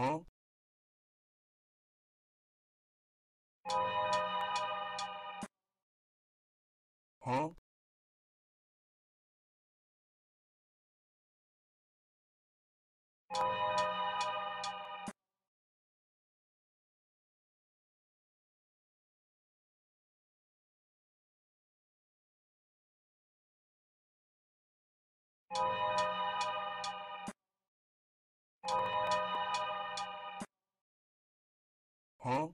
Huh? Huh? Huh?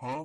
Huh?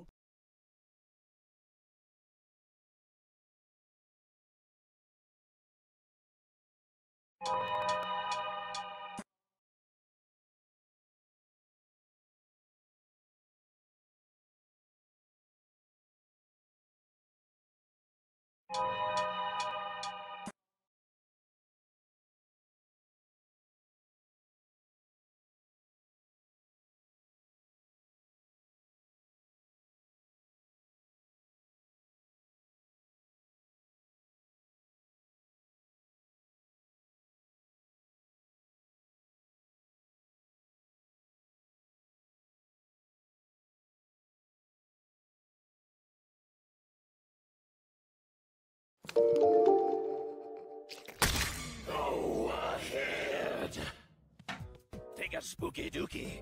Go ahead. Take a spooky dookie.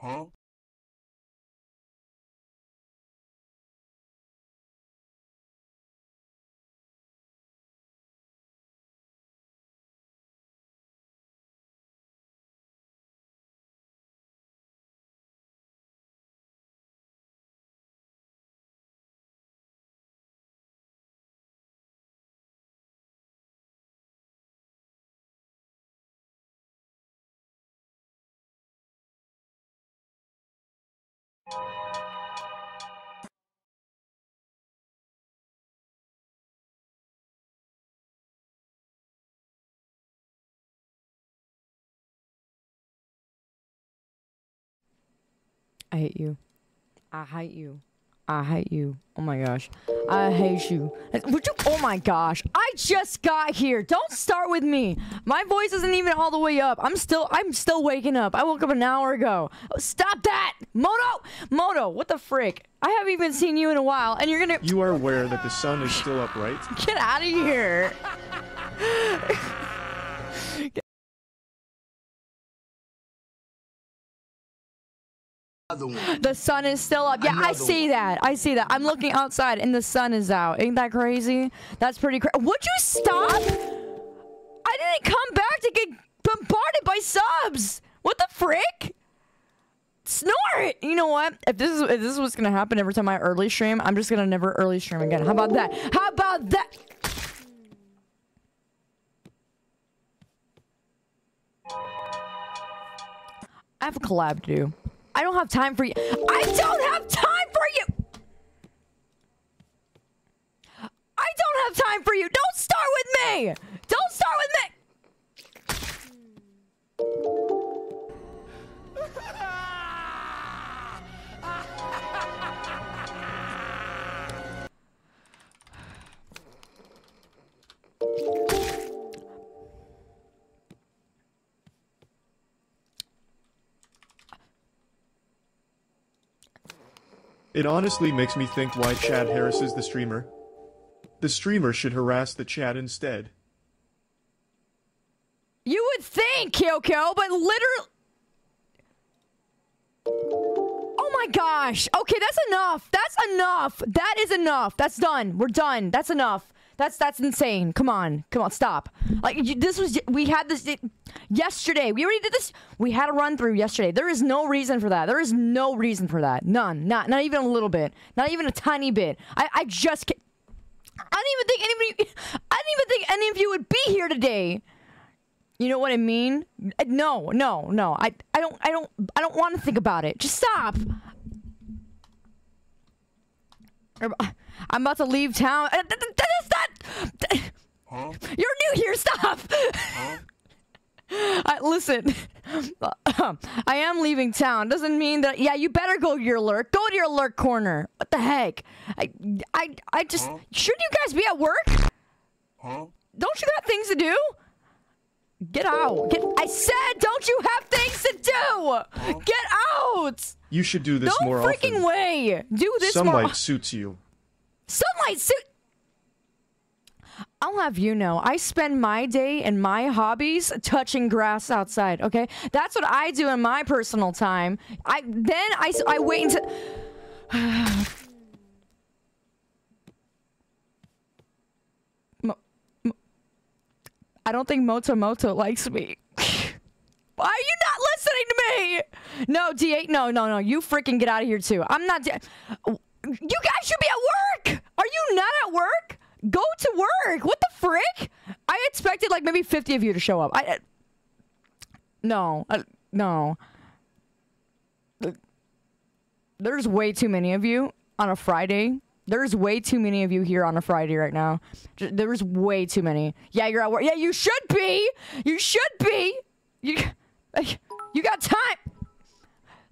Huh? I hate you. I hate you. I hate you. Oh my gosh. I hate you. Would you? Oh my gosh. I just got here. Don't start with me. My voice isn't even all the way up. I'm still, I'm still waking up. I woke up an hour ago. Stop that. Moto! Moto, what the frick? I haven't even seen you in a while and you're gonna You are aware that the sun is still up, right? get out of here. The sun is still up. Yeah, I see one. that. I see that. I'm looking outside and the sun is out. Ain't that crazy? That's pretty crazy. Would you stop? I didn't come back to get bombarded by subs. What the frick? Snort. You know what? If this is if this is what's gonna happen every time I early stream, I'm just gonna never early stream again. How about that? How about that? I have a collab to do. I don't have time for you. I don't have time for you. I don't have time for you. Don't start with me. Don't start with me. It honestly makes me think why Chad Harris is the streamer. The streamer should harass the chat instead. You would think, Kyoko, but literally. Oh my gosh. Okay, that's enough. That's enough. That is enough. That's done. We're done. That's enough. That's that's insane. Come on. Come on, stop. Like you- this was we had this it- yesterday. We already did this. We had a run through yesterday. There is no reason for that. There is no reason for that. None. Not not even a little bit. Not even a tiny bit. I I just ca- I didn't even think anybody I didn't even think any of you would be here today. You know what I mean? Uh, No, no, no. I, I don't, I don't, I don't want to think about it. Just stop. I'm about to leave town. Uh, th- th- That is not. Huh? You're new here. Stop. Huh? I, listen, I am leaving town. Doesn't mean that. Yeah, you better go to your lurk. Go to your lurk corner. What the heck? I, I, I just. Huh? Shouldn't you guys be at work? Huh? Don't you got things to do? Get out. Get I said don't you have things to do? Get out. You should do this no more freaking often. way. Do this more. Sunlight suits you. Sunlight suit I'll have you know, I spend my day and my hobbies touching grass outside. Okay, that's what I do in my personal time. I then I I wait until. I don't think Moto Moto likes me. Why are you not listening to me? No, D8, no, no, no. You freaking get out of here too. I'm not. You guys should be at work. Are you not at work? Go to work. What the frick? I expected like maybe 50 of you to show up. I. no, uh, no. There's way too many of you on a Friday. There's way too many of you here on a Friday right now. There's way too many. Yeah, you're at work. Yeah, you should be. You should be. You, you got time.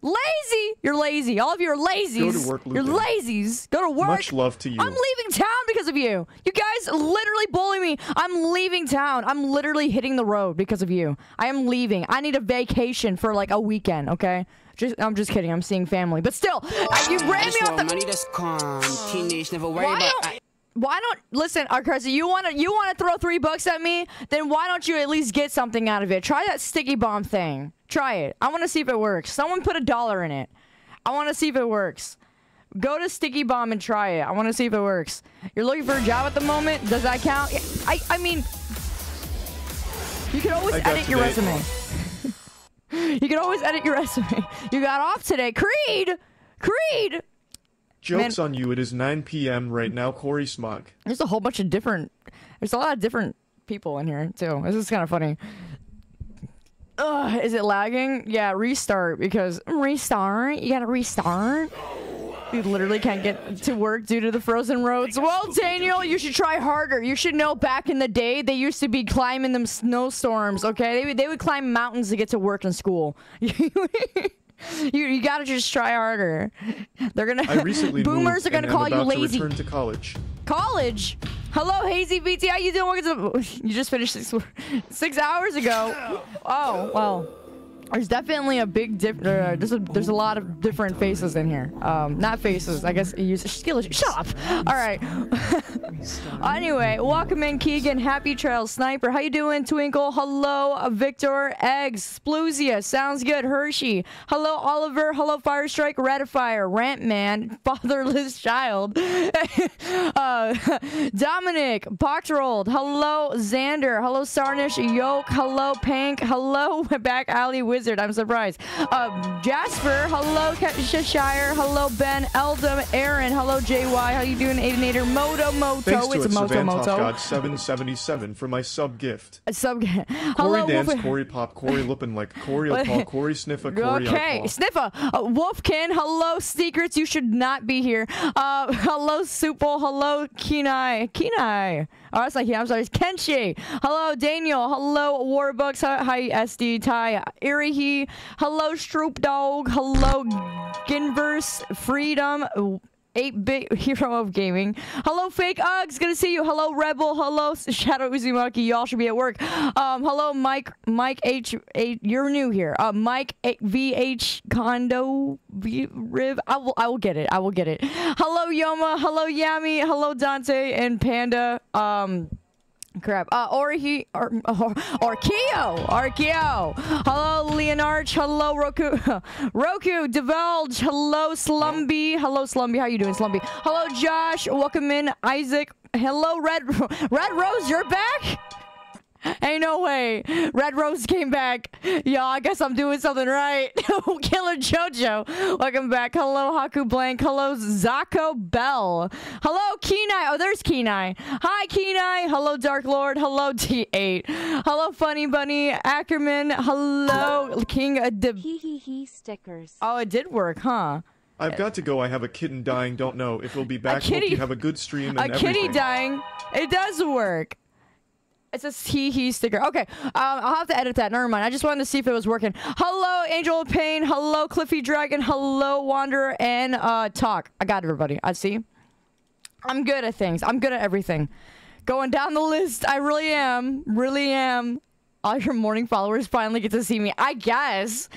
Lazy. You're lazy. All of you are lazies. Go to work, You're Lupin. lazies. Go to work. Much love to you. I'm leaving town because of you. You guys literally bully me. I'm leaving town. I'm literally hitting the road because of you. I am leaving. I need a vacation for like a weekend, okay? Just, I'm just kidding. I'm seeing family. But still, uh, you ran me Just off want the money that's calm. Teenage never worry why about. don't why don't listen, Arcrezi, you wanna you wanna throw three bucks at me? Then why don't you at least get something out of it? Try that sticky bomb thing. Try it. I wanna see if it works. Someone put a dollar in it. I wanna see if it works. Go to Sticky Bomb and try it. I wanna see if it works. You're looking for a job at the moment? Does that count? I I mean you can always I edit your today resume. you can always edit your resume. You got off today. Creed! Creed! Joke's Man- on you. It is 9 p.m. right now. Corey Smog. There's a whole bunch of different. There's a lot of different people in here too. This is kind of funny. Ugh, is it lagging? Yeah, restart because mm, restart. You gotta restart. You literally can't get to work due to the frozen roads. Well, Daniel, you should try harder. You should know back in the day they used to be climbing them snowstorms. Okay, they would, they would climb mountains to get to work and school. you you gotta just try harder. They're gonna. I recently boomers are gonna call you lazy. to return to college. College. Hello, Hazy BT. How you doing? You just finished six six hours ago. Oh well. There's definitely a big diff. Uh, there's a there's a lot of different faces in here. Um, not faces. I guess you use skill. Shut up. All right. anyway, welcome in, Keegan. Happy Trails Sniper. How you doing, Twinkle? Hello, Victor. Eggs. Spluzia. Sounds good. Hershey. Hello, Oliver. Hello, Firestrike. Ratifier. Rant Man. Fatherless child. uh, Dominic. Poxrolled. Hello, Xander. Hello, Sarnish. Yoke. Hello, Pank. Hello, Back Alley Wizard. I'm surprised. Uh, Jasper. Hello, Cheshire. Hello, Ben. Eldom. Aaron. Hello, JY. How you doing, Aidinator? Moto Moto. Thanks to it's it, Moto Savan Moto. God 777 for my sub gift. A Sub. Corey Hello, dance, Wolf- Corey pop, Corey Lippin, like Corey Paul, Corey sniffa, Corey Okay. Sniffa, uh, Wolfkin, hello, Secrets, you should not be here. Uh, hello, Supple, hello, Kenai, Kenai. Yeah, I'm sorry, it's Kenshi. Hello, Daniel, hello, Warbucks, hi, hi, SD, Ty, Irihi, hello, Stroop Dog, hello, Ginverse, Freedom, 8-bit hero of gaming. Hello, fake Uggs. Good to see you. Hello, Rebel. Hello, Shadow Uzumaki. Y'all should be at work. Um, hello, Mike. Mike H. A, you're new here. Uh, Mike A, VH Condo v, Riv. I will. I will get it. I will get it. Hello, Yoma. Hello, Yami. Hello, Dante and Panda. Um. Crap. Uh, Orihi, or, or, Orkio, Orkio. Hello, Leonardo. Hello, Roku. Roku, Divulge. Hello, Slumby. Hello, Slumby. How you doing, Slumby? Hello, Josh. Welcome in, Isaac. Hello, Red Red Rose. You're back. Ain't no way. Red Rose came back. Y'all, I guess I'm doing something right. Killer Jojo. Welcome back. Hello, Haku Blank. Hello, Zako Bell. Hello, Kenai. Oh, there's Kenai. Hi, Kenai. Hello, Dark Lord. Hello, T8. Hello, Funny Bunny. Ackerman. Hello, King. Uh, De- Hee hee hee stickers. oh, it did work, huh? I've got to go. I have a kitten dying. Don't know if it'll be back. Hope kitty- you have a good stream A and kitty everything. dying. It does work. It's a hee hee sticker. Okay, um, I'll have to edit that. Never mind. I just wanted to see if it was working. Hello, Angel of Pain. Hello, Cliffy Dragon. Hello, Wanderer. And uh, Talk. I got everybody. I see. I'm good at things. I'm good at everything. Going down the list. I really am. Really am. All your morning followers finally get to see me. I guess.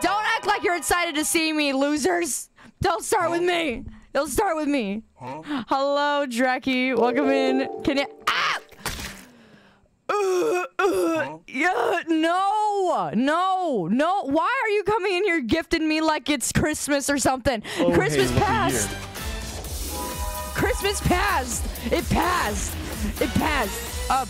Don't act like you're excited to see me, losers. Don't start with me. Don't start with me. Hello, Draki. Welcome in. Can you? Ah! Uh, uh, yeah, no, no, no. Why are you coming in here gifting me like it's Christmas or something? Oh, Christmas hey, passed. Christmas passed. It passed. It passed. Uh,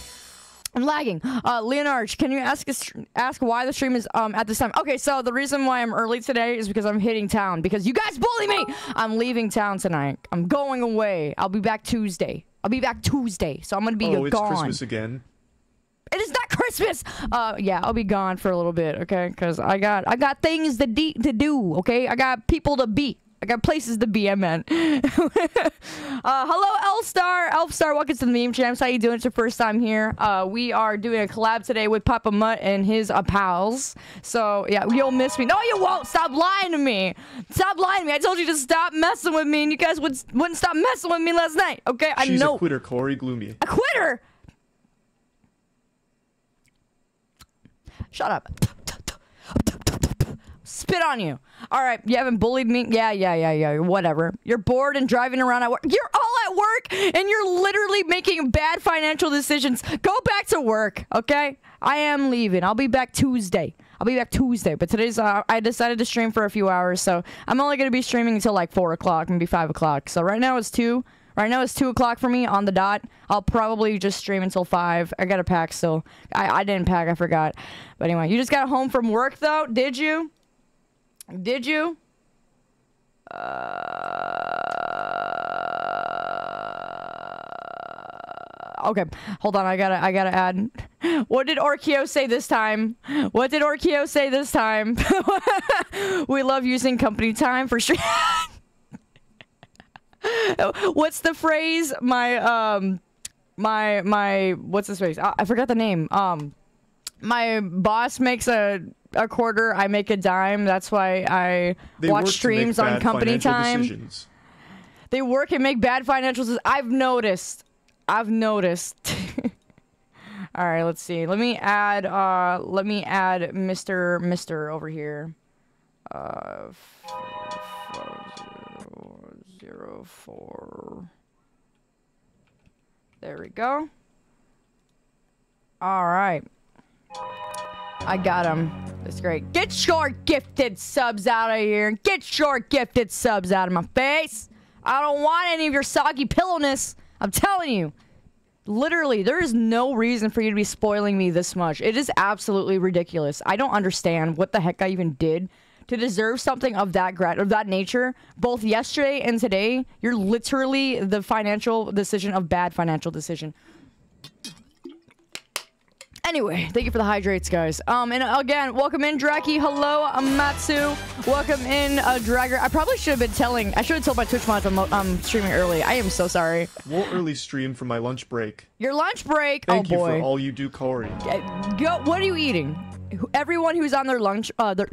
I'm lagging. Uh, Leonard, can you ask us, ask why the stream is um at this time? Okay, so the reason why I'm early today is because I'm hitting town because you guys bully me. I'm leaving town tonight. I'm going away. I'll be back Tuesday. I'll be back Tuesday, so I'm gonna be Oh, it's gone. Christmas again. It is not Christmas. Uh, yeah, I'll be gone for a little bit, okay? Because I got I got things to de- to do, okay? I got people to be. I got places to be. I meant. uh, hello, Elstar. Elfstar, welcome to the Meme Champs. How you doing? It's your first time here. Uh, we are doing a collab today with Papa Mutt and his uh, pals. So yeah, you'll miss me. No, you won't. Stop lying to me. Stop lying to me. I told you to stop messing with me, and you guys would wouldn't stop messing with me last night. Okay, I She's know. a quitter, Corey Gloomy. A quitter. Shut up. Spit on you. All right, you haven't bullied me. Yeah, yeah, yeah, yeah. Whatever. You're bored and driving around at work. You're all at work and you're literally making bad financial decisions. Go back to work, okay? I am leaving. I'll be back Tuesday. I'll be back Tuesday. But today's uh, I decided to stream for a few hours, so I'm only gonna be streaming until like four o'clock, maybe five o'clock. So right now it's two. Right now it's two o'clock for me on the dot. I'll probably just stream until five. I got to pack still. I, I didn't pack. I forgot. But anyway, you just got home from work though, did you? Did you? Uh, okay, hold on. I gotta. I gotta add. What did Orkio say this time? What did Orkio say this time? we love using company time for stream. what's the phrase? My um, my my what's this phrase? I, I forgot the name. Um, my boss makes a a quarter, I make a dime. That's why I They watch work streams make on bad company financial time. Decisions. They work and make bad financial decisions. I've noticed. I've noticed. All right, let's see. Let me add. Uh, let me add Mr. Mister over here. Uh, four. There we go. All right. I got him. That's great. Get your gifted subs out of here. Get your gifted subs out of my face. I don't want any of your soggy pillowness. I'm telling you. Literally, there is no reason for you to be spoiling me this much. It is absolutely ridiculous. I don't understand what the heck I even did to deserve something of that gra- of that nature. Both yesterday and today, you're literally the financial decision of bad financial decision. Anyway, thank you for the hydrates, guys. Um, and again, welcome in, Draki. Hello, I'm Matsu. Welcome in, uh, Dragger. I probably should have been telling. I should have told my Twitch mods I'm, I'm streaming early. I am so sorry. We'll early stream for my lunch break. Your lunch break. Thank oh you boy. for all you do, Corey. Uh, Go. What are you eating? Everyone who's on their lunch, uh, their,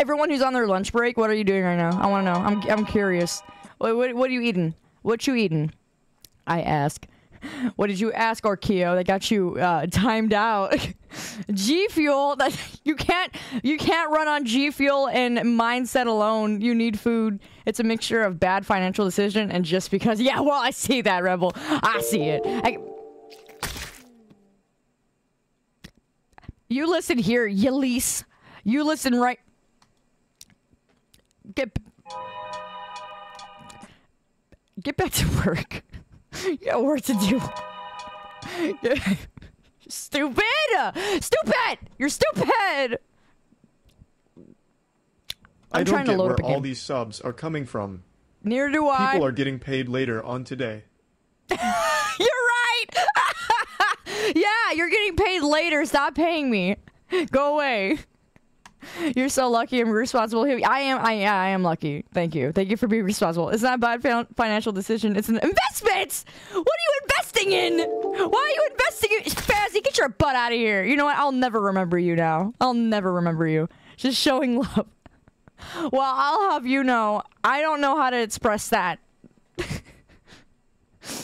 everyone who's on their lunch break. What are you doing right now? I want to know. I'm, I'm curious. What, what, what are you eating? What you eating? I ask. What did you ask, Orkio? That got you uh, timed out. G Fuel. That you can't you can't run on G Fuel and mindset alone. You need food. It's a mixture of bad financial decision and just because. Yeah, well, I see that, Rebel. I see it. I, you listen here, you lease. You listen right. Get get back to work. You got work to do. stupid! Stupid! You're stupid! I I'm don't trying to get where all these subs are coming from. Near do I. People are getting paid later on today. You're right! Yeah, you're getting paid later. Stop paying me. Go away. You're so lucky and responsible. I am. I yeah, I am lucky. Thank you. Thank you for being responsible. It's not a bad financial decision. It's an investment. What are you investing in? Why are you investing in Fazzy? Get your butt out of here. You know what? I'll never remember you now. I'll never remember you. Just showing love. Well, I'll have you know. I don't know how to express that.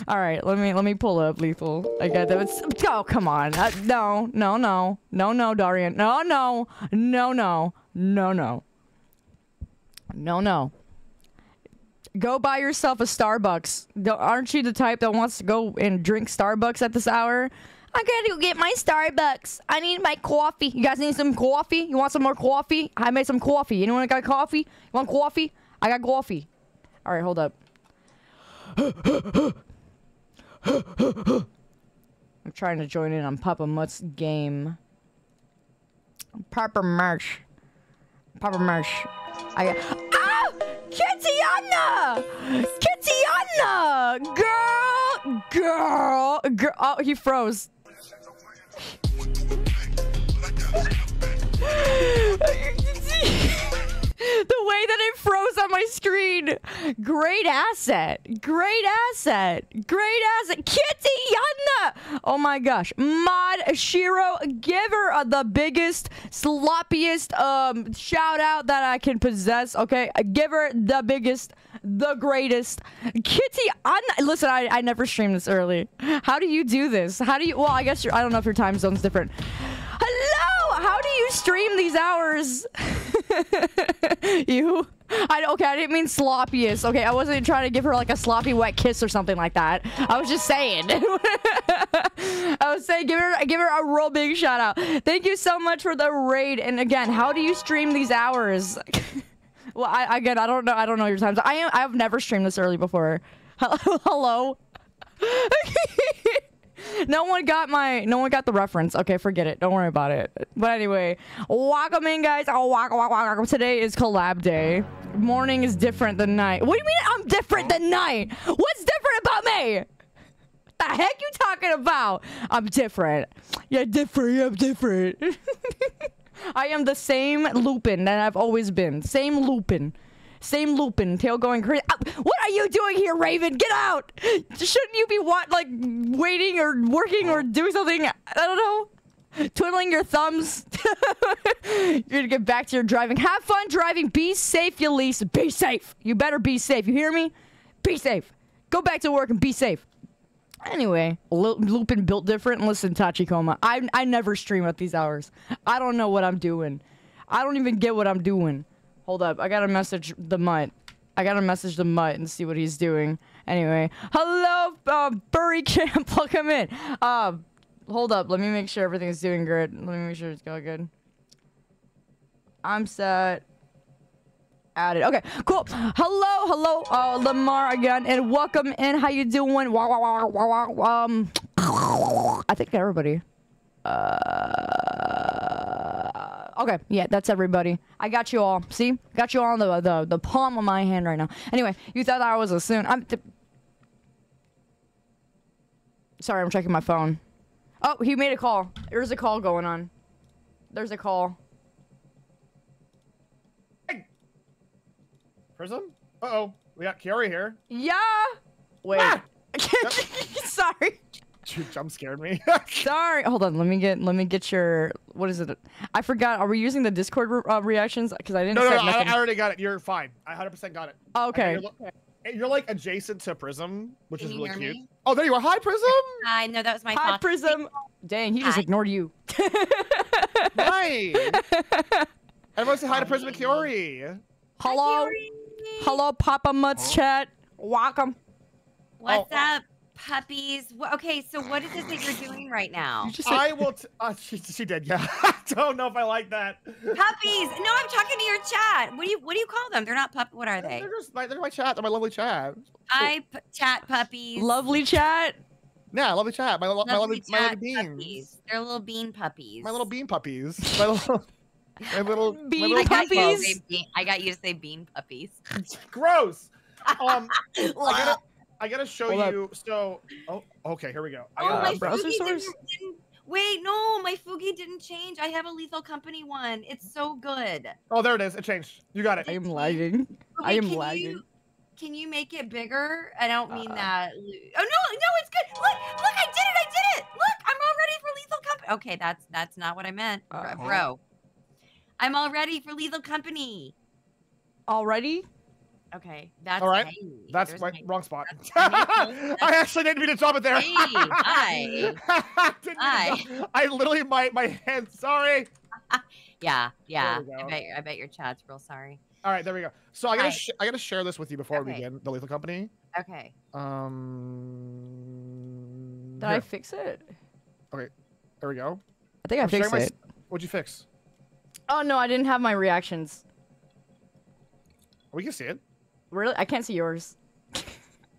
All right, let me let me pull up lethal. I got that. Oh, come on. Uh, no, no, no, no, no, Darian. No, no, no, no, no, no, no, no. Go buy yourself a Starbucks. Don't- Aren't you the type that wants to go and drink Starbucks at this hour? I gotta go get my Starbucks. I need my coffee. You guys need some coffee? You want some more coffee? I made some coffee. Anyone got coffee? You want coffee? I got coffee. All right, hold up. I'm trying to join in on Papa Mutt's game. Papa Marsh. Papa Marsh. I got. Ah! Kitiana! Kitiana! Girl! Girl! Girl! Oh, he froze. the way that it froze on my screen. Great asset. Great asset. Great asset. Kitty Oh my gosh. Mod Shiro, give her the biggest, sloppiest um shout out that I can possess. Okay. Give her the biggest, the greatest. Kitty Anna. Listen, I, I never streamed this early. How do you do this? How do you well I guess I don't know if your time zone's different. Hello! How do you stream these hours? you? I okay. I didn't mean sloppiest. Okay, I wasn't trying to give her like a sloppy wet kiss or something like that. I was just saying. I was saying give her give her a real big shout out. Thank you so much for the raid. And again, how do you stream these hours? well, I again I don't know. I don't know your times. I am. I've never streamed this early before. Hello. no one got my no one got the reference. Okay forget it. Don't worry about it. But anyway welcome in guys. Oh waka, waka, waka. today is collab day. Morning is different than night. What do you mean i'm different than night? What's different about me? The heck you talking about? I'm different. Yeah different i'm different. I am the same lupin that i've always been. Same lupin same Lupin, tail going crazy. Ah, what are you doing here, Raven? Get out! Shouldn't you be what, like waiting or working or doing something? I don't know. Twiddling your thumbs. You're gonna get back to your driving. Have fun driving. Be safe, Elise. Be safe. You better be safe. You hear me? Be safe. Go back to work and be safe. Anyway, Lu- Lupin built different. Listen, Tachikoma, I I never stream at these hours. I don't know what I'm doing. I don't even get what I'm doing. Hold up, I gotta message the mutt. I gotta message the mutt and see what he's doing. Anyway, hello, uh, Burry Camp, welcome in. Uh, hold up, let me make sure everything's doing good. Let me make sure it's going good. I'm set. Added. Okay, cool. Hello, hello, uh, Lamar again, and welcome in. How you doing? Wow, wow, wow, wow, wow. Um, I think everybody. Uh, okay, yeah, that's everybody. I got you all. See, got you all on the the the palm of my hand right now. Anyway, you thought I was a soon. I'm. Sorry, I'm checking my phone. Oh, he made a call. There's a call going on. There's a call. Hey. Prism? Uh oh. We got Kaori here. Yeah. Wait. Ah! Sorry. You jump scared me. Sorry. Hold on. Let me get. Let me get your. What is it? I forgot. Are we using the Discord re- uh, reactions? Because I didn't. no, no, no I. I already got it. You're fine. I 100% got it. Oh, okay. You're, you're like adjacent to Prism, which Can is really cute. me? Oh, there you are. Hi, Prism. I know that was my Hi, fault. Prism. Dang, he just ignored you. hi. Everyone say hi to Prism and Kaori. Hello. Hello, Papa Mutts chat. Welcome. What's Oh. up, puppies? Wha- Okay, so what is it that you're doing right now? You said- I will. T- uh, she, she did. Yeah. I don't know if I like that. Puppies? No, I'm talking to your chat. What do you What do you call them? They're not pup. What are they? They're just my, they're my chat. They're my lovely chat. I p- chat puppies. Lovely chat. Yeah, lovely chat. My, lo- my lovely, my lovely beans. puppies. They're little bean puppies. My little bean puppies. My little. My little Bean my little I got, you to puppies? say bean, I got you to say bean puppies. Gross. Um, I gotta, I gotta show Hold up. you. So, oh, okay, here we go. I Oh, gotta- my browser source? didn't, didn't- Wait, no, my Fugi didn't change. I have a Lethal Company one. It's so good. oh, there it is. It changed. You got it. I am lagging. I am can lagging. You, can you make it bigger? I don't mean Uh, that. Oh no, no, it's good. Look, look, I did it. I did it. Look, I'm all ready for Lethal Company. Okay, that's that's not what I meant, bro- Uh, bro. I'm all ready for Lethal Company. Already? Okay, that's All right, hey, That's there's my my- wrong spot. that's my phone. I actually didn't mean to drop it there. Hey, hi. Didn't mean to Hi. I literally my my hand. Sorry. Yeah, yeah. I bet I bet your chat's real sorry. All right, there we go. So I gotta sh- I gotta share this with you before we Okay. begin the Lethal Company. Okay. Um. Did I fix it? Okay, there we go. I think I I'm sharing fixed my it. s- What'd you fix? Oh no, I didn't have my reactions. We can see it. Really? I can't see yours.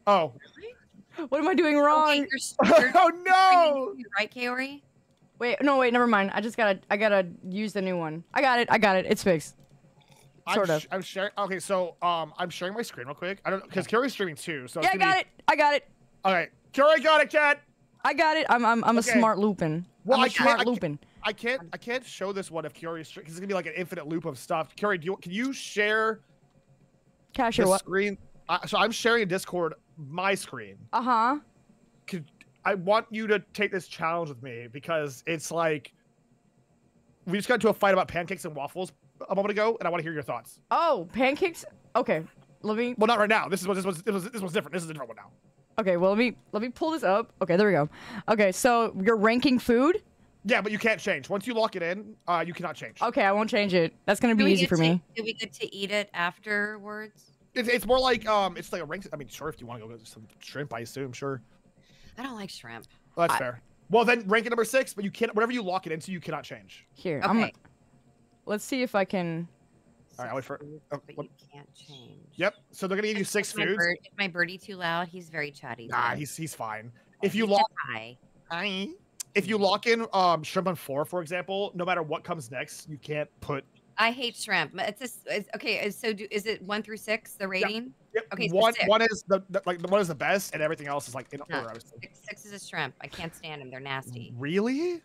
Oh. Really? What am I doing Oh, wrong? wait, you're, you're oh no! right, Kaori? Wait, no, wait, never mind. I just gotta, I gotta use the new one. I got it. I got it. It's fixed. Sort I'm of. I'm sharing. Okay, so um, I'm sharing my screen real quick. I don't because Carrie's streaming too. So Yeah, I got be- it. I got it. All right, Carrie got it, cat. I got it. I'm, I'm, I'm a smart Lupin. Well, I'm a I can't- smart I can't- I can't. I can't show this one if Carrie's because it's gonna be like an infinite loop of stuff. Carrie, do you can you share The what? screen? Uh, so I'm sharing in Discord my screen. Uh huh. Could I want you to take this challenge with me because it's like we just got into a fight about pancakes and waffles a moment ago, and I want to hear your thoughts. Oh, pancakes. Okay, let me. Well, not right now. This is what this was. This was this was different. This is a different one now. Okay, well let me let me pull this up. Okay, there we go. Okay, so you're ranking food. Yeah, but you can't change. Once you lock it in, uh, you cannot change. Okay, I won't change it. That's gonna Do be easy for to- me. Do we get to eat it afterwards? It's, it's more like um, it's like a rank. I mean, sure, if you want to go get some shrimp, I assume, sure. I don't like shrimp. Well, that's I- fair. Well, then rank it number six, but you can't. Whatever you lock it into, you cannot change. Here, I'm. Okay. Let's see if I can. All right, I'll wait for- oh, but what- you can't change. Yep. So they're gonna give you Is six my foods. bird- is my birdie too loud? He's very chatty. Nah, today. he's he's fine. If you He's lock, Hi. high. If you lock in um shrimp on four, for example, no matter what comes next, you can't put. I hate shrimp. It's just it's, okay. is- So do, is it one through six? The rating? Yep. Okay, one one is the, the like the one is the best, and everything else is like in No. order. Obviously. Six, six is a shrimp. I can't stand them. They're nasty. Really?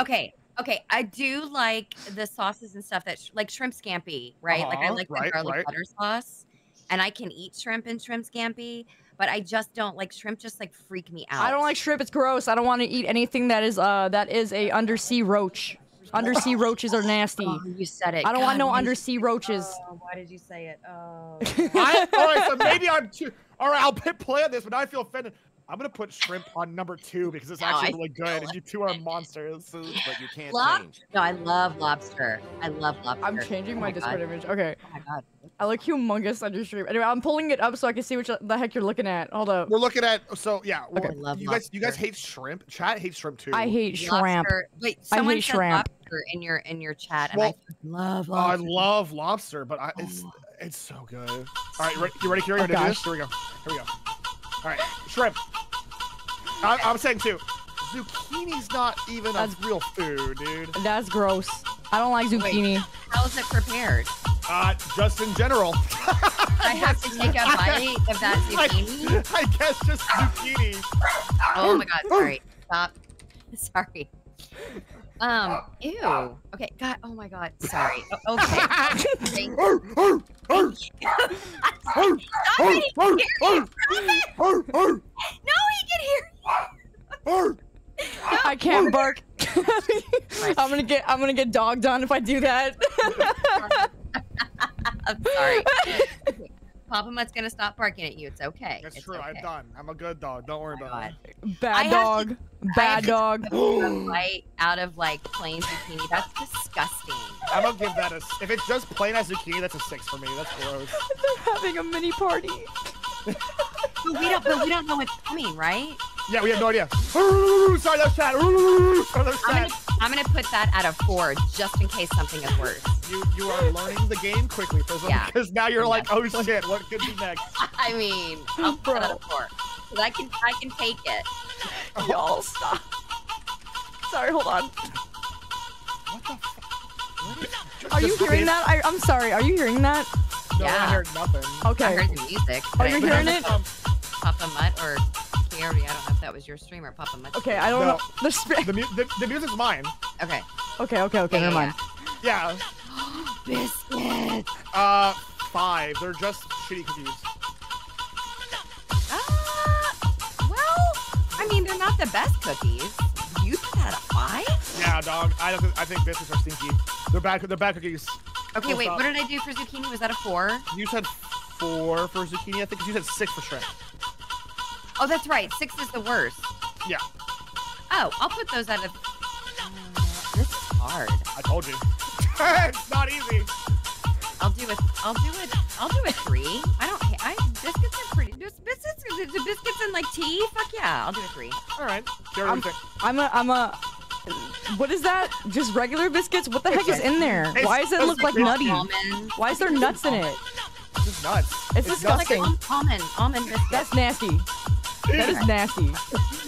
Okay. Okay. I do like the sauces and stuff that sh- like shrimp scampi, right? like I Uh-huh, like the right, garlic right. butter sauce, and I can eat shrimp and shrimp scampi, but I just don't like shrimp. Just like freak me out. I don't like shrimp. It's gross. I don't want to eat anything that is uh that is a undersea roach. Undersea roaches are nasty. Oh, you said it. I don't want no why did you- undersea roaches. Oh, why did you say it? Oh. I, all right, so maybe I'm too. All right, I'll pit play on this, but now I feel offended. I'm gonna put shrimp on number two because it's No, actually I really good, and you two are monsters. Food, but you can't Lob- change. No, I love lobster. I love lobster. I'm changing Oh my my Discord image. Okay, Oh my god. I look humongous on your stream. Anyway, I'm pulling it up so I can see which the heck you're looking at. Hold up. We're looking at so yeah. Okay. well, love you guys, you guys hate shrimp. Chat hates shrimp too. I hate shrimp. Lobster. Wait, I someone hate said shrimp. lobster in your in your chat, and I love Oh, I love lobster, but I, oh. it's it's so good. All right, you ready, you ready, Kiri? Oh, to do this? gosh. Here we go. Here we go. All right, shrimp. I, I'm saying too. Zucchini's not even a That's- real food, dude. That's gross. I don't like zucchini. How is it prepared? Uh, just in general. I have to take a bite of that zucchini. I, I guess just zucchini. Oh my god! Sorry. Stop. Sorry. Um. Ew. Okay. God. Oh my god. Sorry. O- Okay. Thank-. Arr, arr, arr, arr, arr, arr, No, he can hear. arr. I can't bark. I'm gonna get I'm gonna get dogged on if I do that. I'm sorry. Papa Mutt's gonna stop barking at you. It's okay. That's It's true. I'm done. I'm a good dog. Don't worry Oh about it. Bad have dog. to- Bad have dog. take a bite out of like plain zucchini. That's disgusting. I'm gonna give that a. If it's just plain as zucchini, that's a six for me. That's gross. They're having a mini party. But we don't. But we don't know what's coming, right? Yeah, we have no idea. Sorry, that's chat. Ooh, Sorry, that's I'm gonna. I'm gonna put that at a four just in case something is worse. You you are learning the game quickly, Prism, Yeah. because now you're like, oh shit, what could be next? I mean, I'll put it at a four. 'Cause I can. I can take it. Y'all stop. Sorry, hold on. What the fuck? Are you hearing that? I, I'm sorry. Are you hearing that? No, Yeah. I heard nothing. I Okay. heard the music. Oh, you're hearing it? Um, Papa Mutt or Kaori. I don't know if that was your stream or Papa Mutt. Okay, I don't No. know. The sp- the, mu- the, the music's mine. Okay. okay, okay, okay. Yeah, Never mind. Yeah. Biscuit. Uh, five. They're just shitty cookies. Ah, well, I mean, they're not the best cookies. You put that a five? Yeah, dog. I don't. Think, I think biscuits are stinky. They're bad. They're bad cookies. Okay, Full wait. stop. What did I do for zucchini? Was that a four? You said four for zucchini, I think You said six for shrimp. Oh, that's right. Six is the worst. Yeah, Oh, I'll put those at a. Uh, this is hard. I told you. it's not easy. I'll do it. I'll do it. I'll do a three. I don't. I biscuits are pretty. This biscuits The, the biscuits and like tea? Fuck yeah, I'll do a three. All right. Kiara, what do you think? I'm a I'm a. What is that? Just regular biscuits? What the heck is in there? It's- Why does it look like it's nutty? Almond. Why is there nuts in it? It's just nuts. It's nuts. Like disgusting. al- almond, almond biscuits. That's nasty. That is nasty.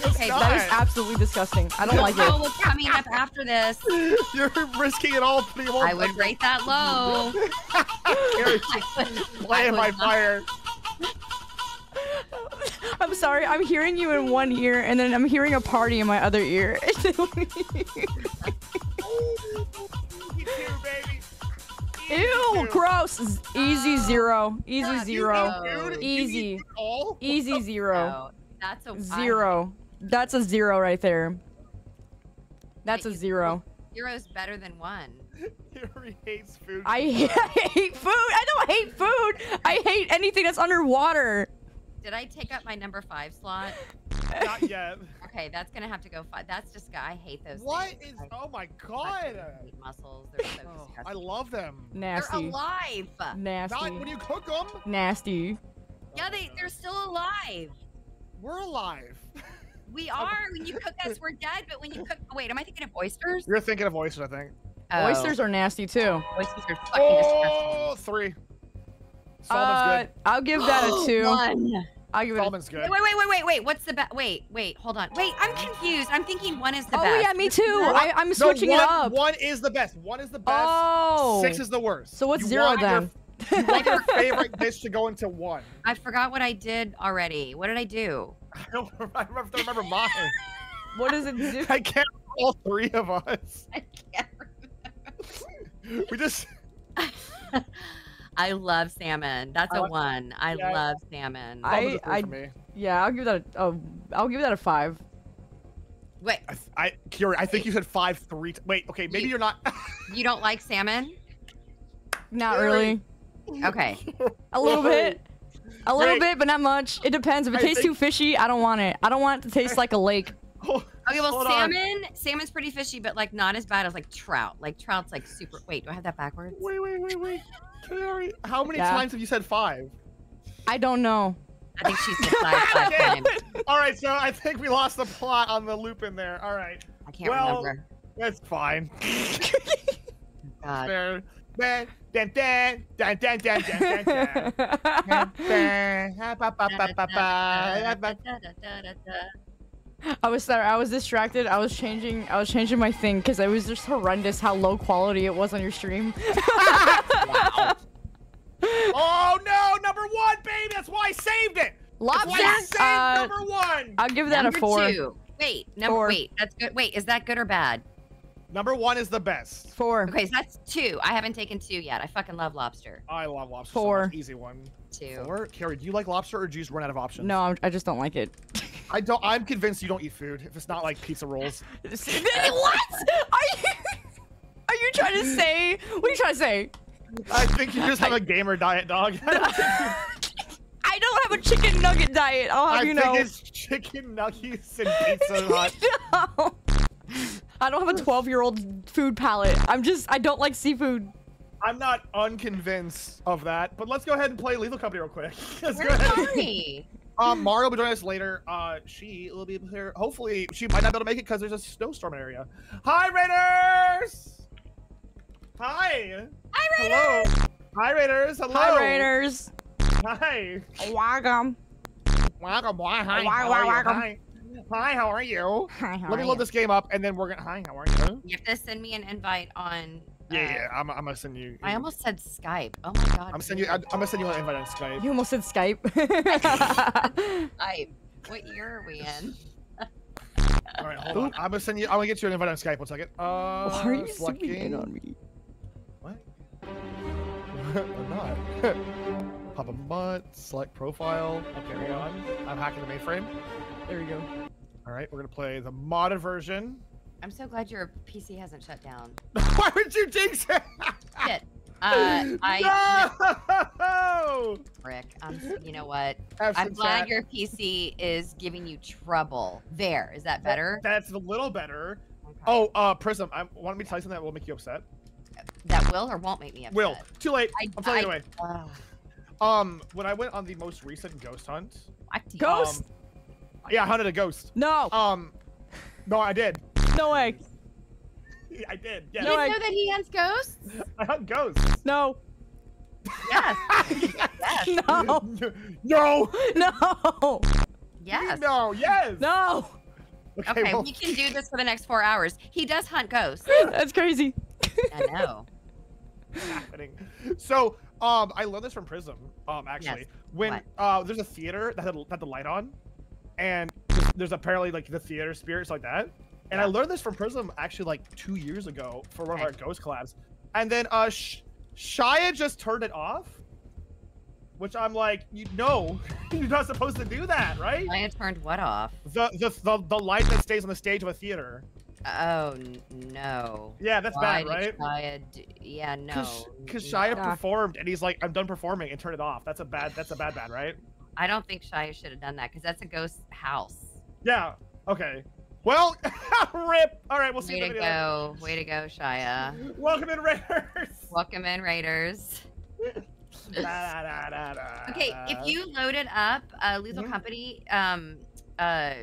okay, not. That is absolutely disgusting. I don't like Oh, it. what's coming up after this? You're risking it all. putting them I would rate that low. Kiara, I would- playing I by not- fire. I'm sorry. I'm hearing you in one ear, and then I'm hearing a party in my other ear. You too, baby. Ew, gross. Easy zero. Easy zero. eat food? You Easy. eat food all? Easy zero. No, that's a I- Zero. That's a zero right there. That's a Wait, you- zero. Zero's better than one. Kiara hates food. I hate, I hate food. I don't hate food. I hate anything that's underwater. Did I take up my number five slot? Not yet. Okay, that's gonna have to go five. That's just I hate those. What things. is? I Oh my fucking god. hate mussels. They're so Oh, disgusting. I love them. Nasty. They're Nasty. alive. Nasty. Not when you cook them. Nasty. Yeah, they they're still alive. We're alive. We are. When you cook us, we're dead. But when you cook, wait, am I thinking of oysters? You're thinking of oysters, I think. Oh, Oysters are nasty too. oysters are fucking Oh, three. Uh, Solomon's I'll give that a two. One. I'll give good. it. A, good. Wait, wait, wait, wait, wait, wait. What's the best? Wait, wait, hold on. Wait, I'm confused. I'm thinking one is the oh best. Oh, yeah, me too. I, I'm No, switching one, it up. One is the best. One is the best. Oh. Six is the worst. So what's You zero want your- then? You want your favorite dish to go into one. I forgot what I did already. What did I do? I don't I don't remember mine. What does it do? I can't. All three of us. I can't remember. We just. I love salmon. That's I a like- one. I yeah. love salmon. I- Solomon's a three for me. Yeah, I'll give that a. Oh, I'll give that a five. Wait, I, I, Kira, I think you said five three. T- wait, okay, maybe You- you're not. you don't like salmon? Not Really? Really. Okay. A little bit. A little Wait. bit, but not much. It depends. If it I tastes think- too fishy, I don't want it. I don't want it to taste like a lake. Oh, Okay, well, Hold on. salmon, salmon's pretty fishy, but like not as bad as like trout. Like trout's like super. Wait, do I have that backwards? wait, wait, wait, wait. Kira, how many Yeah. times have you said five? I don't know. I think she's said five, five times. All right, so I think we lost the plot on the loop in there. All right, I can't Well, remember. that's fine. Oh, God. There. Dun, dun, dun, dun, dun, dun, dun, dun, dun. I was sorry. I was distracted. I was changing. I was changing my thing because it was just horrendous how low quality it was on your stream. Oh no, number one, baby. That's why I saved it. That's Lobster. why I saved Uh, number one. I'll give that number a four. two. Wait, number Four. wait, that's good. Wait, is that good or bad? Number one is the best. Four. Okay, so that's two. I haven't taken two yet. I fucking love lobster. I love lobster. Four. So. Easy one. Two. Four. Carrie, do you like lobster or do you just run out of options? No, I'm, I just don't like it. I don't. I'm convinced you don't eat food if it's not like pizza rolls. what? Are you? Are you trying to say? What are you trying to say? I think you just have a gamer diet, dog. I don't think, I don't have a chicken nugget diet. I'll have I you think know. it's chicken nuggets and pizza hut. no. I don't have a 12 year old food palate. I'm just, I don't like seafood. I'm not unconvinced of that, but let's go ahead and play Lethal Company real quick. let's go ahead. Marty? Um, Mario will be joining us later. Uh, she will be here. Hopefully, she might not be able to make it because there's a snowstorm area. Hi, Raiders! Hi. Hi, Raiders! Hello. Hi, Raiders. Hello. Hi, Raiders. Hi. Welcome. Welcome. Why? Hi. Why- why- are you? welcome. Hi. Hi. How are you? Hi, how Let me load you? this game up, and then we're gonna. Hi. How are you? You have to send me an invite on. Yeah, uh, yeah. I'm, I'm gonna send you. I almost said Skype. Oh my god. I'm send you. I'm gonna send you an invite on Skype. You almost said Skype. Skype. What year are we in? All right, hold on. I'm gonna send you. I'm gonna get you an invite on Skype. One second. Uh, Why are you zooming in on me? What? I'm not. Pop a butt. Select profile. Okay, hang on. I'm hacking the mainframe. There we go. All right, we're gonna play the modded version. I'm so glad your PC hasn't shut down. Why would you jinx it? Shit. Uh, I no! frick. I'm. You know what? Have I'm glad chat. your PC is giving you trouble. There. Is that better? That's a little better. Okay. Oh, uh, Prism, I want me to tell you something that will make you upset. That will or won't make me upset. Will. Too late. I- I'm telling you anyway. Ugh. Um, when I went on the most recent ghost hunt, What? Ghost? Um, yeah, I hunted a ghost. no. Um, no, I did. no way. I did. Yeah, You No, didn't I- know that he hunts ghosts? I hunt ghosts. No. Yes. yes. No. no, No. Yes. no, yes. No. Okay, Okay, well, we can do this for the next four hours. He does hunt ghosts. That's crazy. I know. happening. So, um, I learned this from Prism. Um, actually, Yes. when What? uh, there's a theater that had, that had the light on, and there's, apparently like the theater spirits like that. And I learned this from Prism actually like two years ago for one of our ghost collabs. And then uh, Sh- Shia just turned it off, which I'm like, you know, you're not supposed to do that, right? I had turned what off? The, the the the light that stays on the stage of a theater. Oh no. Yeah, that's Why bad, right? Shia yeah, no. Because Shia no. performed and he's like, I'm done performing and turn it off. That's a bad. That's a bad bad, right? I don't think Shia should have done that because that's a ghost house. Yeah. Okay. Well, rip. All right, we'll see Way the to video. go. Way to go, Shia. Welcome in, Raiders. Welcome in, Raiders. Da, da, da, Okay, if you loaded up uh, Lethal Mhm. Company, um, uh,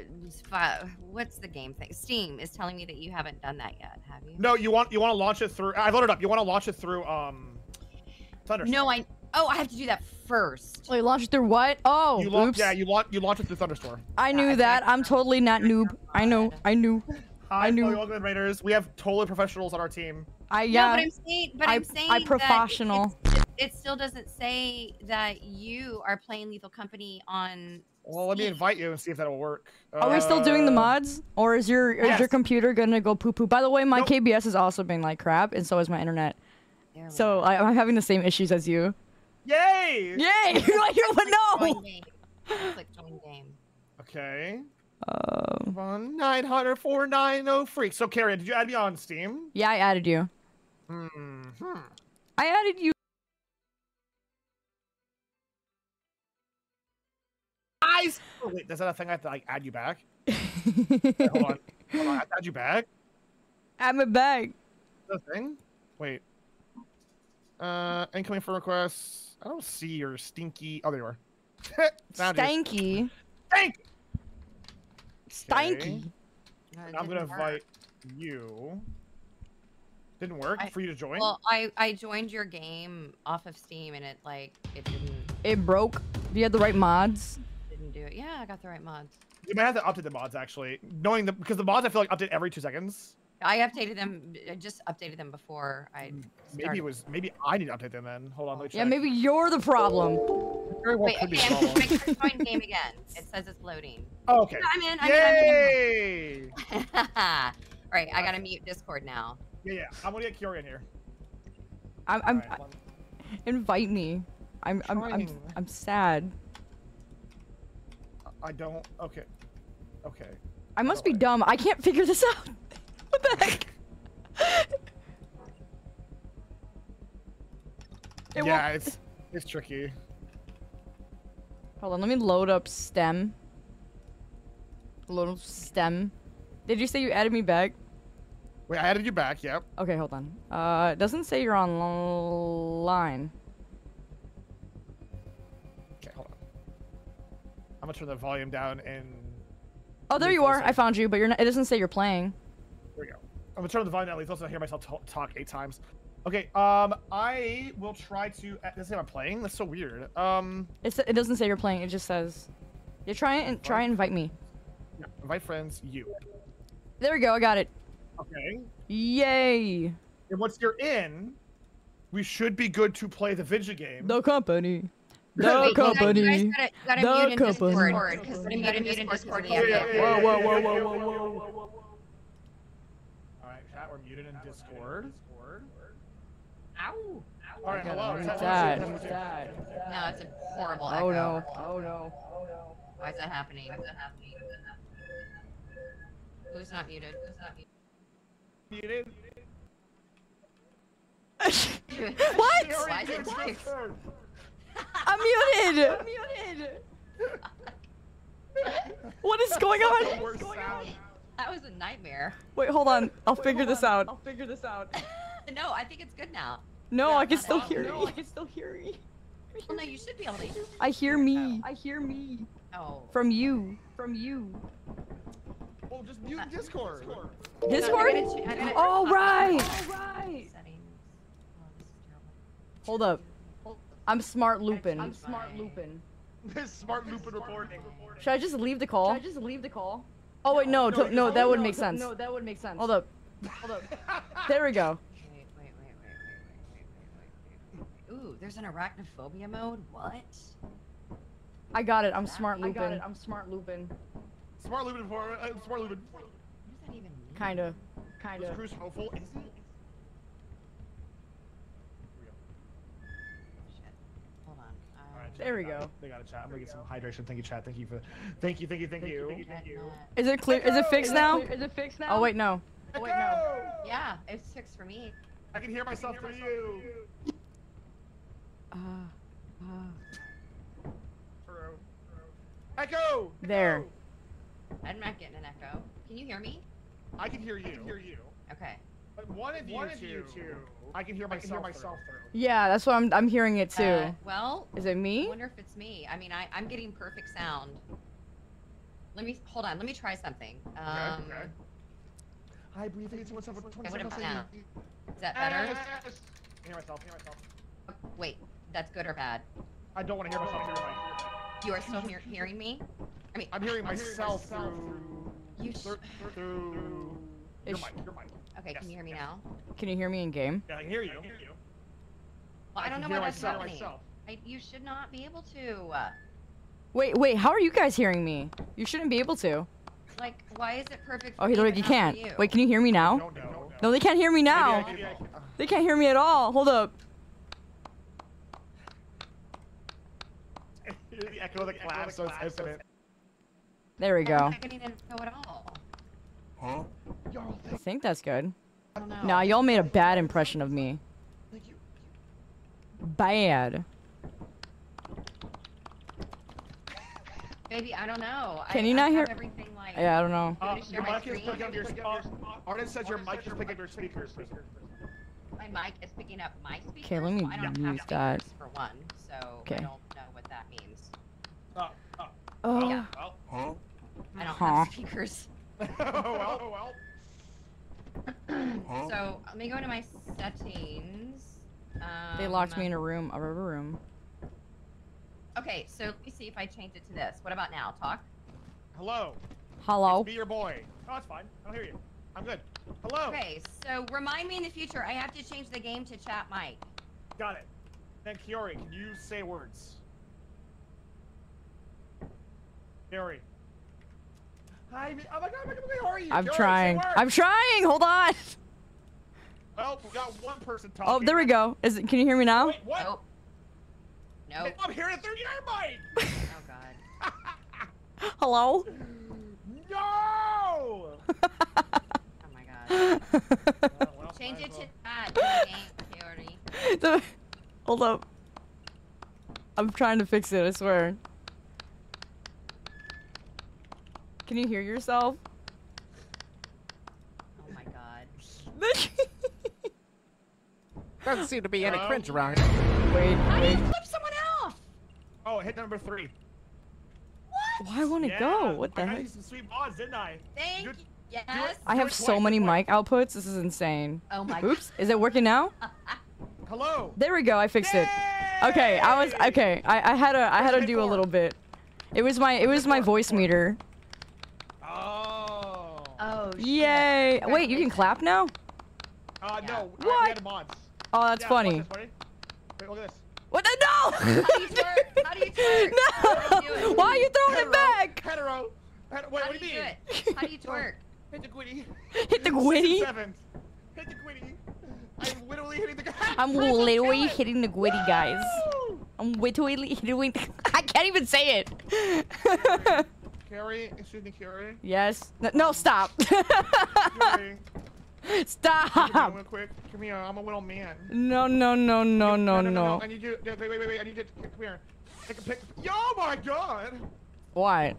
what's the game thing? Steam is telling me that you haven't done that yet, have you? No, you want you want to launch it through. I loaded up. You want to launch it through um, Thunderstore. No, I. Oh, I have to do that first. Wait, launch it through what? Oh, You launch. Yeah, you launch. You launch it through Thunderstore. I Yeah, knew I that. I'm totally not noob. I know. I knew. Hi, knew- Chloe, Welcome in, Raiders. We have totally professionals on our team. I No, yeah. but I'm saying, but I- am saying I that it- professional. It, it still doesn't say that you are playing Lethal Company on. Well, let me invite you and see if that'll work. Are we still doing the Uh, mods, or is your is your computer gonna go poo poo? By the way, my Nope. KBS has also been like crap, and so is my internet. So. I, I'm having the same issues as you. Yay! Yay! You're like, you would know. Join game. Click join game. Okay. Um, One nine hundred four nine oh freak. So, Carrie, did you add me on Steam? yeah, I added you. Hmm. I added you. Guys, Oh, wait, is that a thing I have to like add you back? Wait, hold on. Hold on. I have add you back. Add my bag. The thing. Wait. Uh, incoming for requests. I don't see your stinky. Oh, there you are. Found you. Stanky. Stanky. No, I'm gonna didn't work. invite you. Didn't work I- for you to join. Well, I I joined your game off of Steam and it like it didn't It broke. Do you had the right mods? didn't do it. Yeah, I got the right mods. you might have to update the mods actually, knowing the because the mods I feel like update every two seconds. I updated them. I just updated them before I. Started. Maybe it was maybe I need to update them then. Hold on, let me check. Yeah, maybe you're the problem. Very well Wait, could be okay, the I'm problem. making join game again. It says it's loading. Oh, okay. I'm in. I'm in. I'm in. Yay! I'm in. All right, I gotta mute Discord now. Yeah, yeah. I'm gonna get Kaori in here. I'm. I'm Alright, one- invite me. I'm. I'm. I'm. Trying. I'm sad. I don't. Okay. Okay. I must be dumb. I can't figure this out. What the heck? It yeah, won't- it's it's tricky. Hold on, let me load up Steam. Load up Steam. Did you say you added me back? Wait, I added you back. Yep. Okay, hold on. Uh, it doesn't say you're online. Okay, hold on. I'm gonna turn the volume down and Oh, there you are. I found you, but you're not. It doesn't say you're playing. There we go. I'm gonna turn on the volume down. At least also hear myself t- talk eight times. Okay. Um, I will try to. uh, This is I'm playing. That's so weird. Um, It's, it doesn't say you're playing. It just says. You try and try and invite me. yeah, invite friends. You. There we go. I got it. Okay. Yay! And once you're in, we should be good to play the video game. The company. Wait, The you guys- You company. guys gotta, gotta The mute in company. Discord because you gotta mute in Discord. Yeah, yeah, yeah, Whoa, yeah, whoa, yeah, whoa, yeah, whoa, yeah, whoa, yeah, whoa, yeah, whoa, yeah. All right, chat. We're muted in Discord. Ow. All right, hello. Who's chat, that? what's your- No, it's a horrible Oh echo. no. Oh no. Why is that happening? Why is that happening? Who's not muted? Who's not muted? Muted. what? Why is it Discord. I'm muted. I'm muted. what is going on? Worst sound. That was a nightmare. Wait, hold on. I'll figure this out. I'll figure this out. No, I think it's good now. No, Yeah, I can still hear you. I I can still hear you. Well, no, you should be able to. I hear me. I hear me. Oh. From you. From you. Well, just mute Discord. Discord? I'm gonna ch- I'm gonna- Oh, uh, right. Settings. This is terrible. Hold up. I'm smart looping. I'm smart looping. This smart looping reporting. Should I just leave the call? Should I just leave the call? Oh wait, no, no, no that would make sense. No, that would make sense. Hold up. Hold up. there we go. Wait, wait, wait, Ooh, there's an arachnophobia mode. What? I got it. I'm smart looping. I got it. I'm smart looping. Smart looping for uh, smart looping. What does that even mean? Kinda. Kinda. Cruise hopeful. Is? There we go. it. They got a chat. I'm gonna get some hydration. Thank you, chat. Thank you for. Thank you. Thank you. Thank you. Chat net. Is it clear? Is it fixed now? Is it fixed now? Oh wait, no. Oh, wait, no. Yeah, it's fixed for me. I can hear myself through you. Uh, uh, True. Echo. There. I'm not getting an echo. Can you hear me? I can hear you. I can hear you. Okay. But one of you, one of you two, I can hear myself. Can hear myself through. yeah, that's what I'm. I'm hearing it too. Uh, well, Is it me? I wonder if it's me. I mean, I, I'm getting perfect sound. Let me hold on. Let me try something. Um, okay. Hi, breathe into myself for 20 what seconds. about now? Is that better? Yes. I hear myself. Hear myself. Oh, wait, that's good or bad? I don't want to hear myself through my. You are still hear- hearing me? I mean, I'm hearing myself through. you. Sh- through. through your Ish. mic. Your mic. Okay, can you hear me yes. now? Can you hear me in game? Yeah, I can hear you. Well, I don't know can why hear that's myself. happening. I, you should not be able to. Uh, Wait, wait. How are you guys hearing me? You shouldn't be able to. like, why is it perfect? For Oh, me, like but you not for can't. you? Wait, can you hear me now? Don't know. No, they can't hear me now. Maybe I, maybe uh, They can't hear me at all. Hold up. the echo of the clap, so it's infinite. There we I'm go. not getting an echo at all. Huh? I think that's good. I. Nah, y'all made a bad impression of me. Bad. Baby, I don't know. Can I, you I not hear- Everything like. Yeah, I don't know. Uh, your mic is picking up your. Uh, Arden says your mic is picking up your speakers. My mic is picking up my speakers. Okay, let me well, I don't use have that. for one, so Okay. I don't know what that means. Uh, uh, Oh. Yeah. well, Huh? I don't Huh. have speakers. Oh, well, oh, well. Huh? So let me go into my settings. Um, They locked me in a room, a rubber room. Okay, so let me see if I change it to this. What about now? Talk. Hello. Hello. Be your boy. Oh, it's fine. I don't hear you. I'm good. Hello. Okay, so remind me in the future. I have to change the game to chat mic. Got it. Then Kaori, can you say words? Kaori. Hi. me- Oh my God. Oh my God. How are you? I'm Kaori, say trying. words. I'm trying. Hold on. Oh, we got one person talking. Oh, there we go. Is it? Can you hear me now? Wait, what? Nope. Nope. I'm hearing it through your mic. Oh God. Hello. No. Oh my God. Oh, well, Change it as to well. chat. in the game, Kaori. The- Hold up. I'm trying to fix it. I swear. Can you hear yourself? Oh my God. Doesn't seem to be any cringe around here. wait, How do you flip someone off? Oh, hit number three. What? Why won't it yeah, go? What the I got heck? you some sweet mods, didn't I? Thank you. Yes. I have so many mic outputs. This is insane. Oh my Oops. Is it working now? Hello. There we go. I fixed it. Okay, I was okay. I, I had to I had to Where's do a little bit. It was my it was my voice meter. Oh. Oh. shit. Yay! Wait, you can clap now? Uh, Yeah. no. I- What? we had mods. Oh, that's Yeah, watch funny. this. Wait, look at this. What the no? How do you twerk? How do you twerk? How do you no! Why are you throwing it back? Hetero. Hetero. Wait, How what do do you you do mean? it? How do you twerk? Hit the quitty. Hit the Six gwitty. seven. Hit the quitty. I'm literally hitting the. I'm literally hitting the gwitty, guys. I'm literally hitting. I can't even say it. Carrie, excuse me, Carrie. yes. No, no, stop. Carrie, Stop! come here stop. real quick. Come here. I'm a little man. No, no, no, no, no, no, no, no. no. I need you. Wait, wait, wait, wait. I need you. To, come here. Take a pic. Yo, oh my God! Why?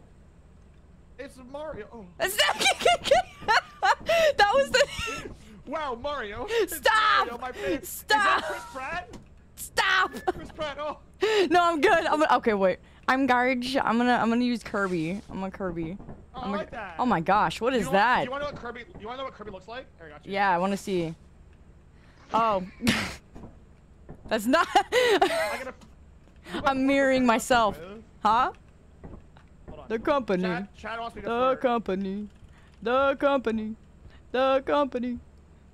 It's Mario. Oh. That's not- that was the. Wow, Mario. Stop! Mario, my favorite. Is Stop! that Chris Pratt? Stop. Chris Pratt. Oh. No, I'm good. I'm okay. Wait. I'm Garge. I'm gonna I'm gonna use Kirby. I'm a Kirby. Oh, I'm I a- like that. oh my gosh, what You that? Do you want to know what Kirby? You want to know what Kirby looks like? Here, I. Yeah, I want to see. Oh. That's not. Gotta- I'm mirroring myself. Huh? The company. Chad, Chad wants me to The flirt. company. The company. The company.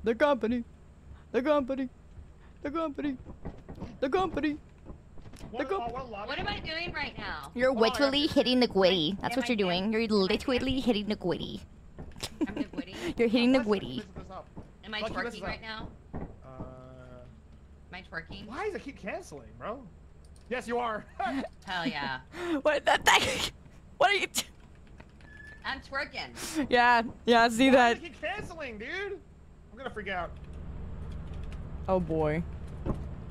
The company. The company. The company. The company. What, go- oh, what a lot What of- am I doing right now? You're Hold on, I have literally hitting the gwitty. That's what you're doing. You're literally hitting the gwitty. I'm the witty. You're hitting the Let's gwitty. mess this up. Am I Lucky this is twerking right now? Uh, Am I twerking? why does it keep canceling, bro? Yes, you are. Hell yeah. What that thing? What are you? T- I'm twerking. yeah, yeah. I see Why that. does it keep canceling, dude? I'm gonna freak out. Oh boy.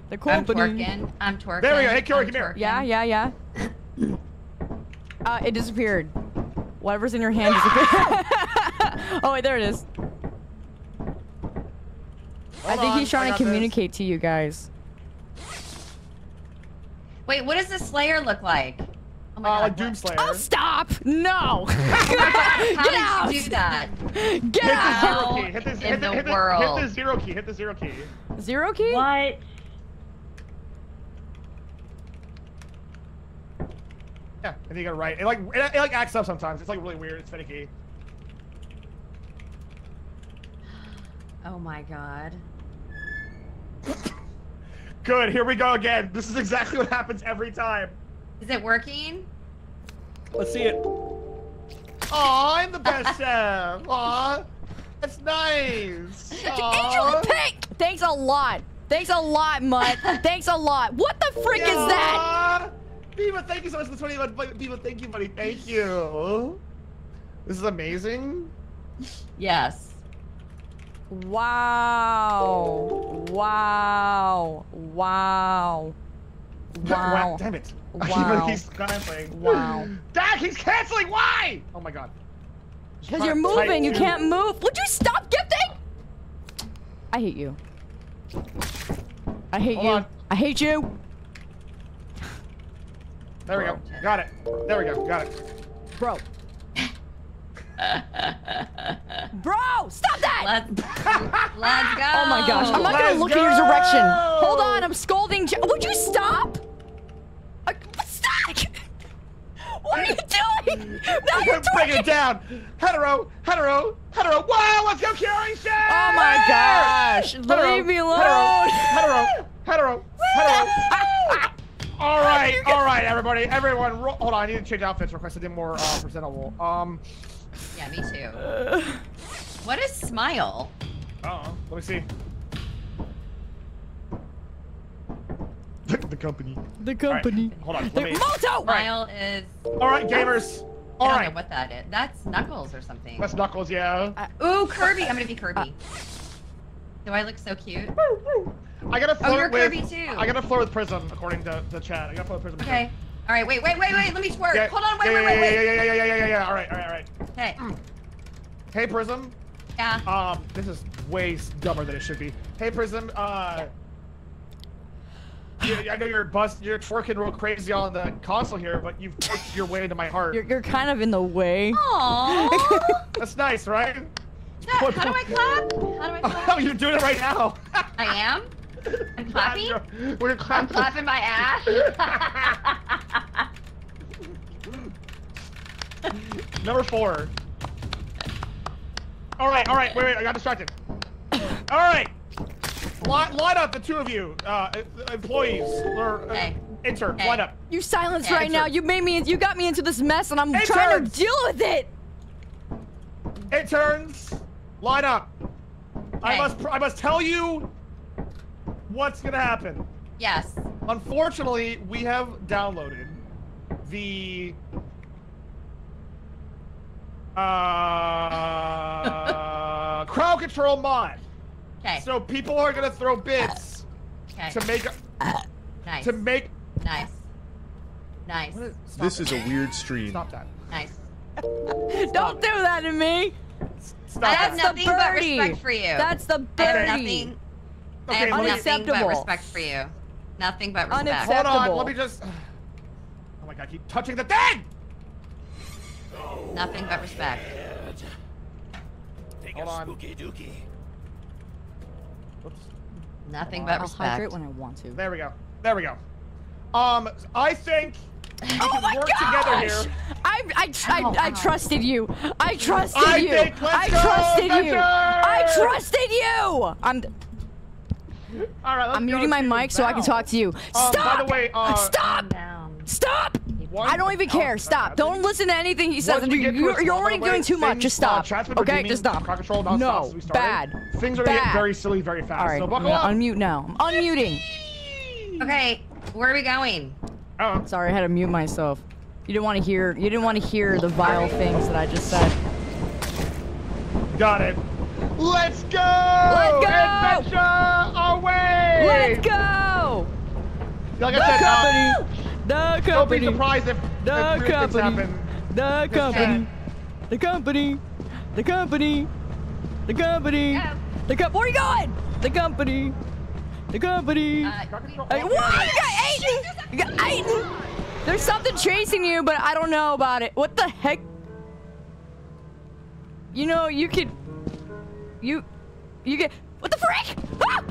The I'm company. twerking. I'm twerking. There we go. Hey, Kaori, I'm come here. Yeah, yeah, yeah. Uh, it disappeared. Whatever's in your hand disappeared. oh wait, there it is. I think on, he's trying to got this. communicate to you guys. Wait, what does the Slayer look like? Oh my Uh, god. like what- Doomslayer. Oh, stop! No! How Get did out! you do that? Get Hit the zero out! key. Hit the, in hit the, the hit the. Hit the zero key. Hit the zero key. Zero key? What? Yeah, and then you gotta write. It like it, it like acts up sometimes. It's like really weird. It's finicky. Oh my god. Good. Here we go again. This is exactly what happens every time. Is it working? Let's see it. Aw, I'm the best chef. Aw, that's nice. Angel Aw. Pink! Thanks a lot. Thanks a lot, Mutt. Thanks a lot. What the frick is that? Aw. Thank you so much for the 20 months. Thank you, buddy. Thank you. This is amazing. Yes. Wow. Wow. Wow. Wow. Damn it. Wow. he's canceling. Wow. Dak, he's canceling. Why? Oh my god. Because you're moving. You can't move. Would you stop gifting? I hate you. I hate Hold you. on. I hate you. There we go. Got it. There we go. Got it. Bro. Bro, stop that! Let's let's go. Oh my gosh, I'm not gonna Let's look in your direction. Hold on, I'm scolding. J- Would you stop? Uh, Stop! What are you doing? Now you're Bring talking. it down. Hetero, hetero, hetero. Wow, let's go, Kaori Shea! Oh my gosh! Hetero, Leave me hetero, alone. Hetero, hetero, hetero. All right, all right, everybody, everyone. Ro- hold on, I need to change outfits real quick so they're more uh, presentable. Um, Yeah, me too. What is smile? uh let me see. the company. The All right, company. hold on, The- let me. Moto! Smile is. All right, gamers. All I don't right, know what that is. That's Knuckles or something. that's Knuckles, yeah. Ooh, Kirby. I'm gonna be Kirby. Do I look so cute? I gotta flirt Oh, you're with. Kirby too. I gotta flirt with Prism according to the chat. I gotta flirt with Prism. Okay. All right. Wait. Wait. Wait. Wait. Let me twerk. Yeah, Hold on. Wait. yeah, Wait. Wait. yeah, Wait. Yeah, yeah, yeah, yeah, yeah, yeah. All right, all right, all right. Hey. Hey, Prism. Yeah. Um, this is way s- dumber than it should be. Hey, Prism. Uh, you, I know you're bust, you're twerking real crazy on the console here, but you've worked your way into my heart. You're, you're kind of in the way. Aww. That's nice, right? How do I clap? How do I Oh, clap? you're doing it right now. I am. I'm clapping. You're- We're I'm clapping. clapping my ass. Number four. All right, all right. Wait, wait. I got distracted. All right. Line, line up the two of you, uh, employees or uh, Okay. interns. Okay. Line up. You silenced Yeah, right now. You made me. You got me into this mess, and I'm trying to deal with it. Interns, line up. I must. I must tell you what's gonna happen. yes. Unfortunately, we have downloaded the uh, crowd control mod. Okay. So people are gonna throw bits Okay. to make Nice. to make. Nice. Nice. Stop This it. is a weird stream. Stop that. Nice. Don't do that to me. Stop I have that. the nothing but respect for you. That's the I have birdie. Nothing. I have let nothing but respect for you. Nothing but respect. Hold on. Let me just. Oh my god, I keep touching the thing! Nothing but respect. Take Hold a on. spooky dookie. Oops. Nothing I'll but hydrate respect. when I want to. There we go. There we go. Um, I think we Oh can my work gosh! together here. I I I, Ow, I ow. trusted you. I trusted I you. think- let's I go, trusted you. Spencer! I trusted you. I'm All right, let's I'm go muting my to mic so I can talk to you. Um, Stop. by the way, uh, Stop. Stop. One- I don't even care. that's Stop. bad. Don't listen to anything he says. You, you're, you're already doing way, too much. things, Just uh, stop. chat's okay, just stop. Control nonstop No, since we bad. Things are gonna Bad. get very silly very fast. All right, so I'm buckle up. unmute now. I'm unmuting. Okay, where are we going? Oh, Sorry, I had to mute myself. You didn't want to hear. You didn't want to hear the vile things that I just said. got it. Let's go! Let's go! Adventure away! Let's go. Like The I said, uh, company. Don't be surprised if, The if weird things company. happen. The company. The company. The company. The company. The com- Where are you going? The company. The company. Uh, Hey, what? You got Aiden! You got Aiden! There's something chasing you, but I don't know about it. What the heck? You know, you could... You... You get... What the frick? Ah!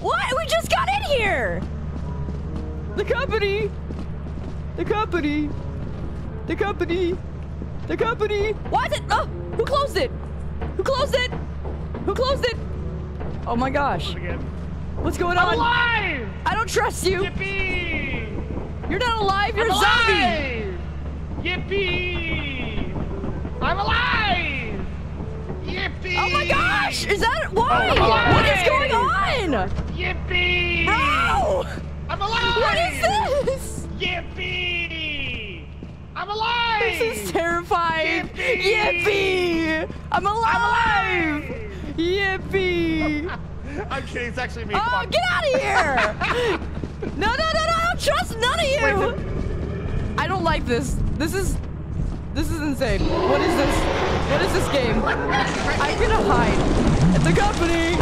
What? We just got in here! The company! The company! The company! The company! Why is it... Oh! Who closed it? Who closed it? Who closed it? Oh my gosh. Again. What's going on? alive! I don't trust you. Yippee! You're not alive. You're I'm a zombie. alive! Yippee! I'm alive! Yippee! Oh my gosh! Is that oh, why? Oh, what is going on? Yippee! Bro! I'm alive! What is this? Yippee! I'm alive! This is terrifying. Yippee! Yippee! I'm alive. I'm alive! Yippee! I'm kidding. It's actually me. Oh, Come on. get out of here! No, no, no, no! I don't trust none of you. I don't like this. This is, this is insane. What is this? What is this game? I'm gonna hide. The company.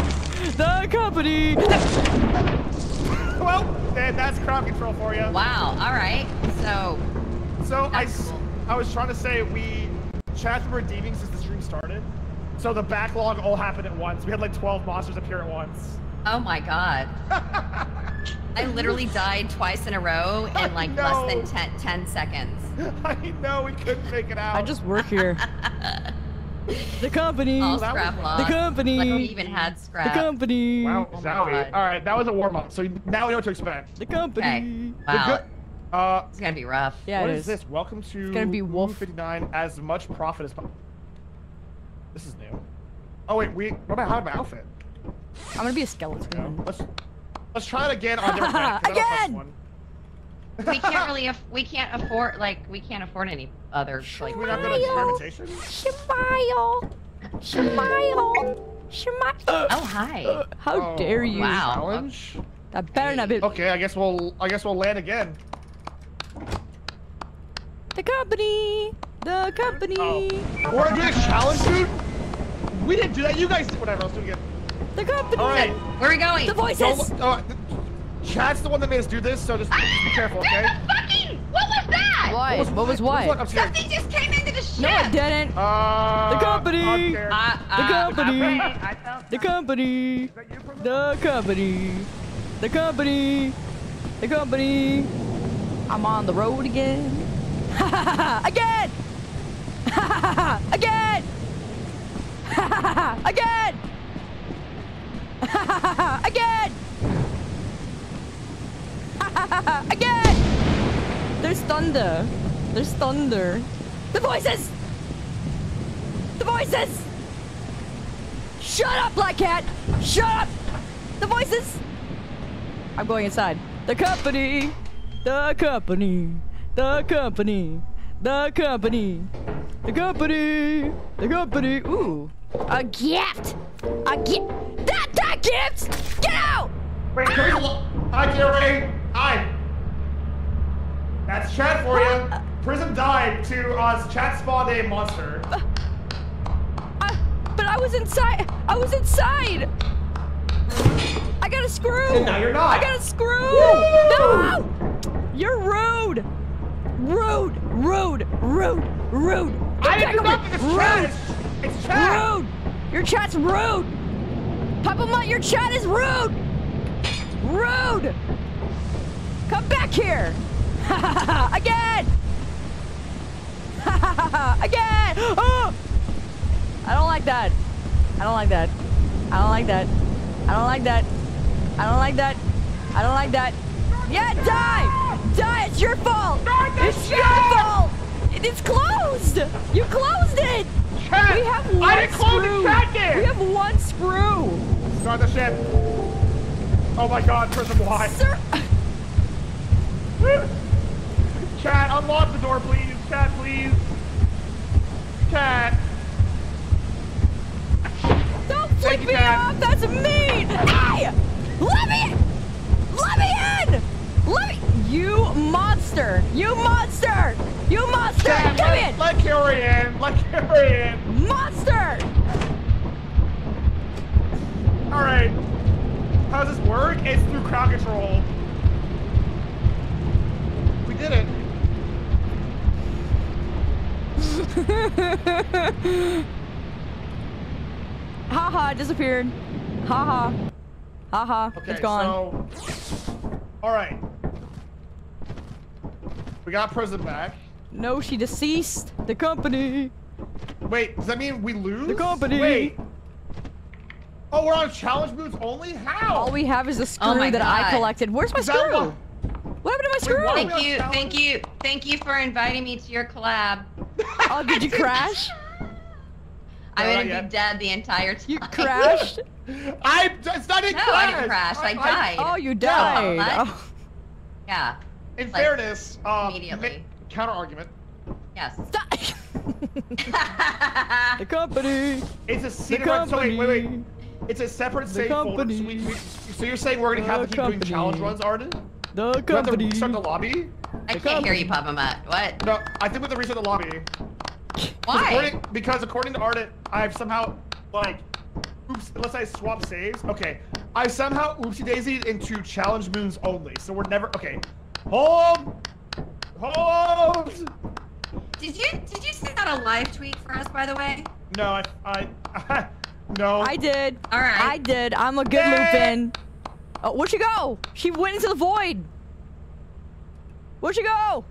The company. Well, eh, that's crowd control for you. wow. All right. So, So I, cool. I was trying to say we chat's been redeeming since the stream started. So the backlog all happened at once. We had like 12 monsters appear at once. oh my god. I literally died twice in a row in like less than 10, 10 seconds. I know we couldn't make it out. I just work here. The company. All scrap fun. lost. The company. Like we even had scrap. The company. Wow, Oh Zowie. All right, that was a warm up. So now we know what to expect. The company. Okay. Wow. good- uh, It's gonna be rough. Yeah, what it is is. this? Welcome to It's gonna be Ooh Wolf. 59. As much profit as possible. This is new. Oh wait, we. What about how my outfit? I'm gonna be a No. skeleton. Let's let's try it again on a different planet, 'cause I don't trust Again! we can't really aff- we can't afford like we can't afford any other like We're not good at experimentation. Smile. Smile. Smile. oh hi How Oh, dare you? wow. Challenge. That better not be. Okay, I guess we'll I guess we'll land again. The company. The company. Oh. We're gonna do this challenge, dude. We didn't do that. You guys did whatever. Let's do it again. The company. All right. where are we going The voices. Don't, uh, Chad's the one that made us do this, so just, just be careful, okay? fucking what was that What? What was Look, what? I'm something just came into the ship No, it didn't. Uh, The company. I'm uh, The uh, company. I The company. The company. The company. The company. I'm on the road again. again. again. again. again. again. There's thunder. There's thunder. The voices. The voices. Shut up, Black Cat! Shut up! The voices! I'm going inside. The company! The company! The company! The company! The company! The company! Ooh! A gift! A gift! That, that gift! Get out! Wait, we Hi, Kira Hi. That's Chad for you. Uh, uh. Prism died to uh, Chad spawned a monster. I, but I was inside! I was inside! I got a screw! And now you're not. I got a screw! Woo! No! You're rude! Rude! Rude! Rude! Rude! I Get didn't do nothing. Chat. here. It's, it's chat. Rude! Your chat's rude! Papa Mutt, your chat is rude! Rude! Come back here! Again! Again! Oh! I don't like that. I don't like that. I don't like that. I don't like that. I don't like that. I don't like that. Yeah, die! Die! It's your fault! It's your fault! It is closed! You closed it! Chat. We have one I didn't close screw. the chat did. We have one screw. Start the ship. Oh my god, Prism Y. Sir, Chat, unlock the door, please. Chat, please. Chat. don't flick me Cat. off. That's mean. Hey, let me, let me in. Let me. You monster. You monster. You monster. Chat, Come let, in. let Carrie in. Let Carrie in. Monster. Alright. How does this work? It's through crowd control. We did it. Haha, it disappeared. Haha. Haha. Okay, it's gone. so... Alright. We got Prism back. No, she deceased. The company. Wait, does that mean we lose? The company. Wait. Oh, we're on challenge moves only? How? All we have is a oh screw my that I collected. Where's my screw? what- What happened to my screw? why- Thank you, thank you, thank you for inviting me to your collab. Oh, did you crash? I'm No, gonna not yet. be dead the entire time. You crashed? I, it's not even No, I didn't crash. I died. Oh, you died. what? Oh. Yeah. In Like, fairness, uh, immediately. counter argument. Yes. Stop. the company. It's a The secret. So wait, wait, wait. company. It's a separate The save folder. So, we, we, so you're saying we're gonna have The to keep doing challenge runs, Arden? The We have to company. restart the lobby? I The can't hear you, company. Papa Mutt. What? No, I think we have to restart the lobby. 'Cause Why? According, because according to Arden, I've somehow like, oops. Unless I swap saves. Okay, I somehow oopsie daisied into challenge moons only. So we're never okay. Hold, hold. Did you did you send out a live tweet for us, by the way? No, I, I, no. I did. All right. I did. I'm a good Yay! Lupin. Oh, where'd she go? She went into the void. Where'd she go?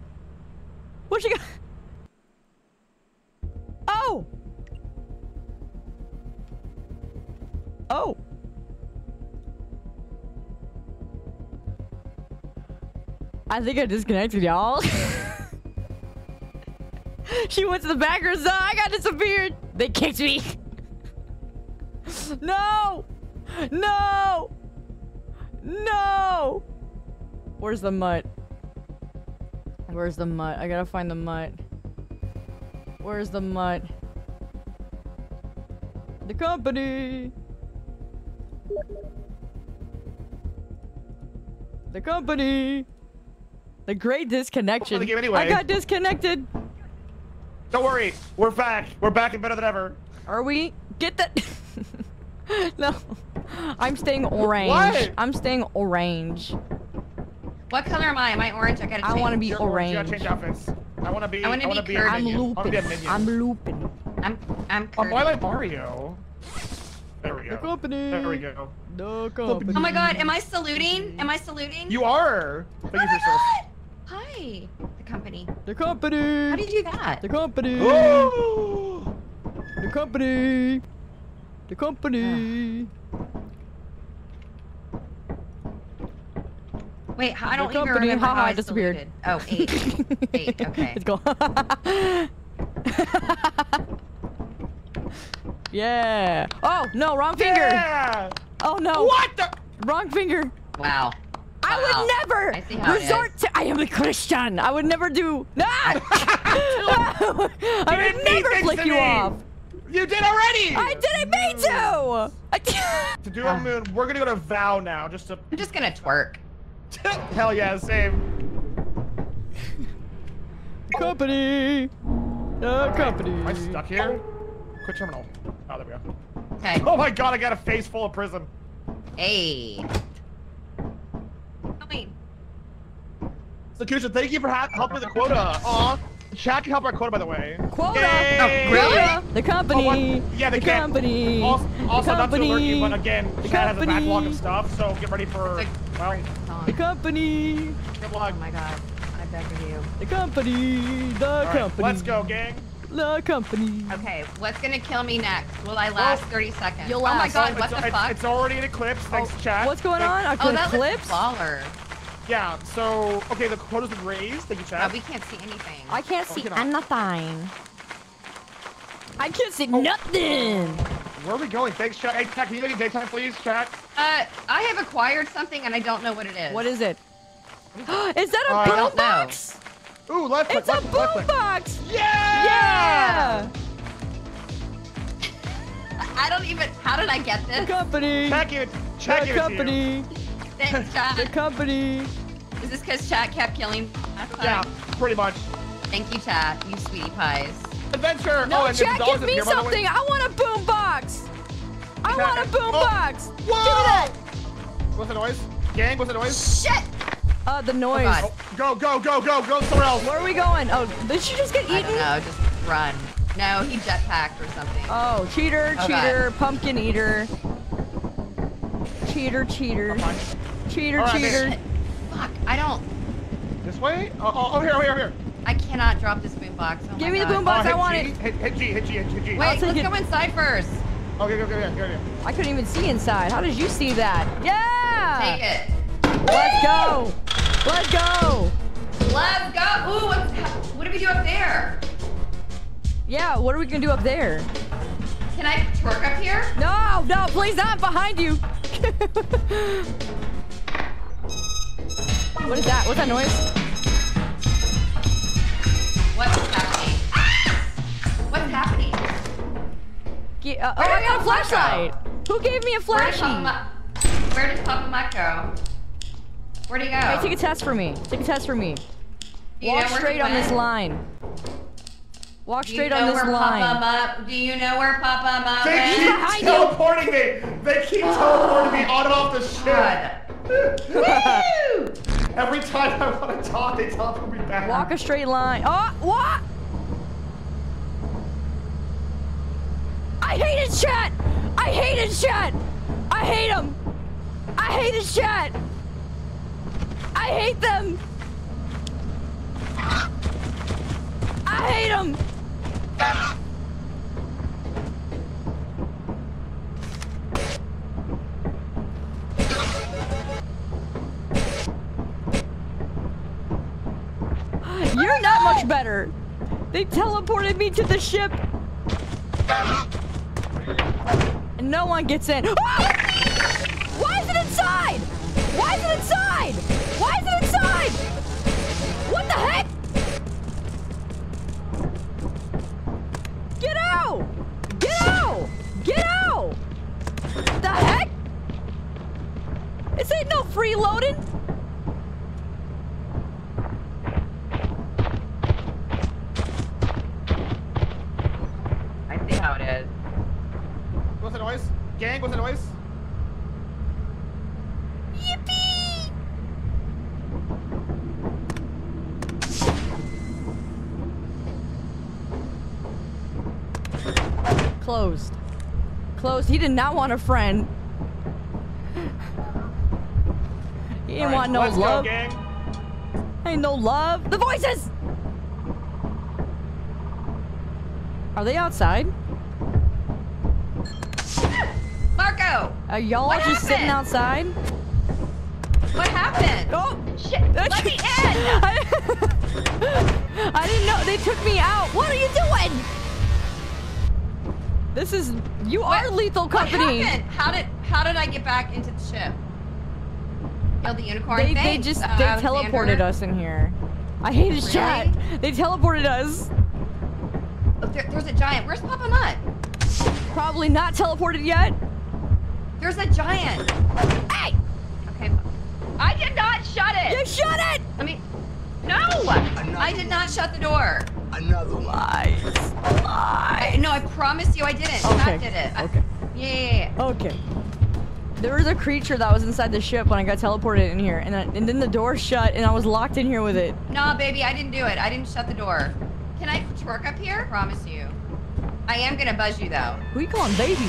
Where'd she go? Oh. Oh. I think I disconnected y'all. she went to the back room, so I got disappeared. They kicked me. No! No! No! Where's the mutt? Where's the mutt? I gotta find the mutt. Where's the mutt? The company! The company! The great disconnection. the game anyway. I got disconnected. Don't worry, we're back. We're back and better than ever. Are we? Get that. no. I'm staying orange. What? I'm staying orange. What color am I? Am I orange? I gotta I want to be You're orange. You gotta orange. change outfits. I want to be. I wanna wanna be be. a Kirby. I'm minion. I wanna be a looping. minion. I'm looping. I'm I'm Um, Kirby. why am I Mario? There we go. The company. There we go. The company. Oh my god, am I saluting? Am I saluting? You are. Thank Oh you my for yourself. god! Hi, the company. The company. How do you do that? The company. Ooh. The company. The company. Wait, I don't The even company, remember how I disappeared. saluted. Oh, eight. eight, okay. It's gone. yeah. Oh no, wrong finger. Yeah. Oh no. What the? Wrong finger. Wow. I Wow. would never I see how it resort to. I am a Christian. I would never do. No. I would mean never things flick you me. off. You did already. I didn't mean to. I- To do a moon, we're gonna go to Vow now, just to. I'm just gonna twerk. Hell yeah, same. company. The company. Am I stuck here? Quit terminal. Oh, there we go. Okay. Oh my god, I got a face full of prism. Hey. Wait. So, Kusha, thank you for helping the quota. Aw. Chat can help our quota, by the way. Quota. Yay! Oh, really? The company. Oh. Yeah, they the can't- company. Also, also the not to company. alert you, but again, The Chat has a backlog of stuff, so get ready for, It's well, The company. good Oh my god. I beg of you. The company. The All right, company. let's go, gang. The company. Okay, what's gonna kill me next? Will I last 30 seconds? You'll oh my god, it's, what the it's, fuck? it's already an Eclipse, thanks to Chat. What's going on? Thank- oh, that eclipse? looks baller. Yeah, so, okay, the quota's been raised, thank you, Oh, Chat. we can't see anything. I can't see Okay, now. nothing. I can't see Oh. nothing. Where are we going? Thanks, Chat. Hey, Chat, can you make it daytime, please, Chat? Uh, I have acquired something and I don't know what it is. What is it? is that a Uh, I don't boom know. Ooh, left click, It's a left click, left boom box. Yeah! Yeah. I don't even. How did I get this? The company. Chat gave it, Chat The it to you. company. Thanks, The chat. company. Is this because chat kept killing? That's. Yeah, pretty much. Thank you, chat. You sweetie pies. Adventure! No, oh, chat, give me here, by the way. something. I want a boom box. I want a boom oh. box. Give me Whoa! that. What's the noise? Gang, what's the noise? Shit! Uh, the noise. God. Go, go, go, go, go somewhere else. Where are we going? Oh, did she just get I eaten? don't know. Just run. No, he jetpacked or something. Oh, cheater, Oh, cheater, pumpkin eater. Cheater, cheater. Cheater, All right, cheater. man. Fuck! I don't. This way? Oh, oh, over here, over here, over here. I cannot drop this boombox. Oh Give my me the God. boombox. Oh, hit I want G. it. Hit, hit G, hit G, hit G, hit G. Wait, take let's it. go inside first. Okay, go, go, go, go, go. I couldn't even see inside. How did you see that? Yeah! Take it. Let's go! Let's go! Let's go. Ooh, what do we do up there? Yeah, what are we gonna do up there? Can I twerk up here? No, no, please not behind you. what is that? What's that noise? What's happening? Ah! What's happening? Ge- uh, oh, I got a flashlight. Who gave me a Where did flashy? Papa Mutt, where did Papa Mutt go? Where'd he go? Hey, take a test for me. Take a test for me. Do you Walk know where he straight on this line. Walk Do you straight know on this where line. Papa Mutt? Do you know where Papa Mutt They went? keep behind you. teleporting me. They keep teleporting me on and off the ship. God. Woo! Every time I want to talk, they teleport me back. Walk a straight line. Oh, what? I hate his chat. I hate his chat. I hate him. I hate his chat. I hate them. I hate him. You're not much better. They teleported me to the ship. And no one gets in. Ah! Why is it inside? Why is it inside? The heck? Get out! Get out! Get out! The heck? This ain't no freeloading. I see how it is. What's the noise? Gang, what's the noise? Yippee! Closed. Closed. He did not want a friend. He didn't All right, want no let's love. go, gang. Ain't no love. The voices! Are they outside? Marco! Are y'all What just sitting outside? What happened? Oh! Shit! Let me in! I, I didn't know they took me out. What are you doing? This is you are lethal company. What happened? How did how did I get back into the ship? Kill the unicorn. They, they just uh, they Alexander. teleported us in here. I hate his Really? chat. They teleported us. Look, there, there's a giant. Where's Papa Mutt? Probably not teleported yet. There's a giant. Hey, Okay. I did not shut it. you shut it. Let me. No! I did not shut the door. Another one. Lies. I, no, I promise you I didn't. Okay, Chat did it. I- okay. yeah, yeah, yeah. Okay. There was a creature that was inside the ship when I got teleported in here, and, I, and then the door shut, and I was locked in here with it. Nah, baby, I didn't do it. I didn't shut the door. Can I twerk up here? Promise you. I am gonna buzz you though. Who you calling baby?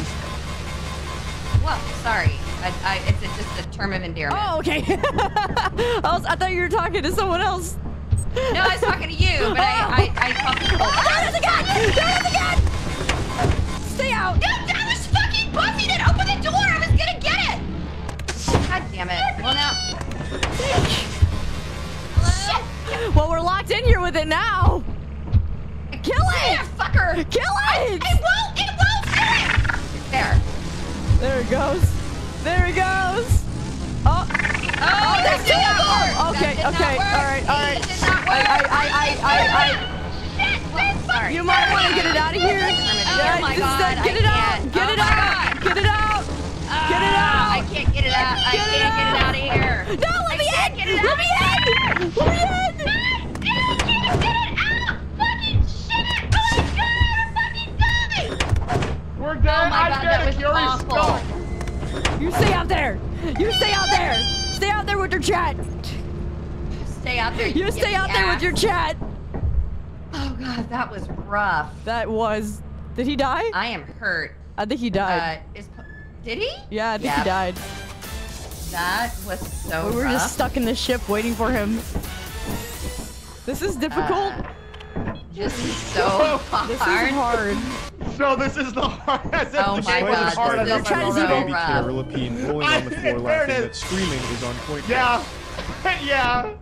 Well, sorry. I, I, it's a, just a term of endearment. Oh, okay. I, was, I thought you were talking to someone else. No, I was talking to you, but I, I, I called you. Oh, there it is again! There it is again! Stay out! No, I was fucking buzzing it. Open the door. I was gonna get it. God damn it. Well now. Hello? Well, we're locked in here with it now. Kill it! fucker. Kill it! It won't. It won't do it. There. There it goes. There it goes. Oh, Oh, there's that two did of not them. work. That Okay, okay, work. all right, all right. It I. I, I, I, I, I. Shit, Liz, sorry. You might want to get it out of here. Oh my just, uh, god, Get I it out. can't. Get oh it out. Get it out. Uh, get it out. I can't get it out. I can't get it out. out of here. No, let me can't in. get it Let out. me in. Let me in. Oh, We're dead. Oh my I'm God, dead. that was Curious awful. skull. You stay out there. You stay out there. Stay out there with your chat. Stay out there. You stay out the there with your chat. Oh god, that was rough. That was. Did he die? I am hurt. I think he died. Uh, is did he? yeah, I think Yep. he died. That was so We were rough. just stuck in the ship waiting for him. This is difficult. Uh, just so hard. this is hard. So this is the hardest. Oh the my game God, is hard this enough. is I don't so know. baby rough. Kaori Lupine rolling on the floor There it laughing is. that screaming is on point. Yeah. yeah.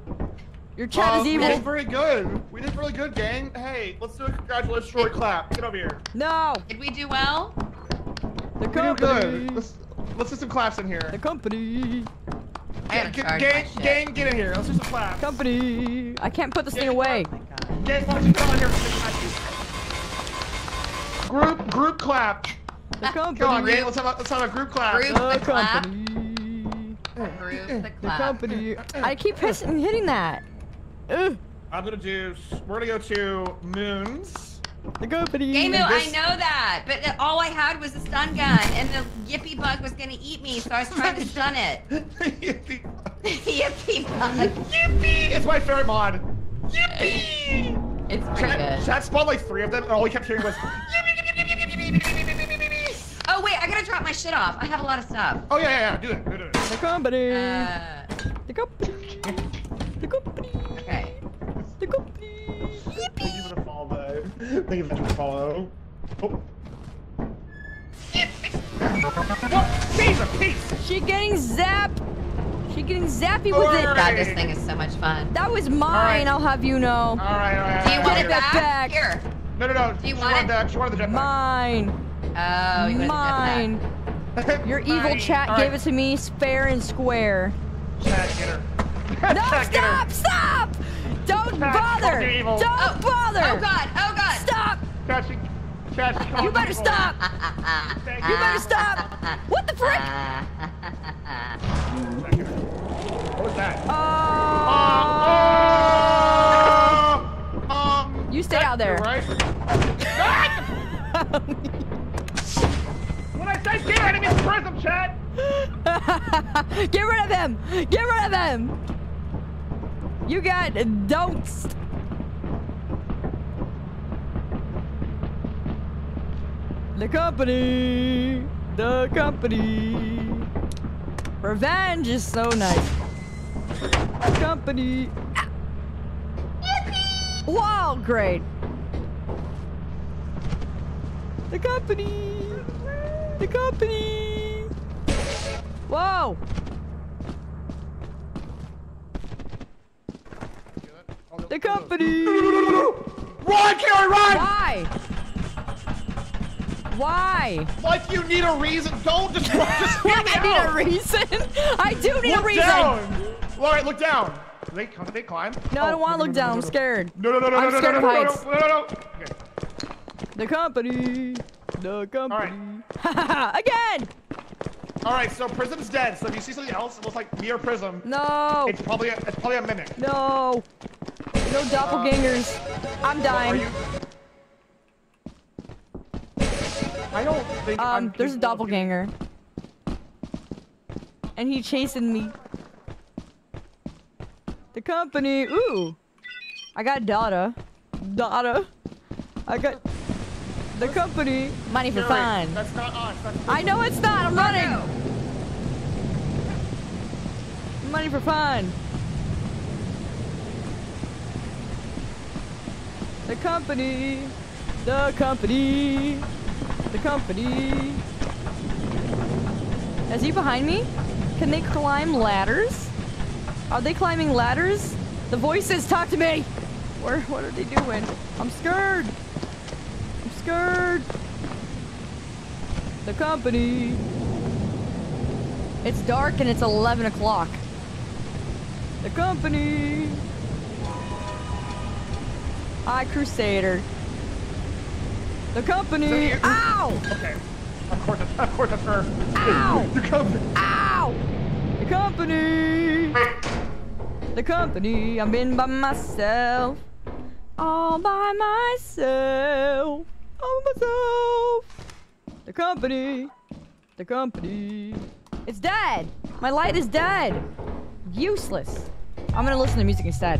Your chat Um, is We evil. did very good. We did really good, gang. Hey, let's do a congratulations story clap. Get over here. No. Did we do well? The We did company. good. Let's let's do some claps in here. The company. I gotta Get- charge gang, gang, get in here. Let's do some claps. Company. I can't put this thing away. Oh. Gang, why don't you come in here for Group, group clap. The company. Come on, gang. Let's have a, let's have a group clap. Group. The The clap. company. Group the The company. I keep hitting, hitting that. Ugh. I'm gonna do. We're gonna go to moons. The company. Gamu, And I know that, but all I had was a stun gun, and the yippy bug was gonna eat me, so I was trying to stun it. Yippee. yippy bug. Yippee! It's my favorite mod. Yippee! It's pretty Chat, good. chat spawned like three of them, and all we kept hearing was. Oh wait, I gotta drop my shit off. I have a lot of stuff. Oh yeah, yeah, yeah. Do it, do it, do it. The company. Uh, the company. The company. okay. The company. Thank you for the follow. Thank you for the follow. Oh. What? Jesus, peace! She getting zapped. She getting zappy with Alright. it. God, this thing is so much fun. That was mine. Alright. I'll have you know. All right, all right. Do you all want right. it that back? back. Here. No, no, no. Do you she want wanted it? that. She wanted the jetpack. Mine. Oh, you Mine. Your evil Mine. chat All gave right. it to me fair and square. Chat, get her. No, Chat, get her. stop! Stop! Don't Chat, bother! Don't Oh, bother! Oh god, oh god. Stop! Chat, she, You better stop! You better stop! What the frick? Chat, get her. What was that? Uh, um, You stay out there. you're Right? when I say get enemy prism, chat. Get rid of him! Get rid of him! You got don'ts. The company. The company. Revenge is so nice. The company. Ah. Wow, great. The company. The company. Whoa. The company. Run, Carrie, run! Why? Why? Like you need a reason. Don't just run. Just I need a reason. I do need Look a reason. down. All right, look down. Do they, can they climb? No, I Oh, don't want to no, look no, down. no, I'm scared. No, no, no, no, I'm no, no, scared no, no, no, no, no, no. Okay. The company. The company. right. Again. All right, so Prism's dead. So if you see something else, it looks like me or Prism. No. It's probably a, it's probably a mimic. No. No doppelgangers. I'm dying. you? I don't think. Um, I'm there's a doppelganger. and he chasing me. The company. Ooh. I got data. Data. I got the company. Money for Fury, fun. That's not us. That's I know it's not. I'm running. Money for fun. The company. The company. The company. Is he behind me? Can they climb ladders? Are they climbing ladders? The voices talk to me. Where? What are they doing? I'm scared. I'm scared. The company. It's dark and it's 11 o'clock. The company. Hi, Crusader. The company. you? Ow! Okay. Of course, it's, of course, it's her. Ow! The company. Ow! The company. The company. I'm in by myself. All by myself. All by myself. The company. The company. It's dead. My light is dead. Useless. I'm gonna listen to music instead.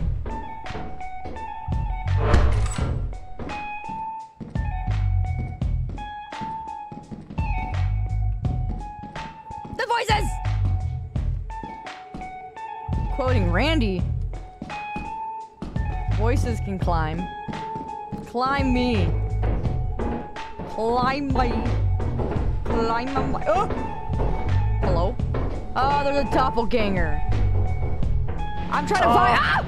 Voices! Quoting Randy. Voices can climb. Climb me. Climb my. Climb my. Oh! Hello? Oh, there's a doppelganger. I'm trying to find. Ah!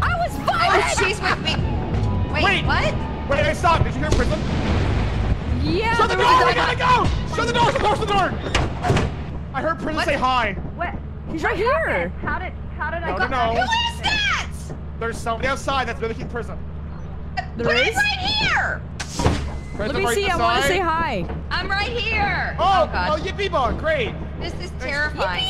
I was Oh, she's with me. Wait, Wait. what? Wait, wait, stop. Did you hear Prism? yeah, Shut the door! We gotta go! Shut the door! Shut the door! Shut the door! I heard Prism What? say hi. What? He's right here. How did how did No, I no, no. Who is that? There's somebody outside that's mimicking Prism. There But is? I'm right here. Prism Let me right see. I want to say hi. I'm right here. Oh, oh oh, god. yippee bug, great. This is terrifying.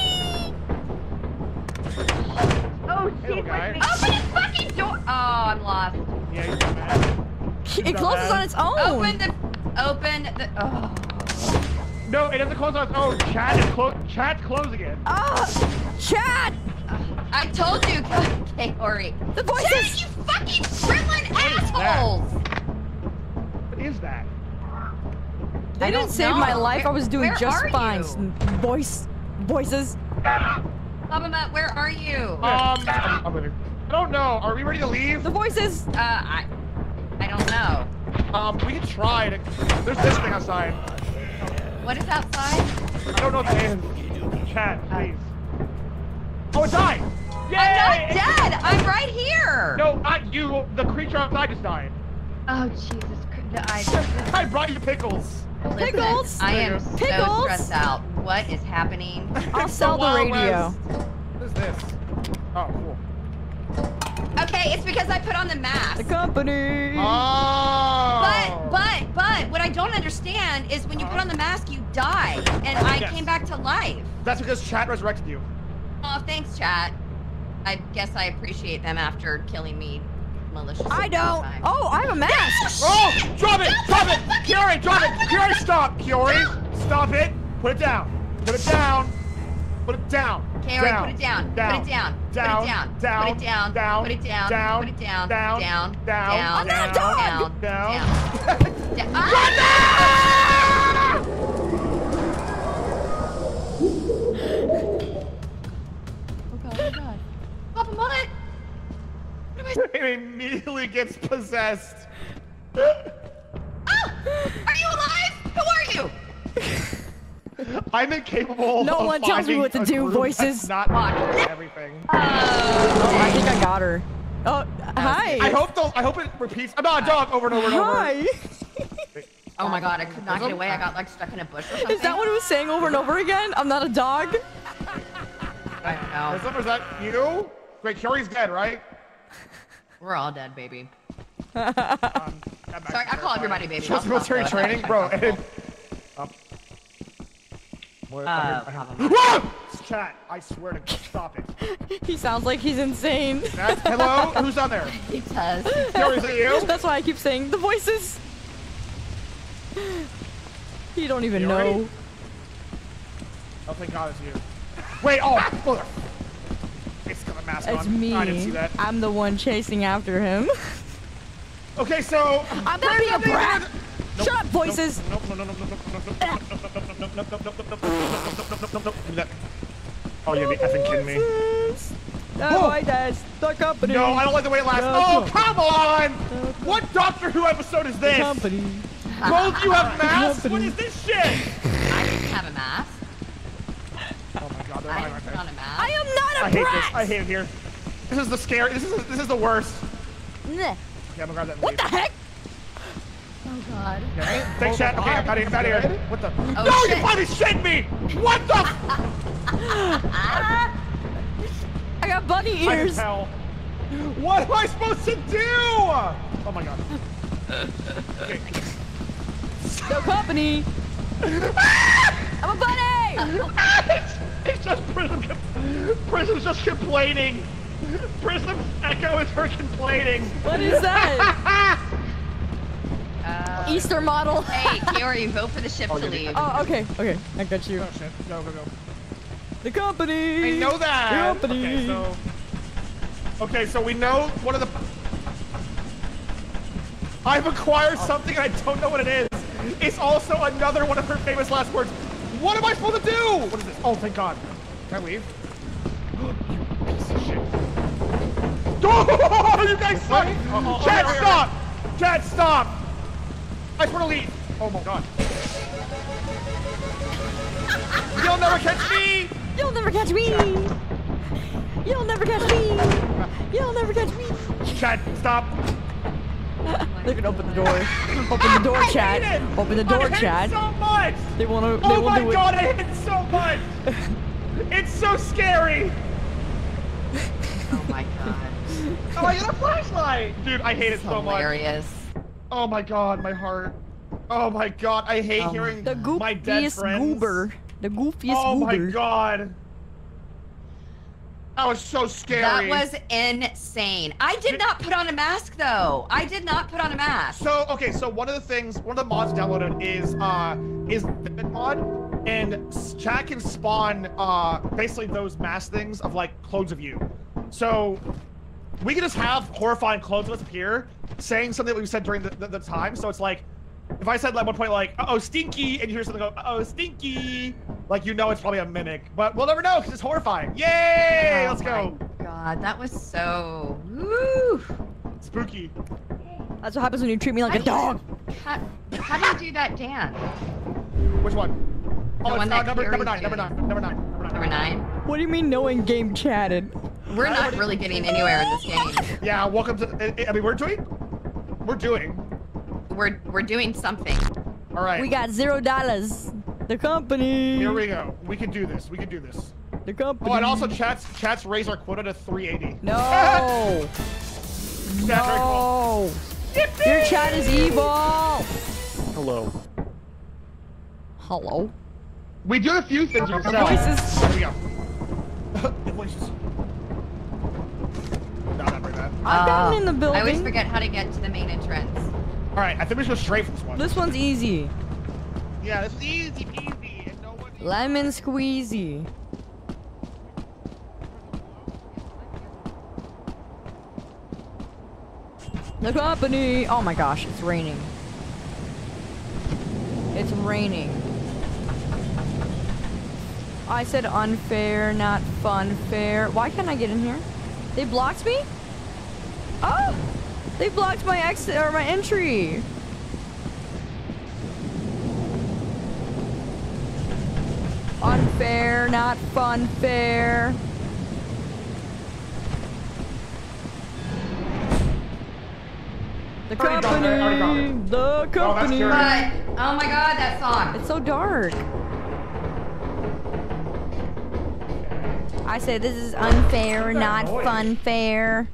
Oh, Hello, she's guy. me. Open the fucking door. Oh, I'm lost. Yeah, you're mad. It closes on its own. Open the. Open the. Oh. No, it doesn't close on its own. Chat is close. Chat's closing it. Ah, chat. I told you. Okay, Ori. The voices. Chat, you fucking gremlin assholes. What is that? They I didn't don't save my know. life. I was doing just fine. you? S- Voice, voices. Bubba, where are you? Um, I'm, I'm leaving. I don't know. Are we ready to leave? The voices. Uh, I. I don't know. Um, we can try to. There's this thing outside. What is outside? I don't know the that is. Chat, uh, please. Oh, it died! Yay! I'm not dead. I'm right here. No, not you. The creature outside just died. Oh Jesus Christ! I, I brought you pickles. listen, Pickles? I am so Pickles? stressed out. What is happening? I'll sell the Wild radio. West. What is this? Oh, cool. Okay, it's because I put on the mask. The company. Oh! But, but, but, what I don't understand is when you put uh-huh. on the mask, you die. And I Yes. came back to life. That's because chat resurrected you. Oh, thanks, chat. I guess I appreciate them after killing me maliciously. I don't. time. Oh, I have a mask. Oh! Drop it! Drop it! Kaori, drop it! Kaori, stop! Kaori, stop it! Put it down! Put it down! Put it down! Right, down. put it down. Down. Put it down. Down. Put it down. Down. Put it down. Down. Put it down. Down. Put it down. Down. Down. Down. I'm not a Down. dog. Down. Down. Down. Ah! Oh god, oh god. Papa Mullet! It immediately gets possessed. Ah! Are you alive? Who are you? I'm incapable No of one tells me what to do, voices. that's Not watching everything. Oh, I think I got her. Oh, hi. I hope the, I hope it repeats. I'm not a dog over and over and over. Hi. Oh my god, I could not get away. I got like stuck in a bush or something. Is that what it was saying over and over again? I'm not a dog. I don't know. Is that, is that you? Wait, Kaori's dead, right? We're all dead, baby. Um, Sorry, I call everybody baby. Just military training, bro. And, what, Uh, I Papa Whoa! Chat, I swear to God, stop it. He sounds like he's insane. That's, hello? Who's on there? He does. Kaori, is it you? That's why I keep saying the voices. You don't even You know. already- Oh, thank God it's you. Wait, oh, mother. It's got a mask It's on. me. I didn't see that. I'm the one chasing after him. Okay, so. I'm not being a brat. Shut up, voices! Oh, you're effing kidding me. No, I danced. The company. No, I don't like the way it lasts. Oh, come on! What Doctor Who episode is this? The company. Both you have masks? What is this shit? I didn't have a mask. Oh my god, they're I am not a mask. I hate brat. this. I hate it here. This is the scary. This is this is the worst. Yeah, I'm gonna grab that. What the heck? Oh God. Okay. Thanks, chat. Okay, I'm out of here. I'm out of here. What the? Oh, no, shit. you probably shit me. What the? I got bunny I can ears. tell. What am I supposed to do? Oh my god. Okay. The company. I'm a bunny. it's, it's just Prism. Prism's just complaining. Prism's echo is her complaining. What is that? Uh, Easter model. hey, Kaori, vote for the ship to leave. Oh, okay, okay. I got you. Oh shit. Go, go, go. The company. I know that. The Company. Okay, so. Okay, so we know one of the. I've acquired something and I don't know what it is. It's also another one of her famous last words. What am I supposed to do? What is this? Oh, thank God. Can I leave? you piece of shit. Oh, you guys suck! Chad, stop! Chad, stop! I just want to leave. Oh my God. You'll never catch me! You'll never catch me. You'll never catch me. You'll never catch me. Chad, stop! They're gonna open the door. Open the door, I chat. it! Open the door, I hate chat. it so much! They wanna. They Oh wanna my do god, I hate it so much! it's so scary! Oh my God. Oh, I got a flashlight! Dude, I hate it so much. Hilarious. Oh my god, my heart. Oh my god, I hate my hearing The my dead goofiest friends. goober. The goofiest Oh my goober. god. That was so scared. That was insane. I did not put on a mask though. I did not put on a mask. So okay, so one of the things, one of the mods downloaded is uh is Vivid mod, and s- chat can spawn uh basically those mask things of like clones of you. So we can just have horrifying clones of us appear, saying something that we said during the, the, the time. So it's like, if I said at one point like, "Uh oh, stinky," and you hear something go, "Uh oh, stinky," like you know it's probably a mimic, but we'll never know because it's horrifying. Yay! Oh Let's go. my God, that was so. Woo. Spooky. That's what happens when you treat me like a dog. How, how do you do that dance? Which one? The oh, one it's, that number, number nine, number nine, number nine, number nine. Number nine. What do you mean no one game chatted? We're not really getting anywhere in this game. Yeah, welcome to. I- I mean, we're doing. We're doing. We're we're doing something. All right. We got zero dollars. The company. Here we go. We can do this. We can do this. The company. Oh, and also chats chats raise our quota to 380. No. That's cool. no. Your chat is evil. Hello. Hello. We do a few things Our ourselves. voices. There we go. The voices. No, not very bad. I've gotten in the building. I always forget how to get to the main entrance. All right, I think we should go straight for this one. This one's easy. Yeah, this is easy peasy. and no one- Lemon squeezy. The company. Oh my gosh, it's raining. It's raining. I said unfair, not fun fair. Why can't I get in here? They blocked me? Oh! They blocked my exit or my entry. Unfair, not fun fair. The Already got it, already got company. it. The company. scary. But oh my god, that song. It's so dark. I say this is unfair, not noise? fun fair.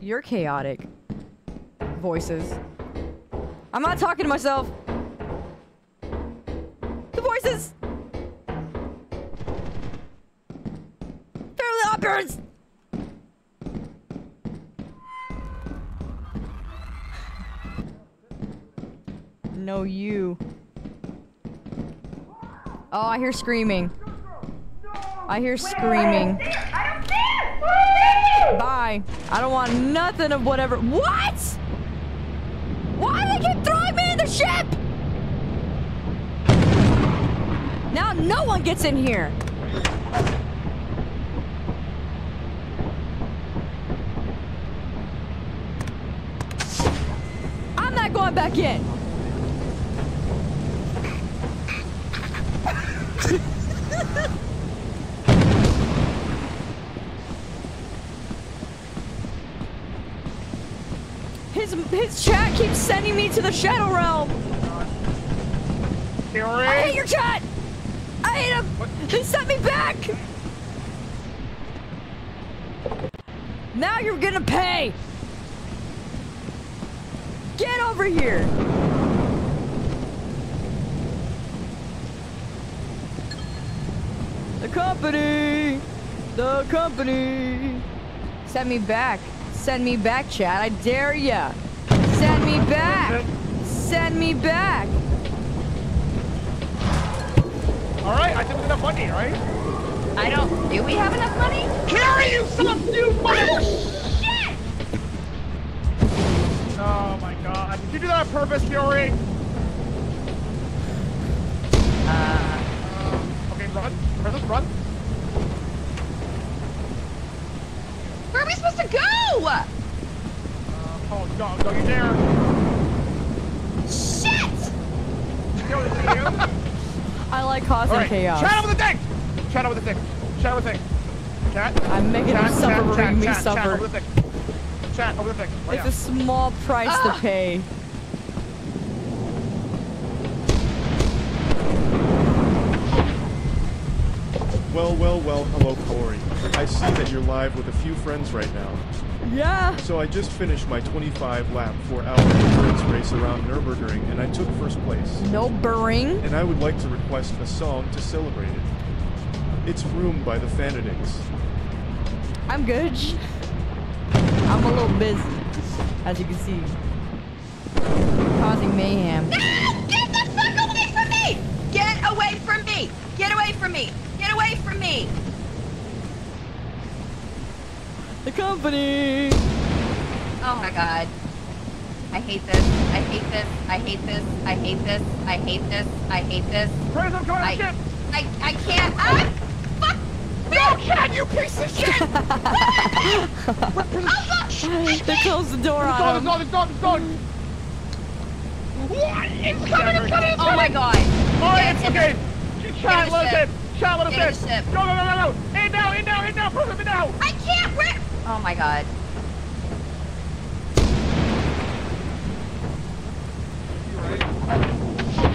You're chaotic. Voices. I'm not talking to myself. The voices. Fairly Operas. No, you. Oh, I hear screaming. I hear screaming. Bye. I don't want nothing of whatever. What? Why do they keep throwing me in the ship? Now no one gets in here. I'm not going back in. His his chat keeps sending me to the shadow realm. I hate your chat. I hate him. He sent me back. Now you're gonna pay. Get over here. The company. The company. Send me back. Send me back, Chad. I dare ya. Send me back. Send me back. All right, I think we have enough money, right? I don't. Do we have enough money? Carry you, son of you, Oh shit! Oh my god. Did you do that on purpose, Fury? Uh, Okay, run. Run, run. where are we supposed to go? Uh, oh, don't, don't you dare. Shit! Yo, is it you? I like causing All right, chaos. chat with the thing. Chat over the thing. Chat over the thing. Chat. I'm making chat, him suffer chat, for chat, me chat, Chat suffer. over the thing. Chat over the thing. Right It's now. a small price to Ah. pay. Well, well, well, hello, Corey. I see that you're live with a few friends right now. Yeah. So I just finished my 25 lap 4 hour endurance race around Nürburgring and I took first place. No burring. And I would like to request a song to celebrate it. It's Room by the Fanatics. I'm good. I'm a little busy, as you can see. Causing mayhem. Ah, Get the fuck away from me! Get away from me! Get away from me! Get away from me! The company. Oh my god. I hate this. I hate this. I hate this. I hate this. I hate this. I hate this. Praise him, come I, shit. I, I can't. Ah! Fuck! No, cat, you piece of shit! they closed the door on gone, him. it's gone, it's gone, it's gone. What? It's coming, it's coming, it's Oh my god. All right, Get it's in okay. the- Chat, in the let us ship. in. Chat, let us Get in in. the ship. No, no, no, no, no. In now, in now, in now. Prove it now. I can't. Where? Oh my god.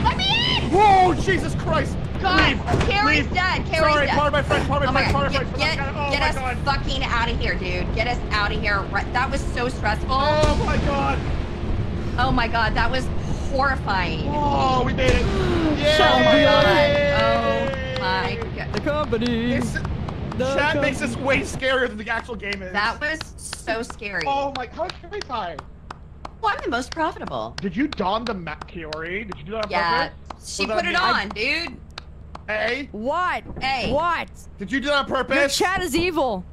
Let me in! Whoa, Jesus Christ. God, Leave. Carrie's Leave. dead. Carrie's Sorry, dead. pardon oh, my friend, pardon Oh my my friend, my Get, friend. get, Oh get us God. fucking out of here, dude. Get us out of here. That was so stressful. Oh my God. Oh my god, that was horrifying. Oh, we made it. Yeah. Oh my god. My god. The company. This, The chat makes this way scarier than the actual game is. That was so scary. Oh my, how can we die? Well, I'm the most profitable. Did you don the map, Kaori? Did you do that on Yeah. purpose? She put it me? on, dude. Hey, What? Hey. What? did you do that on Your purpose? chat is evil.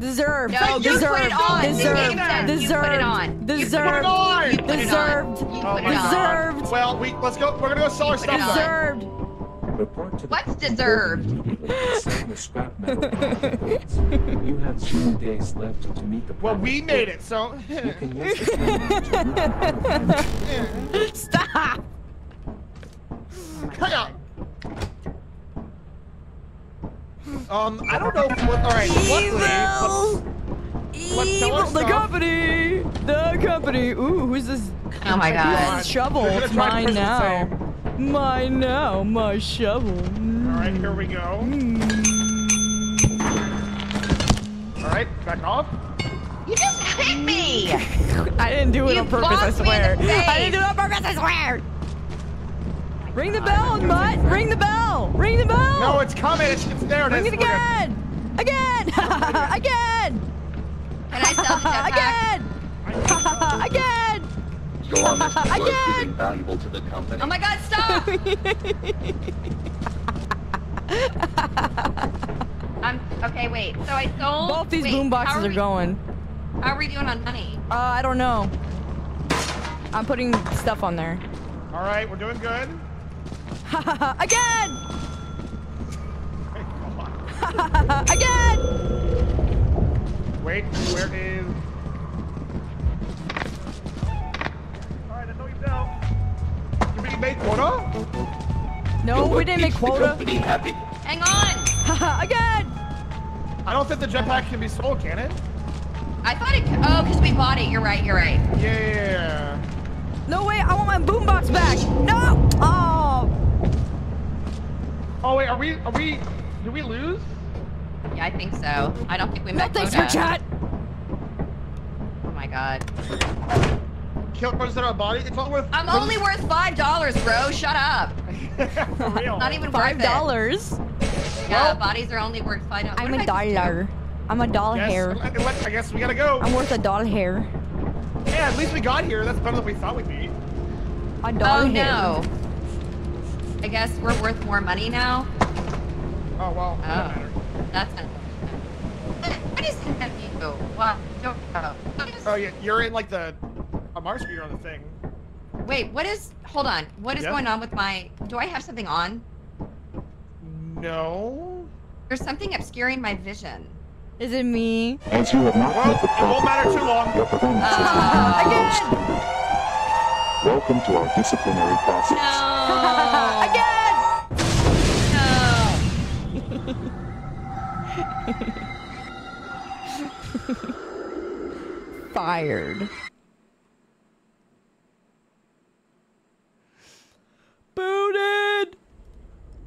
Deserved. No, you put it on. The Deserved. game said you Deserved. put it on. You put it Deserved. on. You put it on. Deserved. You put my it on. God. Deserved. Well, we let's go. We're gonna go sell our stuff. it on. Deserved. Report to the What's deserved? Send the scrap metal profits. You have seven days left to meet the Well, we made it. So. You can use the time to move Stop. Hang on. Um, I don't know. What, all right. Luckily, let's- let's tell Evil. The stuff. company. The company. Ooh, who's this? Oh my god. this shovel? It's mine prison the now. Mine now. My shovel. All right, here we go. Hmm. All right, back off. You just hit me. I didn't do it You on purpose, I bonked me in swear. I didn't do it on purpose, I swear. Ring the bell, Mutt. Ring the bell. Ring the bell. No, it's coming. It's, it's there. It Ring is. it We're gonna- again. Again. Again. Can I sell the jetpack? Again. Again. Your honest was Again. getting valuable to the company. Oh my god, stop! I'm okay. Wait. So I sold. Both these wait, boom how boxes are we- going. How are we doing on money? Uh, I don't know. I'm putting stuff on there. All right, we're doing good. Again! Again! Wait, where is? Did we make quota? No, we didn't make quota. Hang on. Again! I don't think the jetpack can be sold, can it? I thought it. could. Oh, because we bought it. You're right. You're right. Yeah. No way, I want my boombox back! No! Oh! Oh wait, are we? Are we? Did we lose? Yeah, I think so. I don't think we No met thanks quota. for chat! Oh my god. Kill instead of a body. It's not worth. I'm only worth five dollars, bro. Shut up. For real. Not even Five dollars? Yeah, bodies are only worth five dollars. I'm a dollar. I'm a doll Yes, hair. I I guess we gotta go. I'm worth a doll hair. Yeah, at least we got here. That's better than we thought we'd be. A doll Oh hair. no. I guess we're worth more money now. Oh well. Oh. doesn't. That's not. What is that you? What? Oh yeah, you're in like the a Mars speeder on the thing. Wait, what is? Hold on. What is Yeah? going on with my? Do I have something on? No. There's something obscuring my vision. Is it me? As you have not Well, the it won't matter too long. Uh, is Welcome to our disciplinary process. No. Again! No. Fired. Booted!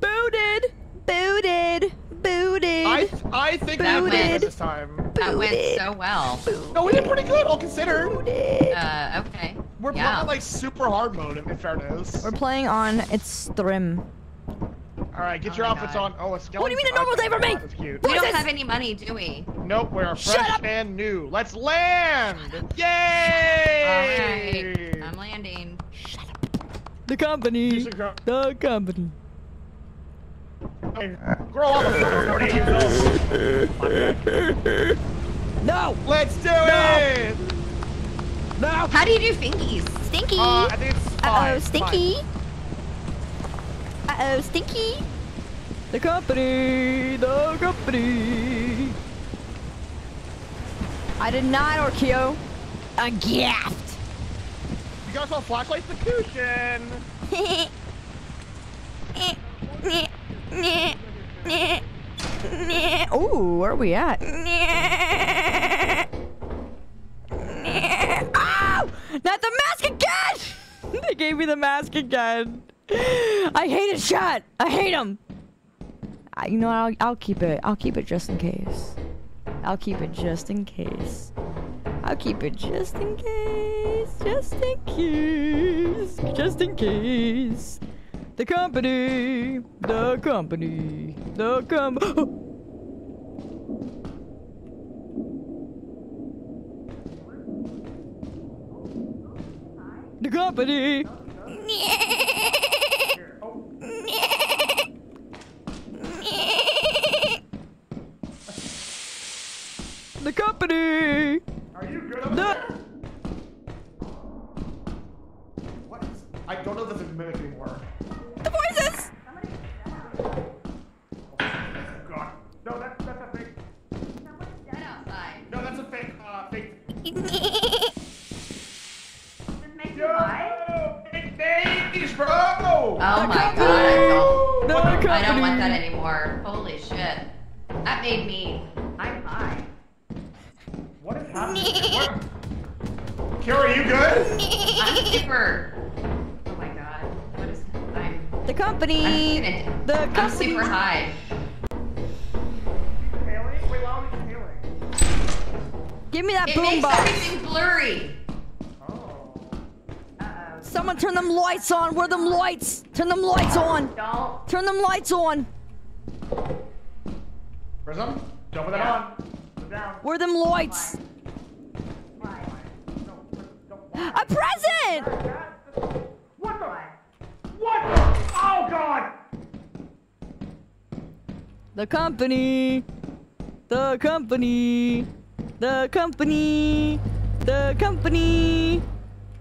Booted! Booted! Booted! I I think That we went- did this time. That went so well. No, we did pretty good, all considered. Booted. Uh, okay. We're yeah. playing like super hard mode in fairness. We're playing on its Thrim. All right, get Oh your outfits God. on. Oh, a skeleton. What do you mean a normal day for me? That's cute. We What is don't have any money, do we? Nope, we're fresh and new. Let's land! Yay! All right. I'm landing. The company. Piece of gro- The company. Grow up before 40 years old. No! Let's do it! No! How do you do fingies? Stinky! Uh, I think it's Uh fine. oh, it's stinky! Uh oh, stinky! The company! The company! I did not, Orkio. A gift! Fine. You guys want flashlights? The cushion! Ooh, where are we at? Ow! Not the mask again! they gave me the mask again. I hate it, shot. I hate him. I, you know what? I'll, I'll keep it. I'll keep it just in case. I'll keep it just in case. I'll keep it just in case. Just in case. Just in case. The company. The company. The company. the company. The company. Are you good up The there? What? I don't know if this is mimic anymore. the voices. God. No, that's, that's a fake. Dead outside. No, that's a fake, uh, fake. Yo! Big days, bro! Oh my god, I don't. The company. I don't want that anymore. Holy shit. That made me. I'm high. What is happening? what? Kira, are you good? I'm super. Oh my god. What is. I'm. The company. I'm, gonna, The I'm company. super high. Hailing? Wait, why are we hailing? Give me that It makes boombox. everything blurry. Oh. Uh -oh. Someone turn them lights on. Where them lights? Turn them lights on. Don't. Turn them lights on. Prism? Don't put that on. Put it down. Where them lights? A present! What the? What the? Oh, God! The company. The company. The company. The company.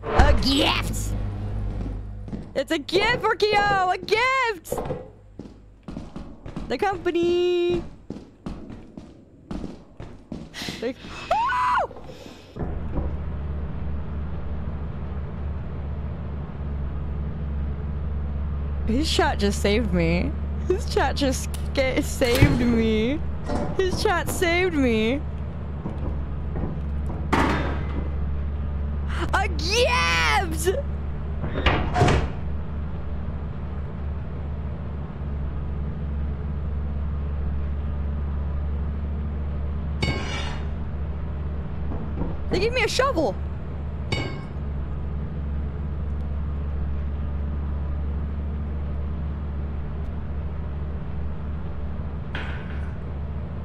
A gift. It's a gift for Kyo. A gift. The company. His chat just saved me. His chat just saved me. His chat saved me. A gift! They gave me a shovel.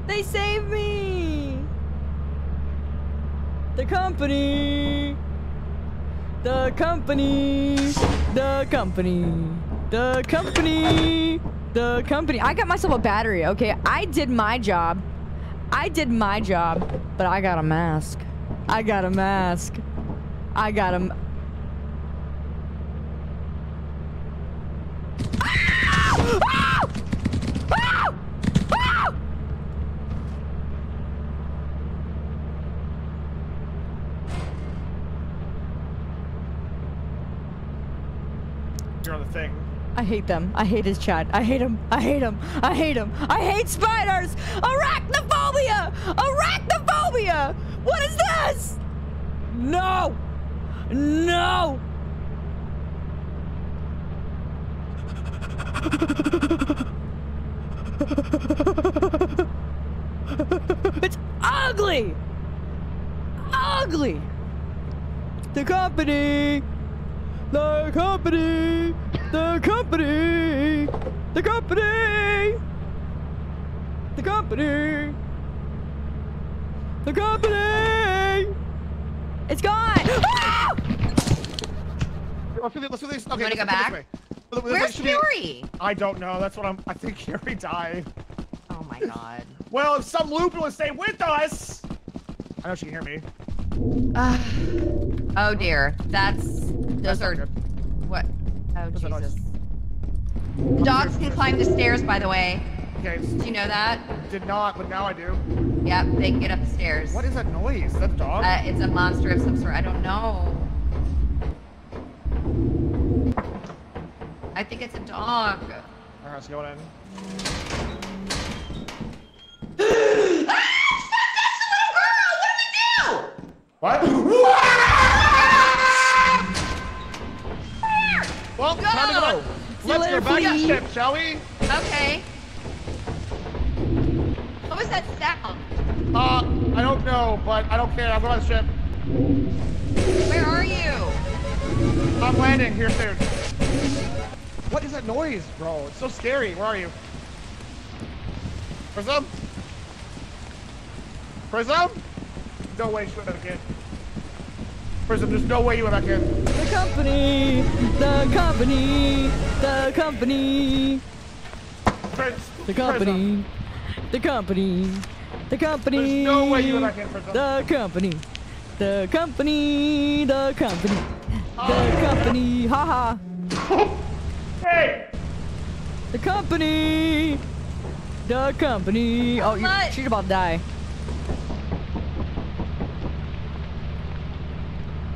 They saved me! The company! The company! The company! The company! The company! I got myself a battery, okay? I did my job. I did my job, but I got a mask. I got a mask. I got a. Ah! Ah! Ah! Ah! You're on the thing. I hate them. I hate his chat. I hate him. I hate him. I hate him. I hate spiders. Arachnophobia. Arachnophobia. What is this? No. No. it's ugly. Ugly. The company. The company! The company! The company! The company! The company! It's gone! Ah! Let's do this. Let's do this. Okay, wanna let's go back? way. Where's should be- I don't know. That's what I'm. I think Fury died. Oh my god. Well, if some loop will stay with us. I know she can hear me. Ah. oh dear. That's those That's are good. what? Oh That's Jesus. Dogs can climb the stairs, by the way. Okay, Do you know that? did not, but now I do. Yep, they can get up the stairs. What is that noise? Is that a dog? Uh, it's a monster of some sort. I don't know. I think it's a dog. Alright, let's go in. What? well, time to go back. Let's go back Flea. ship, shall we? Okay. What was that sound? Uh, I don't know, but I don't care. I'm going to the ship. Where are you? I'm landing here soon. What is that noise, bro? It's so scary. Where are you? Prism? Prism? No way she went back in. Prism, there's no way you went back in. The company! The company! The company! Pris- The Prism. Company! The company! The company! There's no way you went back in, Prism. The company! The company! The company! The company! Haha! Hey! The company! The company! Oh, you, What? she's about to die.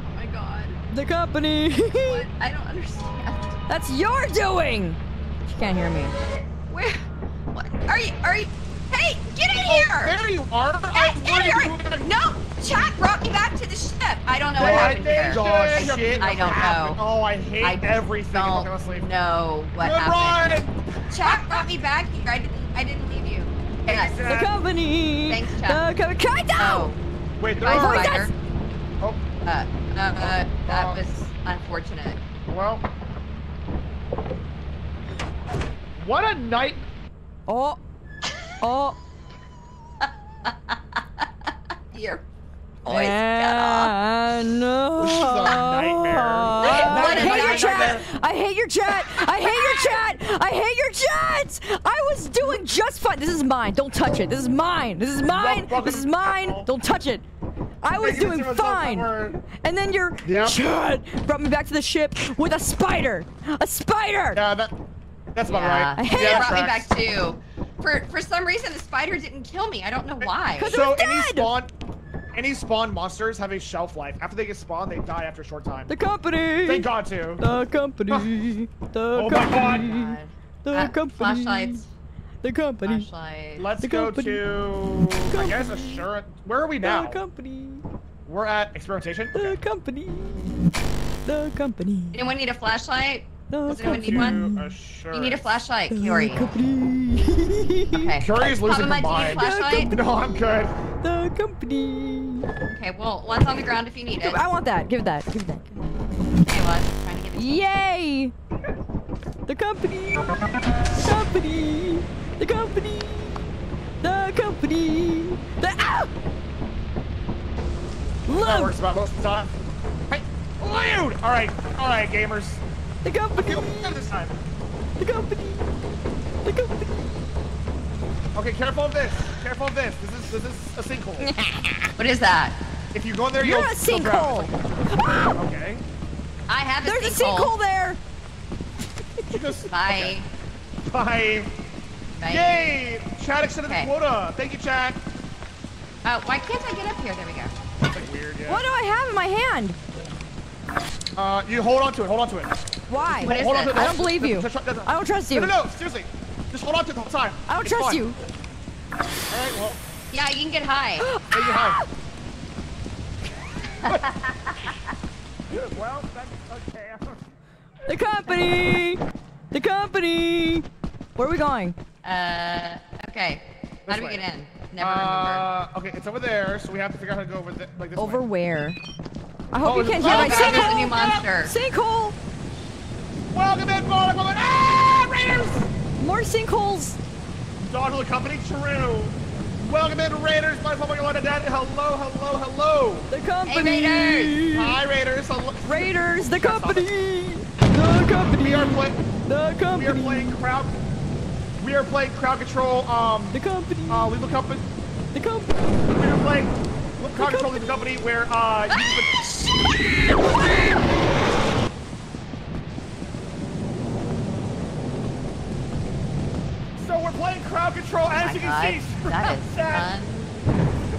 Oh my god. The company! What? I don't understand. That's your doing! She can't hear me. Where? What? Are you? Are you? Hey, get in here! There you are! Hey, I'm in here! waiting. No, chat brought me back to the ship. I don't know what What happened here. the I, shit I don't happened? know. Oh, I hate I everything don't know what Good happened. run! Chat brought me back here. I didn't. I didn't leave you. Yes. The company! Thanks, The Chad. company! Try Oh. Wait, there Bye, are... Spider. Oh, Uh, uh, uh, that Uh, was unfortunate. well... What a night... Oh! Oh! You're voice. Yeah, no. This is a nightmare. I What hate a your chat. I hate your chat. I hate your chat. I hate your chat. I was doing just fine. This is mine. Don't touch it. This is mine. This is mine. This is mine. Don't touch it. I was doing fine. And then your Yep. chat brought me back to the ship with a spider. A spider. Yeah, that, that's about Yeah. right. I hate yeah, it. brought me tracks. back too. For for some reason, the spider didn't kill me. I don't know why. 'Cause- So any dead. spawn, any spawn monsters have a shelf life. After they get spawned, they die after a short time. The company. Thank God too. The company. The Oh my. God. The Uh, company. flashlights. The company. Flashlight. Let's The go company. to, I guess, assurance. Where are we now? The company. We're at experimentation. The company. The company. Anyone need a flashlight? The Does anyone need one? assurance. You need a flashlight, The Kaori. company. Okay. Curry is losing Papa, her do you need a mind. flashlight? No, I'm good. The company. Okay, well, one's on the ground if you need it. I want that. Give it that. Give it that. Okay, well, I'm trying to give it. Yay! The company. The company. The company. The company. The ah! That works about most of the time. Hey, Lude! All right, all right, gamers. The company. Feel good this time. The company. The company. Okay, careful of this. Careful of this. This is this is a sinkhole. What is that? if you go in there, You're you'll a you'll drown. sinkhole. Okay. I have a There's a sinkhole. sinkhole there. You just Bye. bye. Bye. Yay! Chad extended Okay. the quota. Thank you, Chad. Uh, why can't I get up here? There we go. That's like weird. Yeah. What do I have in my hand? Uh, you hold on to it. Hold on to it. Why? What is hold on to it. I don't believe you. I don't trust you. No, no, no. Seriously. Just hold on to it the whole time. I don't It's trust fine. you. All right. Well, Yeah, you can get high. take your high. well, that's okay. The company. The company. Where are we going? Uh, okay. How This do we get in? Never remember. Uh, okay, it's over there, so we have to figure out how to go over the, like this Over way. where? I hope Oh, you can't it- hear oh, my God, there's a new sinkhole. monster. Sinkhole. Welcome in, Bollock Woman! Ah, Raiders! More sinkholes. Dog of the company, true. Welcome in, Raiders! My public London Dad. Hello, hello, hello. The company. Raiders. Hi, Raiders. Hello. Raiders. The company. The company. We are playing. The company. We are playing crowd. We are playing crowd control. Um, The company. uh, Lethal Company. The company. We are playing crowd control Lethal Company where uh, you can. We're playing crowd control, oh as Oh you can God, see. that is Chad.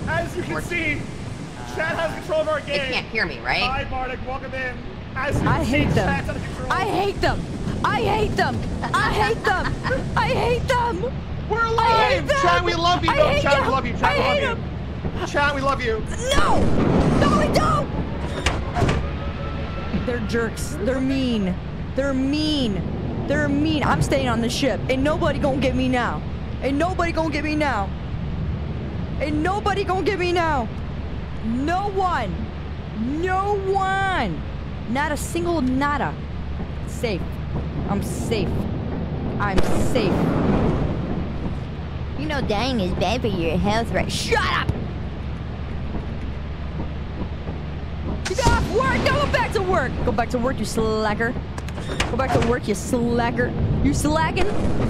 As you can see, uh, Chad has control of our game. They game. can't hear me, right? Hi, Bardic. Welcome in. As you can I see, hate them. Chad's control. I hate them. I hate them. I hate them. I hate them. We're alive. them. Chad, we love you. No, hate Chad, them. we love you. Chad, I we hate love you. Chad, we love you. No. No, I don't. They're jerks. They're mean. They're mean. They're mean. I'm staying on the ship. Ain't nobody gonna get me now. Ain't nobody gonna get me now. Ain't nobody gonna get me now. No one. No one. Not a single nada. Safe. I'm safe. I'm safe. You know dying is bad for your health, right? Shut up! Get off work! Go back to work! Go back to work, you slacker. Go back to work, you slacker. You slacking?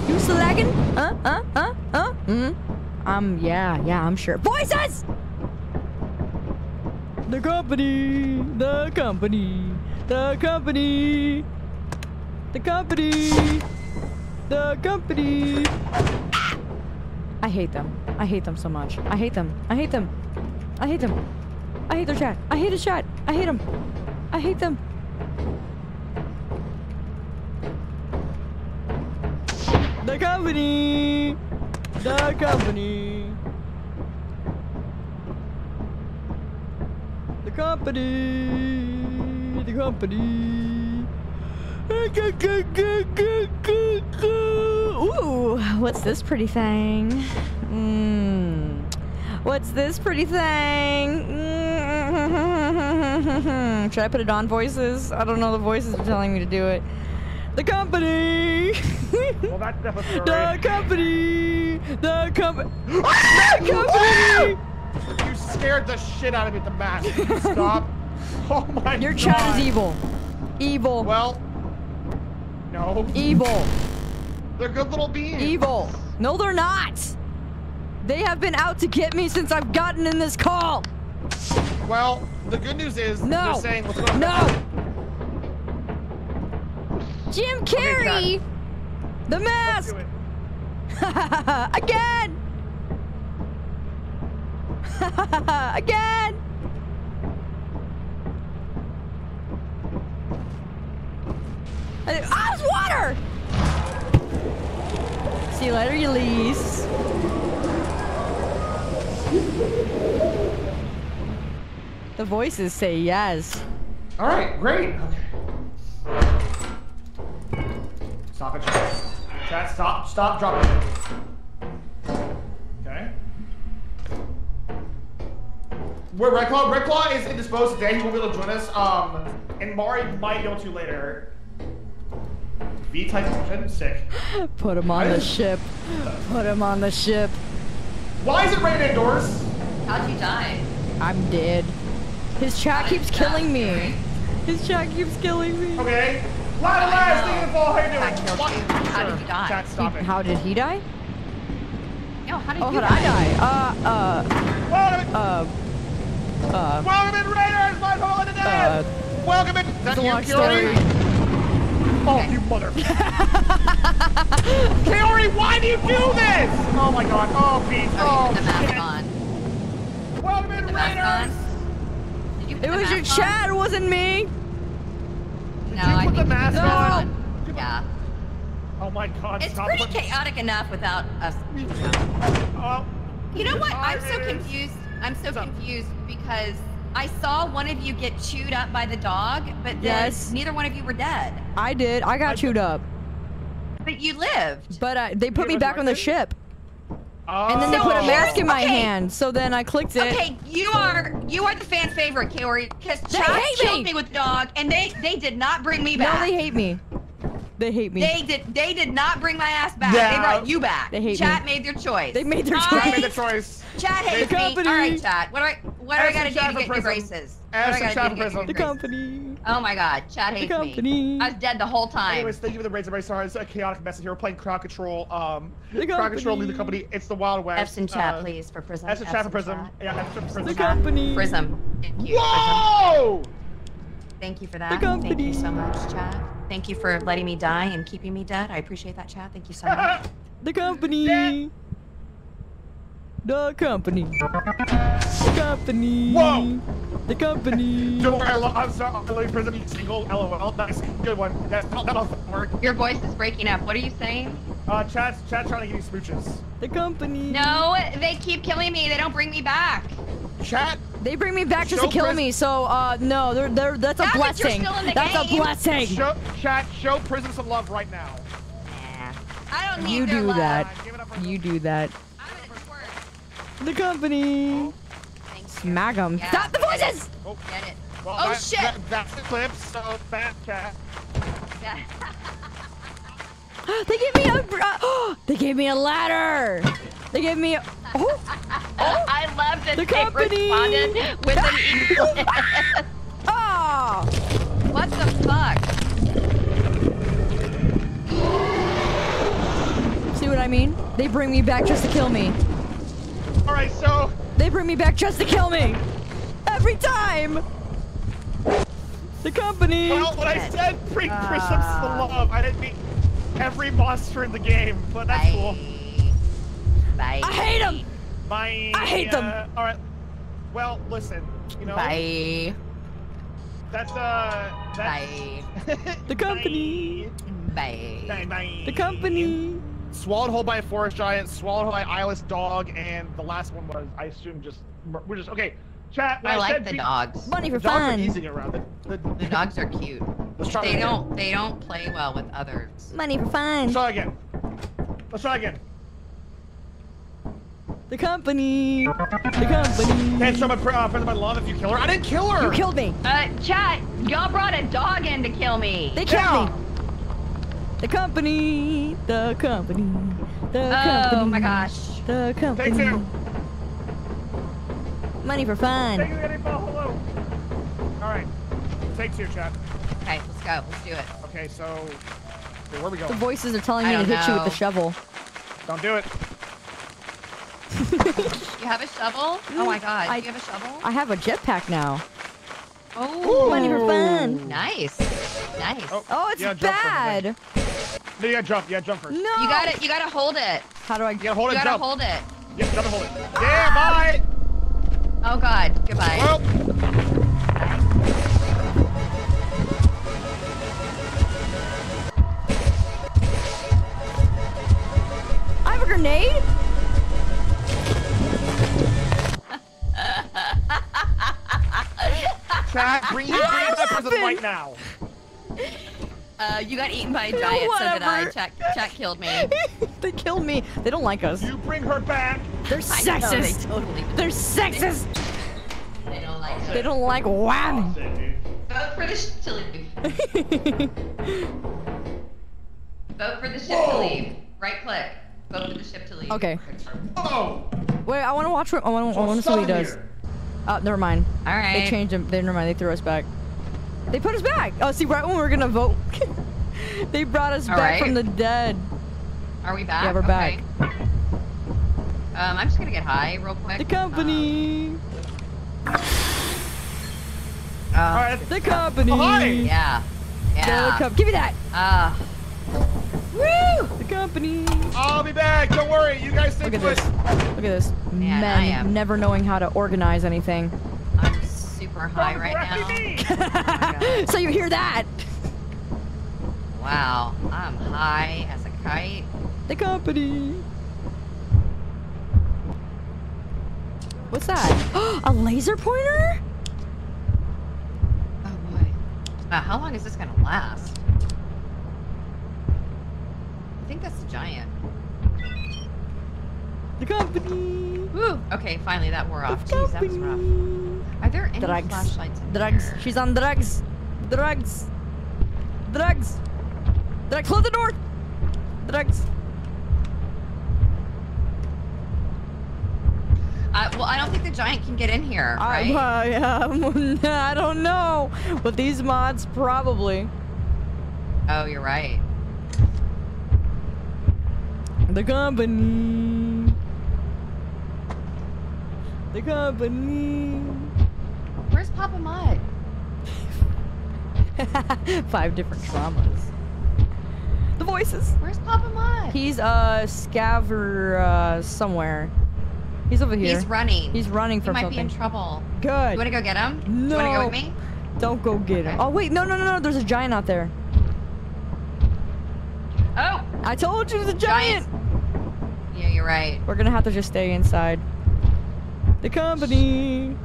You slacking? Uh, uh, uh, uh? Mm. Um, yeah, yeah, I'm sure. Voices! The company, the company, the company, the company, the company. I hate them. I hate them so much. I hate them. I hate them. I hate them. I hate their chat. I hate his chat. I hate them. I hate them. The company. The company. The company. The company. Ooh, what's this pretty thing? Mm. What's this pretty thing? Mm. Should I put it on voices? I don't know. The voices are telling me to do it. The company. Well, that's definitely the company. The company. The company. You scared the shit out of me at the mask. Stop. Oh my Your god. chat is evil. Evil. Well, no. Evil. They're good little beings. Evil. No, they're not. They have been out to get me since I've gotten in this call. Well, the good news is No. they're saying what's going on. No. Jim Carrey. the Let's mask. Again. Again. Ah, it's water. See you later, Elise. The voices say yes. All right, great. Okay. Stop it, chat. Chat, stop, stop, drop it. Okay. Where Red Claw, Red Claw is indisposed today. He won't be able to join us. Um, and Mari might be able to later. V type function, sick. Put him on I the just- ship. Put him on the ship. Why is it raining indoors? How'd you die? I'm dead. His chat keeps killing me. His chat keeps killing me. Okay. Lila, last know. thing in the fall. How you doing? killed What? you. How did he die? Chat, stop it. How did he die? No, how did Oh, you how did I die? Uh, Welcome, uh, uh, uh, welcome in, Raiders. My home today. uh, welcome in. Is that it's a long story. Oh, you mother. Kaori, why do you do this? Oh my god. Oh, Pete. Oh, Oh, the mask shit. on. Welcome in, The mask Raiders. on? Did you put It the was your mask on? chat, it wasn't me. No, you I put the mask you on? Yeah. Oh my god. It's stop pretty putting- chaotic enough without us. Oh, You know what? I'm so confused. I'm so confused because I saw one of you get chewed up by the dog, but then Yes. neither one of you were dead. I did. I got chewed up. But you lived. But uh, they put me back on the Martin? Ship. And then they oh. put a Oh. mask in my Okay. hand. So then I clicked it. Okay, you are you are the fan favorite, Kaori, because Chad killed me. me with dog, and they they did not bring me back. No, they hate me. They hate me. They did. They did not bring my ass back. Yeah. They brought you back. They hate Chat me. made their choice. They made their All choice. I made the choice. Chat hates The me. company. All right, chat. What do I what do I gotta do to for get new Prism. braces? Ask what do the I chat for do to get Prism. the company. Oh my God, chat hates The company. me. I was dead the whole time. Anyways, thank you for the raise. Very sorry. It's a chaotic message here. We're playing Crowd Control. Um, The Crowd Control, lead the company. company. It's the Wild West. F's in chat, Uh, please, for Prism. F's in chat for Prism. Yeah, F's in Prism. The company. Prism. Thank you. Whoa! Thank you for that. The company. Thank you so much, chat. Thank you for letting me die and keeping me dead. I appreciate that, chat. Thank you so much. The company. The company. The company. Whoa! The company. Don't worry, I love, I'm sorry. I love you, Prism. Single. LOL. Nice. Good one. That's, that'll work. Your voice is breaking up. What are you saying? Uh, chat's, chat's trying to give you smooches. The company. No, they keep killing me. They don't bring me back. Chat. They bring me back just to kill me, so uh no, they're, they're, that's a Yeah, but you're blessing. still in the That's a blessing. Show, chat. Show Prism some love right now. Nah. I don't need You do love. that. Give it up for You do that. I'm gonna twerk. The company. Thanks. Smack 'em. Yeah, Stop the get it. voices! Oh, Get it. well, Oh, that- shit. That, that's the clip. So bad, chat. Yeah. They gave me a. Uh, they gave me a ladder. They gave me. A, oh, I love that The they company. responded with an English. Ah. oh. what the fuck? See what I mean? They bring me back just to kill me. All right, so They bring me back just to kill me. Every time. The company. well, when I said bring Prisms to love, I didn't mean every monster in the game, but that's cool. Bye. I hate 'em. Bye. I hate them. uh, All right. Well, listen. You know, Bye. that's uh, that's Bye. the company. Bye. Bye. Bye. The company. Swallowed whole by a forest giant, swallowed whole by eyeless dog, and the last one was, I assume, just we're just okay. Chat. I like said the dogs. Money for The dogs are fun. around. The, the, The dogs are cute. Let's try They don't. They don't play well with others. Money for fun. Let's fun. try again. Let's try again. The company. The company. Can't show my uh, friend my love if you kill her. I didn't kill her. You killed me. Uh, chat. Y'all brought a dog in to kill me. They killed Yeah. me. The company. The company. The Oh company. Oh my gosh. The company. Take two. Money for Thank you, fun. Eddie Ball. Hello. All right. Take two, chat. Okay, let's go. Let's do it. Okay, so okay, where are we The voices are telling me to don't hit you with the shovel. Don't do it. You have a shovel? Oh my mm, god. I- Do you have a shovel? I have a jetpack now. Oh, Money for fun. nice. Nice. Oh, Oh, it's yeah, jump first, I bad. No, you gotta jump. Yeah, jump first. No. You got it. You gotta hold it. How do I? You gotta hold You it. You gotta Jump. hold it. Yeah, gotta hold it. Yeah, bye. Oh god. Goodbye. Well, I have a grenade. Chat, bring bring that person right now. Uh, you got eaten by a giant, so did I. Whatever. Chat, chat killed me. they killed me. They don't like us. You bring her back. They're I know, they sexist. totally. They're sexist. They don't like They don't like wham. Vote for the ship to leave. Vote for the ship to leave. Right click. Vote for the ship to leave. okay. Oh, Wait, I want to watch. I want. I want to see what he does. Oh, never mind. All right. They changed him. They never mind. They threw us back. They put us back. Oh, see, right when we were gonna vote, they brought us All back right. from the dead. Are we back? Yeah, we're Okay. back. Um, I'm just gonna get high real quick. The company. Um, uh, right. The company. Oh, hi. yeah. The Yeah. com- Give me that. Uh, Woo! The company. I'll be back. Don't worry. You guys stay Look at put. this. Look at this. Man, Men I am- never knowing how to organize anything. I'm super high right now. so you hear that? Wow. I'm high as a kite. The company. What's that? A laser pointer? Oh boy. Uh, how long is this gonna last? I think that's a giant. The company. Woo! Okay, finally that wore off. The Jeez, that was rough. company. Are there any Drugs. flashlights in Drugs. here? She's on drugs. Drugs. Drugs. Drugs. Close the door. Drugs. Uh, well, I don't think the giant can get in here, right? I, um, I don't know. With these mods, probably. Oh, you're right. The company. The company. Where's Papa Mutt? Five different traumas. The voices. Where's Papa Mutt? He's uh scaver uh somewhere. He's over here. He's running. He's running for something. He from might something. be in trouble. Good. You want to go get him? No. You want to go with me? Don't go get him. Oh wait, no, no, no, no. There's a giant out there. Oh, I told you, the giant. yeah, you're right. We're gonna have to just stay inside. The company.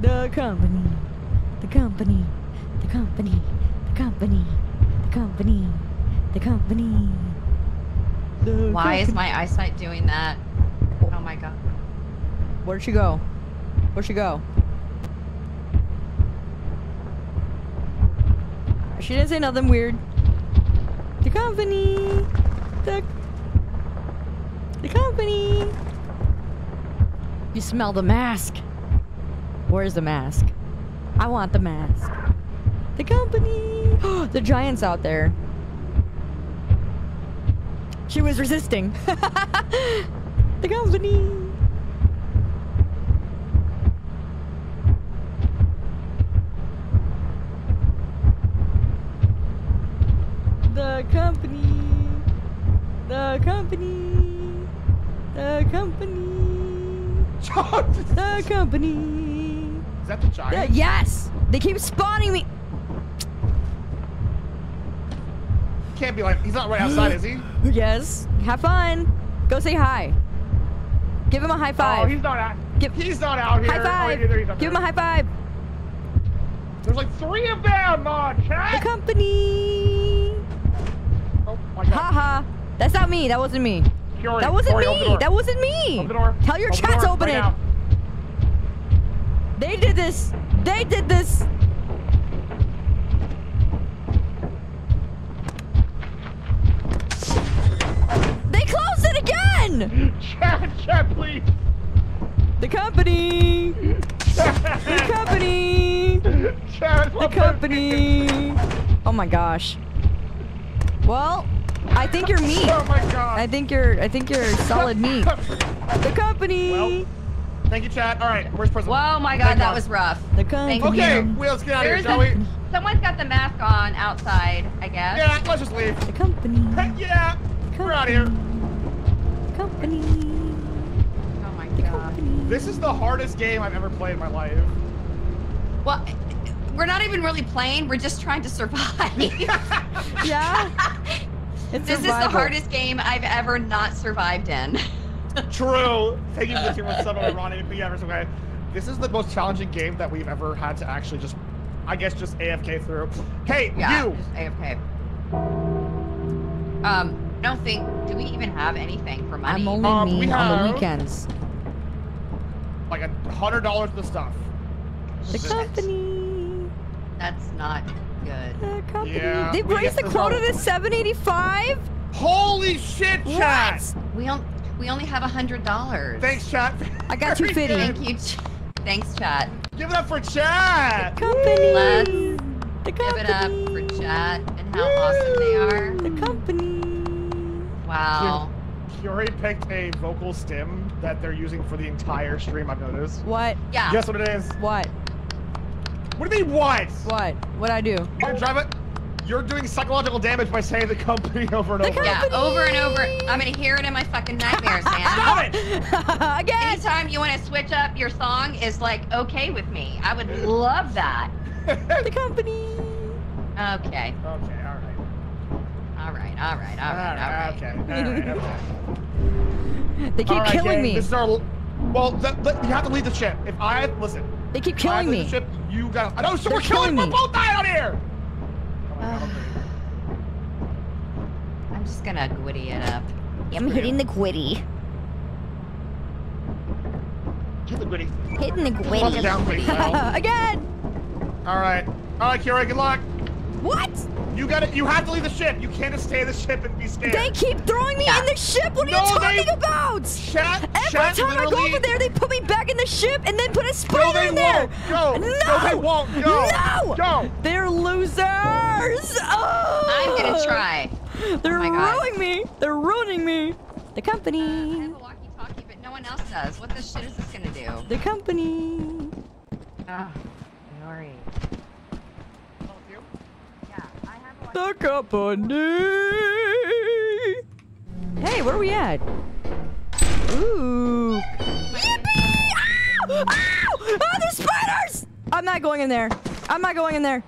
The company. The company. The company. The company. The company. The company. The Why is my eyesight doing that? Oh my god. Where'd she go? Where'd she go? She didn't say nothing weird. The company. The. The company. You smell the mask. Where's the mask? I want the mask. The company. the giant's out there. She was resisting. the company. The company. The company. The company. The company. Is that the giant? Yeah, yes! They keep spawning me. Can't be like he's not right outside, is he? Yes. Have fun. Go say hi. Give him a high Oh, five. he's not out. Give- he's not out here. High five. either he's up Give him a high five. There's like three of them, uh, The company. Haha. That's not me. That wasn't me. Fury, That wasn't me. That wasn't me. Open the door. Tell your Open chat to open right it. They did this. They did this. They closed it again. Chat, chat, please. The company! The company! Chat, The company! Oh my gosh. Well, I think you're meat. Oh my god. I think you're I think you're solid meat. The company! Well, thank you, chat. All right, where's Prism? Whoa, my God, Thank that was rough. The Thank company. Okay, you. we- let's get out of here, There's shall we? Someone's got the mask on outside, I guess. Yeah, let's just leave. The company. Yeah, we're out of here. Company. Oh my God. This is the hardest game I've ever played in my life. Well, we're not even really playing. We're just trying to survive. Yeah. It's this is the hardest game I've ever not survived in. True. Thank you for with some of Ronnie. But yeah, it's okay. This is the most challenging game that we've ever had to actually just, I guess, just AFK through. Hey, Yeah, you. just AFK. Um, I don't think. Do we even have anything for money? I'm only Um, we mean on the weekends. Like a hundred dollars the stuff. The Shit. company. That's not good. The company. Yeah, they we raised the the quota vote. to 785? Holy shit, chat! What? We don't. We only have a hundred dollars. Thanks, chat. I got you, 250. good. Thank you. Ch- Thanks, chat. Give it up for chat. Company. Let's the Give it up company. for chat and how awesome they are. The company. Wow. Fury picked a vocal stim that they're using for the entire stream. I've noticed. What? Yeah. Guess what it is? What? What do you mean what? What? What'd I do? You're gonna drive it. You're doing psychological damage by saying the company over and The over. Yeah, over and over. I'm gonna hear it in my fucking nightmares, man. Stop it! Again. Anytime you want to switch up your song is like okay with me. I would love that. The company. Okay. Okay, all right. All right. All right. All right. All right. Okay, all right, okay. They keep All right, killing gang, me. This is our. Well, the, the, you have to lead the ship. If I listen, They keep if I have killing to lead me. the ship, you got. I know. So They're we're killing. killing We're me. both dying out here. My God, I'm I'm just gonna gwitty it up. I'm hitting the quitty. Hit the goodie. Hitting the Fuck down, quitty. Again. All right. All right, Kira. Good luck. What? You got it. You have to leave the ship. You can't just stay in the ship and be scared. They keep throwing me Yeah. in the ship. What are No, you they- talking about? Chat. Every chat time I go over there, they put me back in the ship and then put a No, spider they in there. won't. Go. No. No, they won't. Go. No. Go. They're losers. Oh. I'm gonna try. They're oh my God. ruining me. They're ruining me. The company. I company. have a walkie-talkie, but no one else does. What the shit is this gonna do? The company. Oh, sorry. The company. Hey, where are we at? Ooh. Yippee! Ow! Ow! Oh, there's spiders! I'm not going in there. I'm not going in there.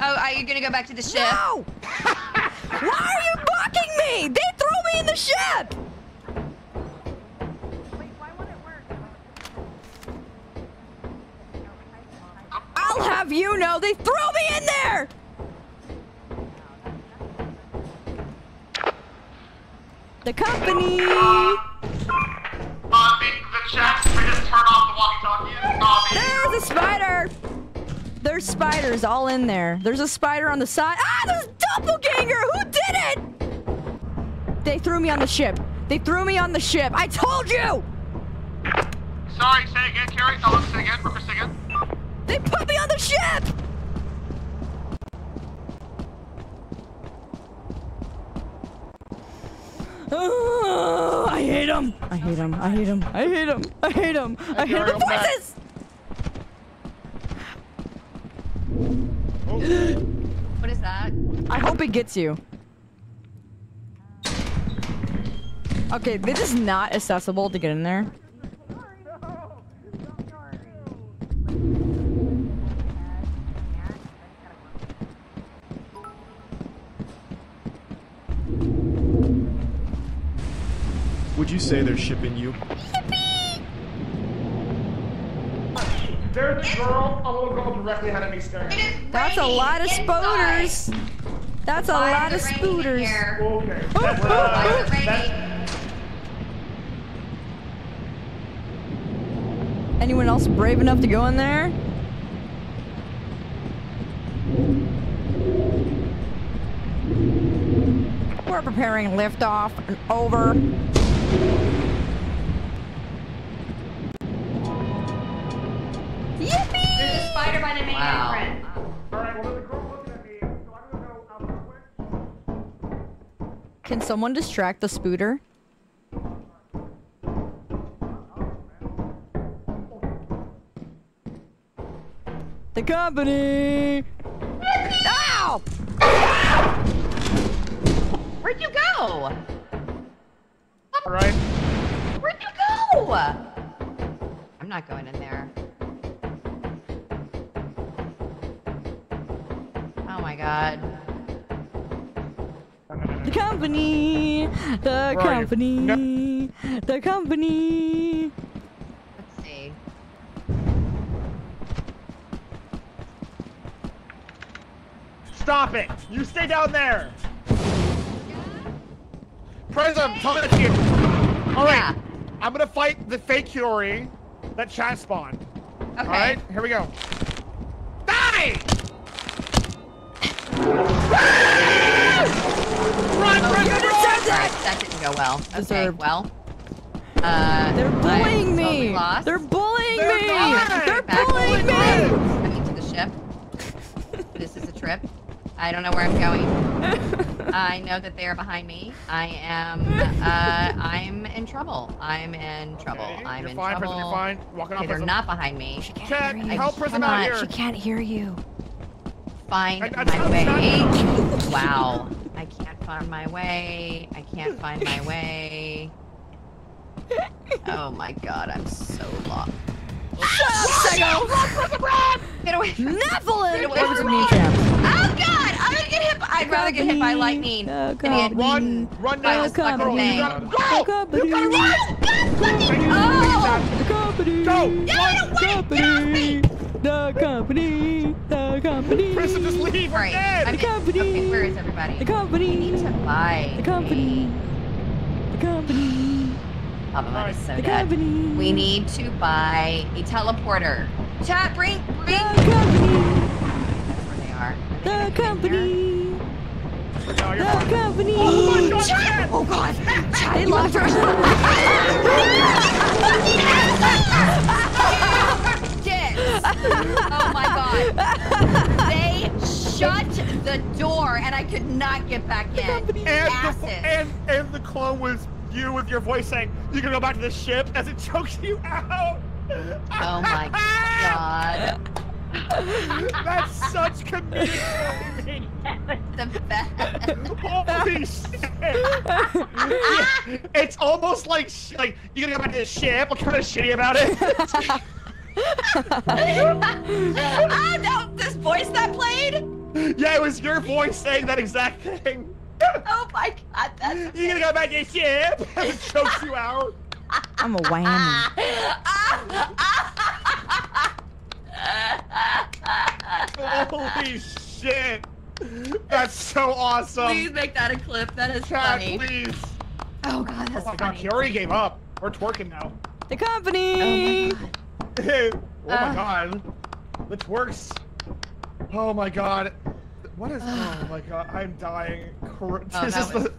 Oh, are you gonna go back to the ship? No! Why are you blocking me? They throw me in the ship! Wait, why would it work? I'll have you know they threw me in there! The company! Uh, the chat. We just turn off the walkie-talkie. There's a spider! There's spiders all in there. There's a spider on the side. Ah, there's doppelganger! Who did it? They threw me on the ship. They threw me on the ship. I told you! Sorry. Say again, Carrie. Us say again. Say again. They put me on the ship! Oh, I hate him. I hate him. I hate him. I hate him. I hate him. I hate him. The voices! What is that? I hope it gets you. Okay, this is not accessible to get in there. Would you say they're shipping you? There's a girl, a little girl directly ahead of me staring. That's a lot of Inside. spooters. That's a lot of is spooters. Okay. That's, uh, Why is it that's- Anyone else brave enough to go in there? We're preparing liftoff and over. Yippee! There's a spider by the main entrance. Alright, well, there's a girl looking at me, so I'm gonna go out real quick. Can someone distract the spooter? The company! Ow! Where'd you go? Alright. Where'd you go? I'm not going in there. Oh my god. The company! The Where are you? company! The company! Let's see. Stop it! You stay down there! Prism, tell me to you. Alright, I'm gonna fight the fake Curie that chat spawned. Okay. Alright, here we go. Die! Run, Oh, Prism, you run! deserve that! That didn't go well. Okay, Deserved. well. Uh, They're bullying me! lost. They're bullying They're me! not! They're Back bullying me! Coming to the ship. this is a trip. I don't know where I'm going. I know that they are behind me. I am. Uh, I'm in trouble. I'm in trouble. Okay, I'm you're in fine, trouble. Prism, you're fine. Walking Okay, off they're Prism. not behind me. Chat, hear you. help I Prism out here. She can't hear you. Find I- I- my I'm way. wow. I can't find my way. I can't find my way. Oh my god, I'm so lost. Get away from me. Get away Over from me, me. Champ. God, I'm gonna get hit. I'd rather get hit by lightning. The than get Run, run by down. this fucking company. thing. You gotta The go! company! You gotta run! Oh! The company! Go! Get away! Get off me! The company! The company! Prism, just leave. We're Alright, dead. I'm in- company. Okay, where is everybody? The company! We need to buy. The company! The company! Papa Mutt is so The dead. company! We need to buy a teleporter. Chat, bring, bring. The company! That's where they are. Are they The gonna come in here? company! No, The fine. company! Oh my god, Chat! Chat! Oh god! Chat, They you locked her. Kids! Oh my god. They shut the door and I could not get back in. And the, and, and the clone was you with your voice saying, you can go back to the ship as it chokes you out. Oh my god. That's such comedic timing. The best. Holy shit. Yeah, it's almost like sh- like you gonna go back to the ship. I'm kind of shitty about it. ah, no, this voice that played? yeah, it was your voice saying that exact thing. Oh my god, that's You gonna go back to the ship as it chokes you out. I'm a whammy. Holy shit. That's so awesome. Please make that a clip. That is Chat, funny. please. Oh god, that's Oh my god, funny. Kaori gave up. We're twerking now. The company! Oh my god. oh my Uh. god. The twerks. Oh my god. What is? Oh my god, I'm dying. Cor- Oh, this that is was the.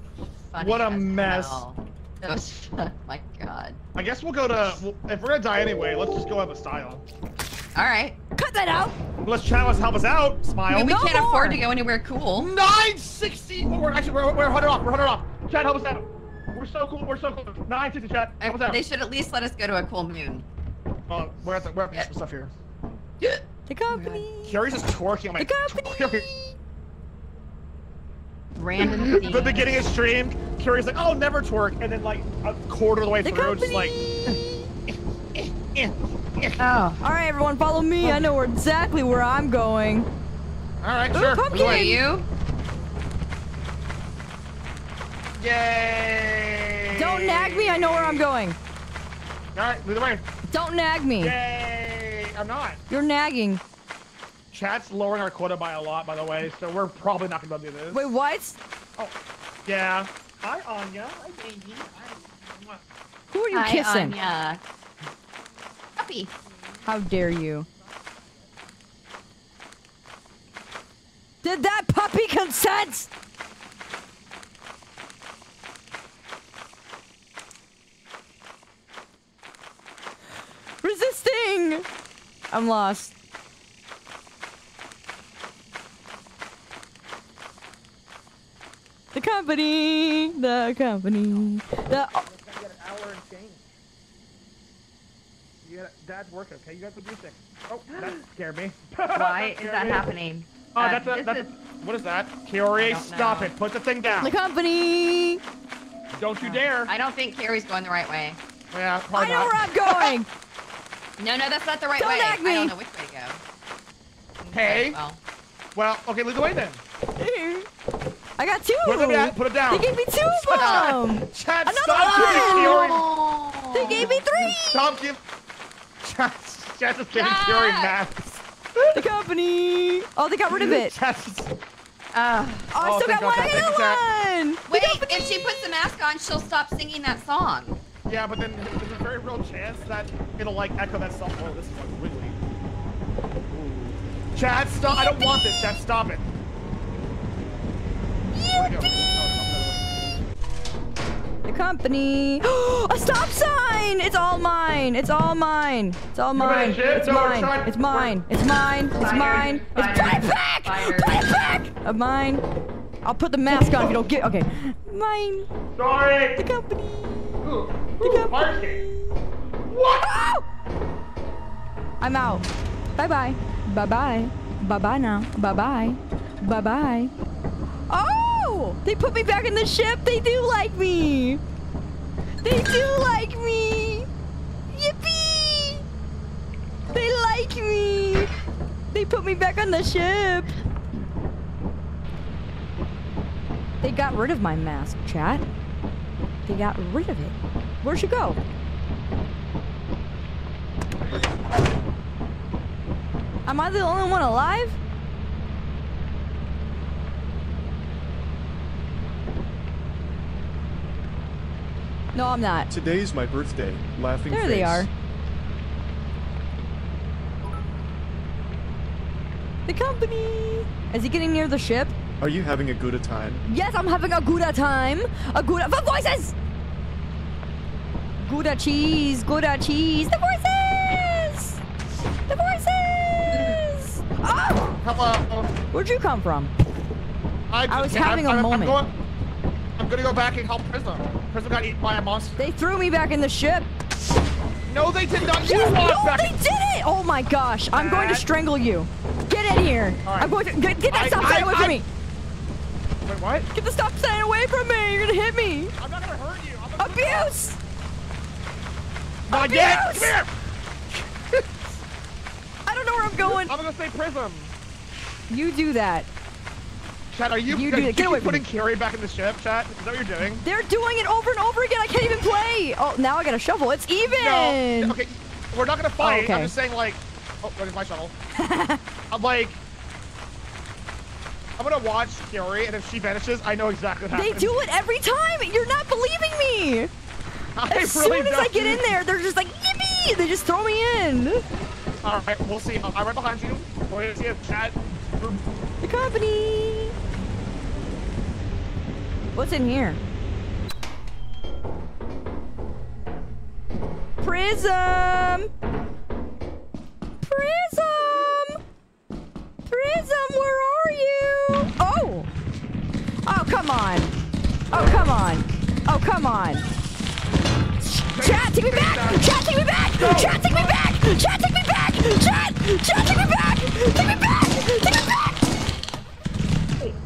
Funny What a mess. hell. That was, oh my god. I guess we'll go to. If we're gonna die anyway, let's just go have a style. Alright. Cut that out! Let's channel help us out. I Smile. mean, we No can't more. afford to go anywhere cool. 960. Oh, we're actually we're, we're 100 off. We're 100 off. Chat, help us out. We're so cool. We're so cool. 960 chat. Help us out. They should at least let us go to a cool moon. Oh, we're at the we're at the stuff here. The company! Kaori's just twerking on my. The company! Random the beginning of stream, Kaori's like, "Oh, never twerk," and then like a quarter of the way The through, just like, eh, eh, eh. Oh. Alright, everyone, follow me. I know exactly where I'm going. "All right, Ooh, sure." pumpkin! Go Are you? Yay! Don't nag me. I know where I'm going. All right, lead the way. Don't nag me. Yay! I'm not. You're nagging. Chat's lowering our quota by a lot, by the way, so we're probably not gonna be able to do this. Wait, what? Oh, yeah. Hi, Anya. Hi, baby. Hi. Who are you Hi, kissing? Anya. How dare you? Did that puppy consent? Resisting! I'm lost. The company, the company, the. Oh. You got an hour and change. You got Dad's working, okay? You got to do things. Oh, that scared me. Why is scared that me. happening? Oh, Uh, that's a, that's is- a, what is that? Kaori, stop know. it. Put the thing down. the company. Don't you dare. I don't think Carrie's going the right way. yeah, I probably know not. where I'm going. No, no, that's not the right Don't way. nag I me. don't know which way to go. Hey. Okay, well, Well, okay, lead the way then. I got two. Put it down. Put it down. They gave me two of them. Chad, Another stop one. giving Kaori. They gave me three. Stop giving. Chad, Chad just giving Chad. Kaori math. The company. Oh, they got rid of it. Chad just, uh, Oh, I Oh, still thank got one. I thank you, got one. wait, if she puts the mask on, she'll stop singing that song. yeah, but then there's a very real chance that it'll like echo that song. Oh, this is like wiggly. Chad, stop! I don't want this. Chad, stop it. Where'd it go? The company. a stop sign. It's all mine. It's all mine. It's all mine. It's No, it's mine. It's mine. It's mine. It's mine. It's put it back. Put it back. Of mine. I'll put the mask on if you don't get. Okay. Mine. Sorry. The company. Ooh, The company. What? Oh! I'm out. Bye bye. Bye bye. Bye bye now. Bye bye. Bye bye. Oh! They put me back in the ship. They do like me. They do like me. Yippee! They like me. They put me back on the ship. They got rid of my mask, chat. They got rid of it. Where'd you go? Am I the only one alive? No, I'm not. Today's my birthday. Laughing There face. they are. The company. Is he getting near the ship? Are you having a good a time? Yes, I'm having a Gouda time. A Gouda. The voices! Gouda cheese. Gouda cheese. The voices! The voices! Ah! Oh! Hello. Where'd you come from? I was having a I'm, I'm, moment. I'm, going, I'm gonna go back and help Prism. Prism got eaten by a monster. They threw me back in the ship. No, they did not. You Yes, walked no, back. they did it! Oh my gosh, I'm going to strangle you. Get in here. Right. I'm going to get, get that I- stop sign away I- from me. Wait, what? Get the stop sign away from me. You're gonna hit me. I'm not gonna hurt you. I'm Abuse. Not yet. Come here. I don't know where I'm going. I'm gonna say Prism. You do that. Chat, are you, You do. Get away putting. Carrie back in the ship, chat? Is that what you're doing? They're doing it over and over again. I can't even play. Oh, now I got a shovel. It's even. No. Okay, we're not gonna oh, fight. okay. I'm just saying, like, oh, there's my shuttle. I'm like, I'm gonna watch Carrie, and if she vanishes, I know exactly what They happens. do it every time. You're not believing me. I As really soon as I get in there, they're just like, yippee! They just throw me in. All right, we'll see. I'm right behind you. We're gonna see a chat. The company. What's in here? Prism! Prism! Prism, where are you? Oh! Oh, come on. Oh, come on. Oh, come on. Chat, take me back! Chat, take me back! Chat, take me back! Chat, take me back! Chat! Chat, take me back! Take me back! Take me back!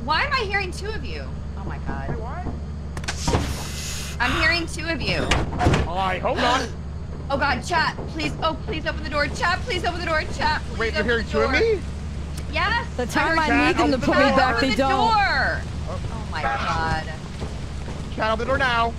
Why am I hearing two of you? Oh my god. Wait, what? I'm hearing two of you. All right, hold on. Oh god, chat, please, oh, please open the door. Chat, please open the door. Chat, please Wait, you're open hearing two of me? Yes. The time heard I need them to open put me back, they the don't. door. Oh. oh my god. Chat, open the door now.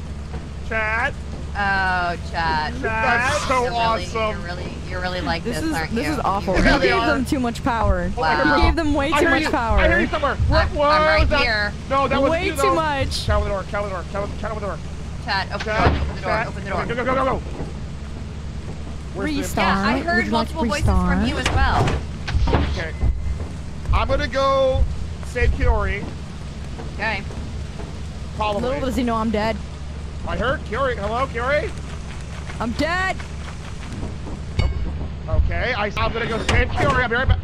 Chat. Oh, chat. That's so you're really, awesome. You're really, you're really like this, This is aren't this you? is awful. You You really- gave are. them too much power. Wow. You gave them way too much you. power. I hear you somewhere. Where, I'm- I'm right that? here. No, that was way you, too much. Chat, open the door. Chat, open the door. Chat, chat, open the door. Chat, open the door. Open the door. Open the door. Go, go, go, go, go. Where's Restart. Yeah, I Would heard you like multiple voices from you as well. Okay. I'm gonna go save Kaori. Okay. Probably. Little does he know I'm dead. I heard Kaori. Hello, Kaori. I'm dead. Oh, okay, I, I'm gonna go save Kaori. I'll be right back.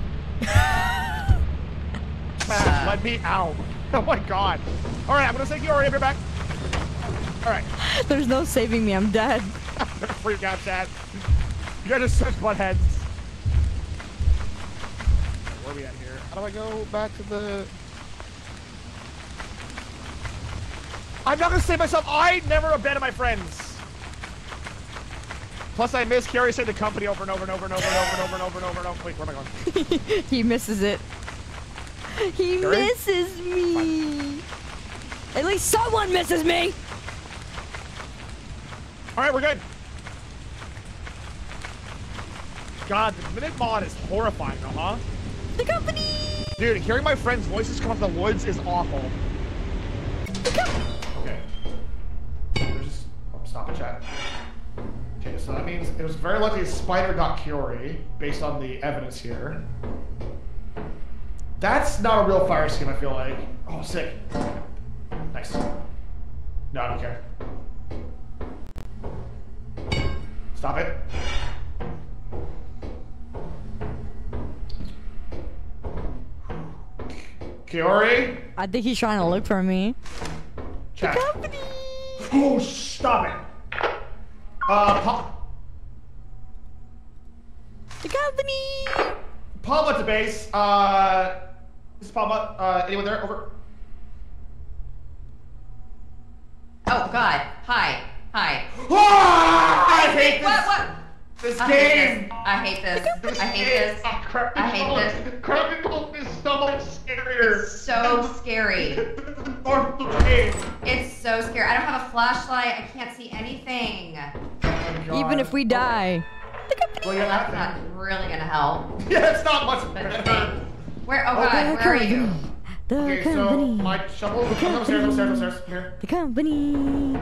Chad, let me out. Oh my god. All right, I'm gonna save Kaori. I'll be right back. All right. There's no saving me. I'm dead. Freak out, Chad. You guys are such butt heads. Where are we at here? How do I go back to the... I'm not gonna save myself. I never abandon my friends. Plus, I miss Carrie saying the company over and over and over and over and over and over and over and over and over. Wait, where am I going? he misses it. He Gary? misses me. At least someone misses me. All right, we're good. God, the minute mod is horrifying, though, huh? The company. Dude, hearing my friends' voices come from the woods is awful. Okay. There's just oh, stop chat. Okay, so that means it was very likely Spider got Curie based on the evidence here. That's not a real fire scheme, I feel like. Oh, sick. Nice. No, I don't care. Stop it. Kaori? I think he's trying to look for me. Chat. Oh, stop it. Uh, pa- The company. Palma to base. Uh, this is Palma. Uh, anyone there? Over. Oh God. Hi. Hi. Ah, I hate What? this. What? This I hate game. this. I hate this. I hate this. I hate this. Criminal is so much scarier. So scary. It's so scary. I don't have a flashlight. I can't see anything. Even if we die. Well, yeah, That's not really gonna help. Yeah, it's not much But better. where? Oh God. Where are you? The Okay, so company. my shovel. Come upstairs, upstairs, upstairs. Here. The company.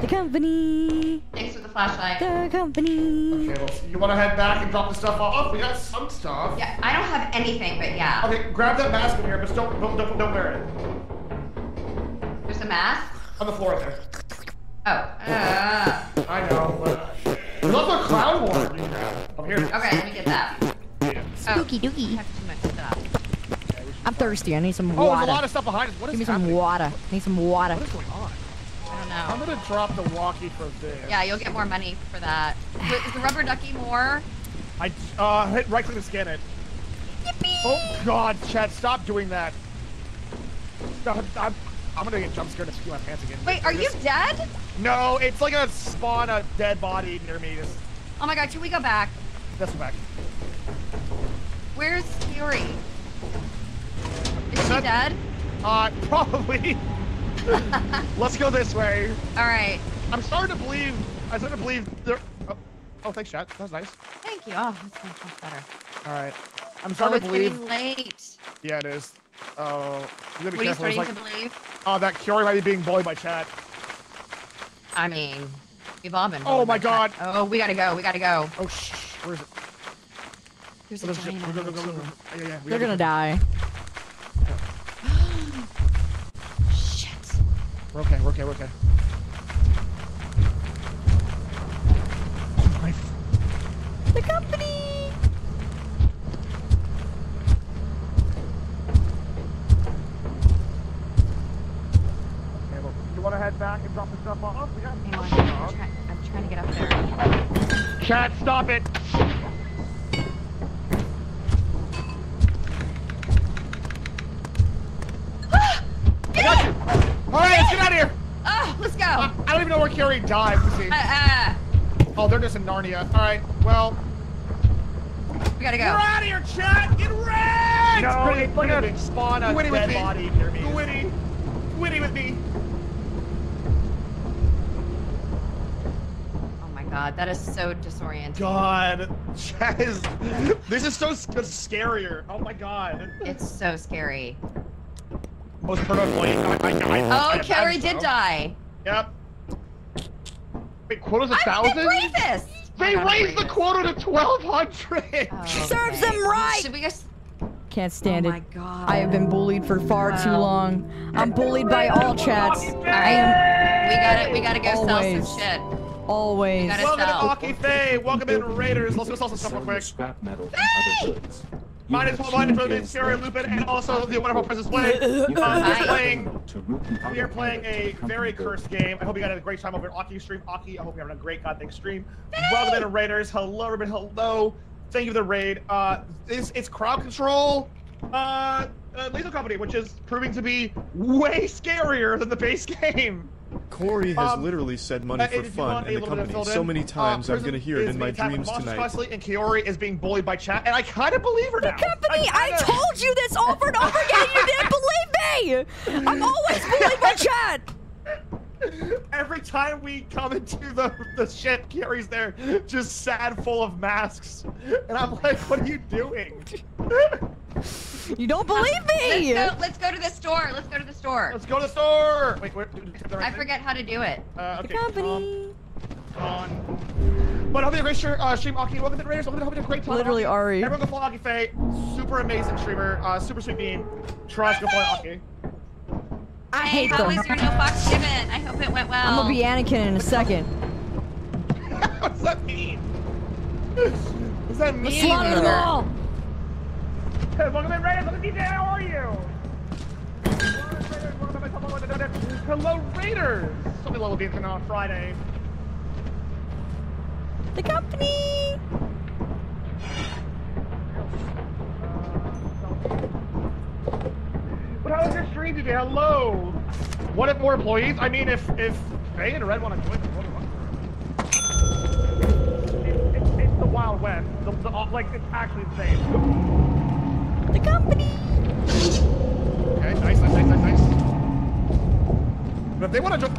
The company. Thanks for the flashlight. The company. Okay, well, you want to head back and drop the stuff off? We got some stuff. Yeah, I don't have anything, but yeah. Okay, grab that mask in here, but don't don't don't, don't wear it. There's a mask. On the floor right there. Oh. Uh, I know, but there's also a clown horn. Over here. okay, let me get that. Spooky Oh, I dookie. have too much stuff. I'm thirsty. I need some Oh, there's water. a lot of stuff behind us. What is Give me some water. I need some water. What is going on? I don't know. I'm gonna drop the walkie for this. Yeah, you'll get more money for that. Wait, is the rubber ducky more? I uh hit right click to scan it. Yippee! Oh God, Chad, stop doing that. No, I'm, I'm gonna get jump scared and pee my pants again. Wait, are you This- dead? No, it's like a spawn a dead body near me. Just Oh my God, can we go back? let's go back. Where's Fury? Is she dead? Uh, probably. let's go this way. All right. I'm starting to believe. I'm starting to believe there. Oh, oh thanks, Chad. That was nice. Thank you. Oh, that's much, much better. All right. I'm Oh, starting it's to believe. getting late. Yeah, it is. Oh, you gotta be What are you careful. Starting like, to believe? oh, that Kaori might be being bullied by Chad. I mean, we've all been. Oh my by that. Oh, we gotta go. We gotta go. Oh, shh. Where is it? There's a Let's giant go, go, go, go, go. Yeah, yeah, yeah. we They're gonna go. die. Shit. We're okay. We're okay. We're okay. My The company. Okay, well, you want to head back and drop the stuff off? We got Hang on. stuff. I'm, try- I'm trying to get up there. Chad, stop it! I got you! Alright, let's get out of here! Oh, let's go. I, I don't even know where Carrie died. Let's see. Uh, uh, Oh, they're just in Narnia. Alright, well. we gotta We're out of here, Chad! Get wrecked! No, it's like a spawn a Witty with dead me. body near me. Witty! Witty with me! Oh my god, that is so disorienting. God, Chad is. This is so s- scarier. Oh my god. It's so scary. Most permanent point. I, I, I, Oh, I Carrie imagine did die. Yep. Wait, quota's a I'm the thousand? bravest. They I'm not raised the bravest. quota to twelve hundred. Oh, Serves okay. them right. Should we just? Can't stand oh it. my god. I have been bullied for far too long. I'm bullied by all chats. I am. We gotta. We gotta go sell some shit. Always. gotta Welcome to sell. Aki Faye. Welcome in Raiders. Let's go sell some stuff real quick. scrap metal and other goods. You Mine have is two one for the days Sierra Lupin and also the wonderful Prismsplay. Uh, we're playing. them to route the We are playing a very cursed game. I hope you guys had a great time over at Aki stream. Aki, I hope you're having a great goddamn stream. Welcome to Raiders. Hello, everybody. Hello. Thank you for the raid. Uh, it's, it's crowd control. Uh, uh, Lethal Company, which is proving to be way scarier than the base game. Corey has Um, literally said money Uh, for fun want a in the little bit of company filled so in, many uh, times I'm gonna hear it is in being my attacked with dreams monsters tonight. Constantly, and Kaori is being bullied by chat, and I kind of believe her The now. company, I, kinda- told you this over and over again. You didn't believe me. I'm always bullied by chat. Every time we come into the the ship, Kaori's there, just sad, full of masks, and I'm like, "What are you doing?" You don't believe Let's me. go. Let's go to the store. Let's go to the store. Let's go to the store. Wait, wait. did- did the right I thing? forget how to do it. Uh, The company. Um, on. But I hope you had great stream, uh, stream Aki. Welcome to the Raiders. Welcome to hope you had a great time. Literally, Aki. Ari. Everyone go follow Aki Faye. Super amazing streamer. Uh, super sweet bean. Trust, go follow Aki. I Hey, hate how them. was your no fox given? I hope it went well. I'm gonna be Anakin in a second. What's that mean? What's that mean? Slaughter them all. Hey, welcome to Raiders. Welcome to DJ. How are you? Hello, Raiders. So many level beans on Friday. The company. Uh, But how was your stream today? Hello. What if more employees? I mean, if if Faye and Red want to join, they're more than. It's, it's, it's the Wild West. The, the, uh, like it's actually insane. The company. Okay, nice, nice, nice, nice, nice. But if they want to join,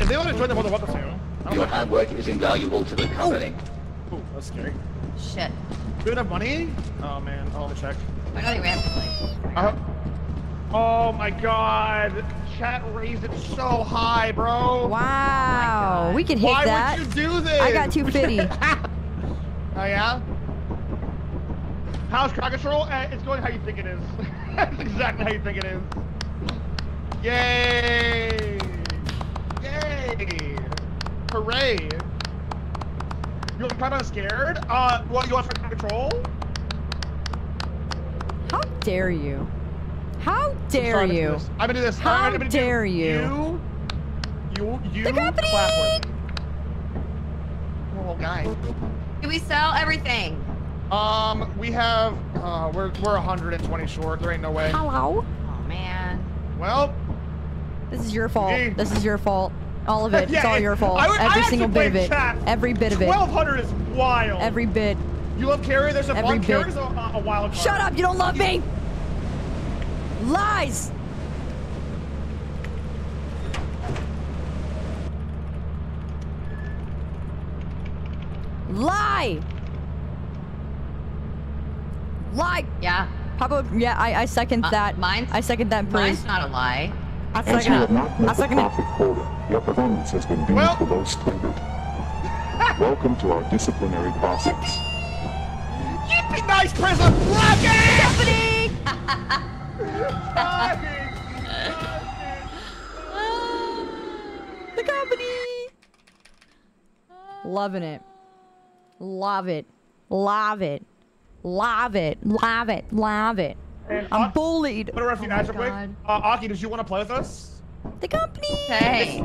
if they want to join, they're more than welcome to. I Your hard work is invaluable to the company. Ooh, that's scary. Shit. Do we have money? Oh man, oh, let me check. I know they ran quickly. Uh, oh my god, chat raised it so high, bro. Wow. We can hit Why that. Why would you do this? I got 250. oh yeah? How's crowd control? Uh, it's going how you think it is. That's exactly how you think it is. Yay! Yay! Hooray! You look kind of scared? Uh, what, you want for crowd control? How dare you? How dare I'm you? I'm gonna do this. How I'm gonna do dare you? You, you, you The company! clap. Oh, guy. Do we sell everything? Um, we have, uh, we're, we're 120 short. There ain't no way. Hello. Oh man. Well, This is your fault. Me. This is your fault. All of it. Yeah, it's all your fault. I would- I Every single bit of it. chat. Every bit of it. 1200 is wild. Every bit. You love Carrie? There's a Every fun bit. Carrie's a, a, a wild card. Shut up! You don't love me. Lies. Lie. Lie. Yeah. How about yeah? I, I second Uh, that. mine's- I second that Mine's praise. not a lie. I As you second have it. not I met the second it. profit quota, your performance has been deemed Well- below standard. Welcome to our disciplinary process. Yippee nice Prism! Rocket! Company. Rocket! The company. Loving it. Love it. Love it. Love it. Love it. Love it. And I'm Aki- bullied. Put a few Oh real quick. Uh, Aki, did you want to play with us? The company. Hey.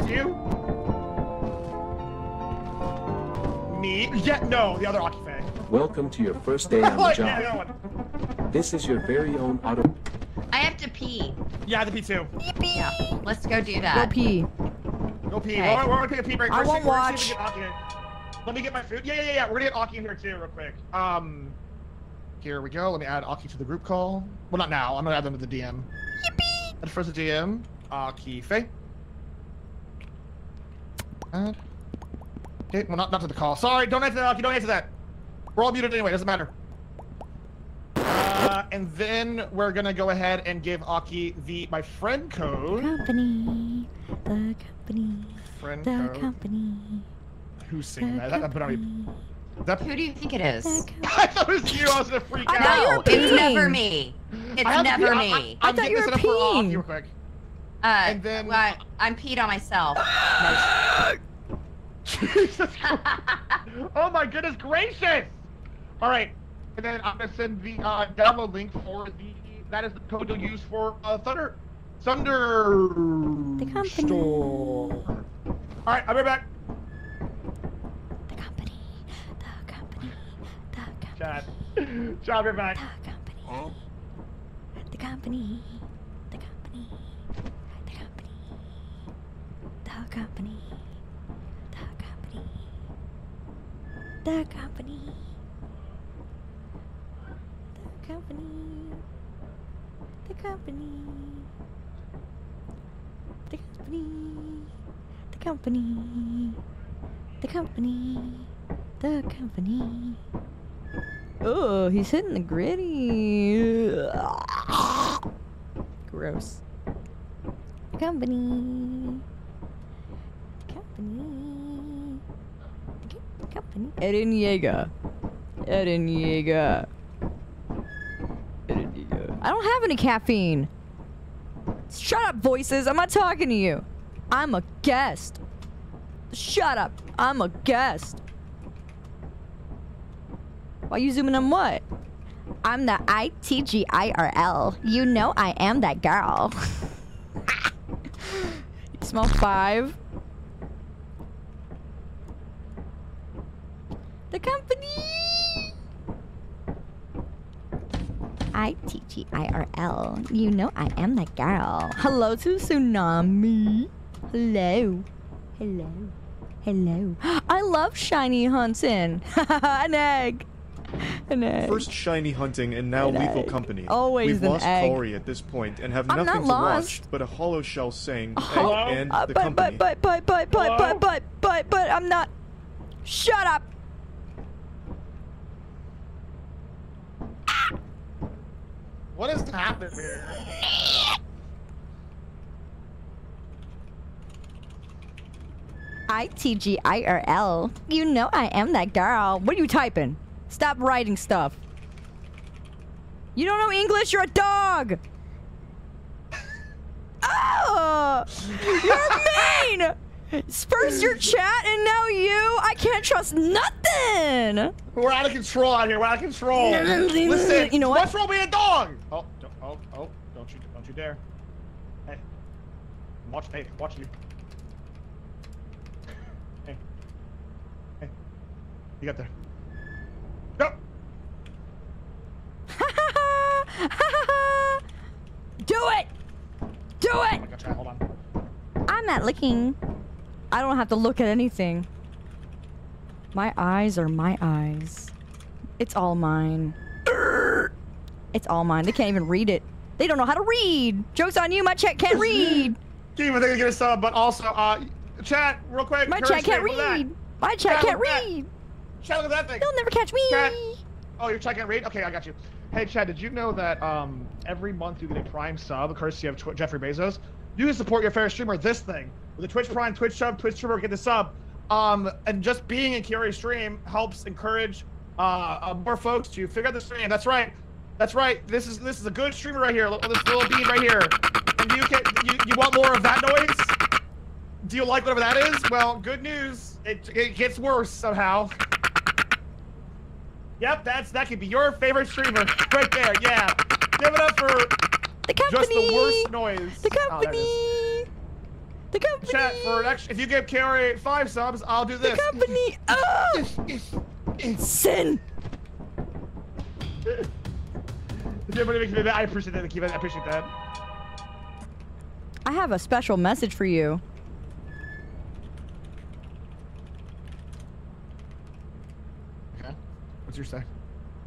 Do you? Me? Yeah, no, the other Aki Faye. Welcome to your first day on the Like, yeah, the other job. This is your very own auto. I have to pee. Yeah, I the P2. Yeah. Let's go do that. Go that. pee. Go pee. Okay. We're, we're gonna take a pee break. I won't we're watch. see if we get Aki in. Let me get my food. Yeah, yeah, yeah, yeah. We're gonna get Aki in here too, real quick. Um, here we go. Let me add Aki to the group call. Well, not now. I'm gonna add them to the DM. Yippee! Add first the DM. Aki Faye. Add. Okay, well, not, not to the call. Sorry, don't answer that, Aki. Don't answer that. We're all muted anyway. Doesn't matter. Uh, and then we're gonna go ahead and give Aki the my friend code. Company. The company. Friend The code. company. Who's The singing that? That, that, better not be- company. that, Who do you think it is? I thought it was you. I was gonna freak I out. No, it's never me. It's I have to never pee. me. I, I am thought getting you this were for Aki peeing. real quick. Uh, And then- well, I'm peed on myself. Jesus Christ. oh my goodness gracious! All right, and then I'm gonna send the uh, download link for the. That is the code you'll use for uh, Thunder. Thunder. The company. Store. All right, I'll be back. The company. The company. The company. Chad. Chad, be back. The company. Huh? The company. The company. The company. The company. The company. The company. The company. The company. The company. The company. The company. The company. Oh, he's hitting the gritty. Gross. The company. The company. The company. Eden Yeager. Eden Yeager. I don't have any caffeine. Shut up, voices. I'm not talking to you. I'm a guest. Shut up. I'm a guest. Why you zooming on what? I'm the ITGIRL. You know I am that girl. you smell five. The company. ITGIRL. You know I am that girl. Hello to Tsunami. Hello. Hello. Hello. I love shiny hunting. An egg. An egg. First shiny hunting and now An lethal egg. company. Always We've an lost egg. Corey at this point and have I'm nothing not to lost. watch but a hollow shell saying Oh, egg and uh, the but, company. but, but, but, but, but, Hello? but, but, but, but, I'm not. Shut up. What is happening here? ITGIRL. You know I am that girl. What are you typing? Stop writing stuff. You don't know English? You're a dog. Oh, you're mean. First your chat and now you. I can't trust nothing. We're out of control out here. We're out of control. Listen, You know what? What's wrong with a dog? Oh, oh, oh, don't you, don't you dare. Hey, watch, hey, watch you. Hey, hey, you got there. Go. Do it. Do it. Oh got you. Hold on. I'm not looking. I don't have to look at anything. My eyes are my eyes. It's all mine. It's all mine. They can't even read it. They don't know how to read. Joke's on you. My chat can't read. Keep on thinking get a sub, but also, uh, chat, real quick. My chat can't me, look at that. read. My chat Chat, can't at that. read. Chat, look at that thing. They'll never catch me. Chat. Oh, your chat can't read? Okay, I got you. Hey, Chad, did you know that um, every month you get a Prime sub, courtesy of Tw- Jeffrey Bezos? You can support your favorite streamer this thing. With a Twitch Prime, Twitch sub, Twitch streamer, get the sub. Um, and just being in Kiri's stream helps encourage uh, uh, more folks to figure out the stream. That's right. That's right. This is this is a good streamer right here. Look at this little bead right here. And you can you, you want more of that noise? Do you like whatever that is? Well, good news. It, it gets worse somehow. Yep, that's that could be your favorite streamer right there. Yeah, give it up for The company. just the worst noise. The Oh, there it company. is. the company. Chat for an extra. If you give Carrie five subs, I'll do this. the company. Oh, sin. If everybody makes me mad, I appreciate that. Keep. I appreciate that. I have a special message for you. Okay. What's your say?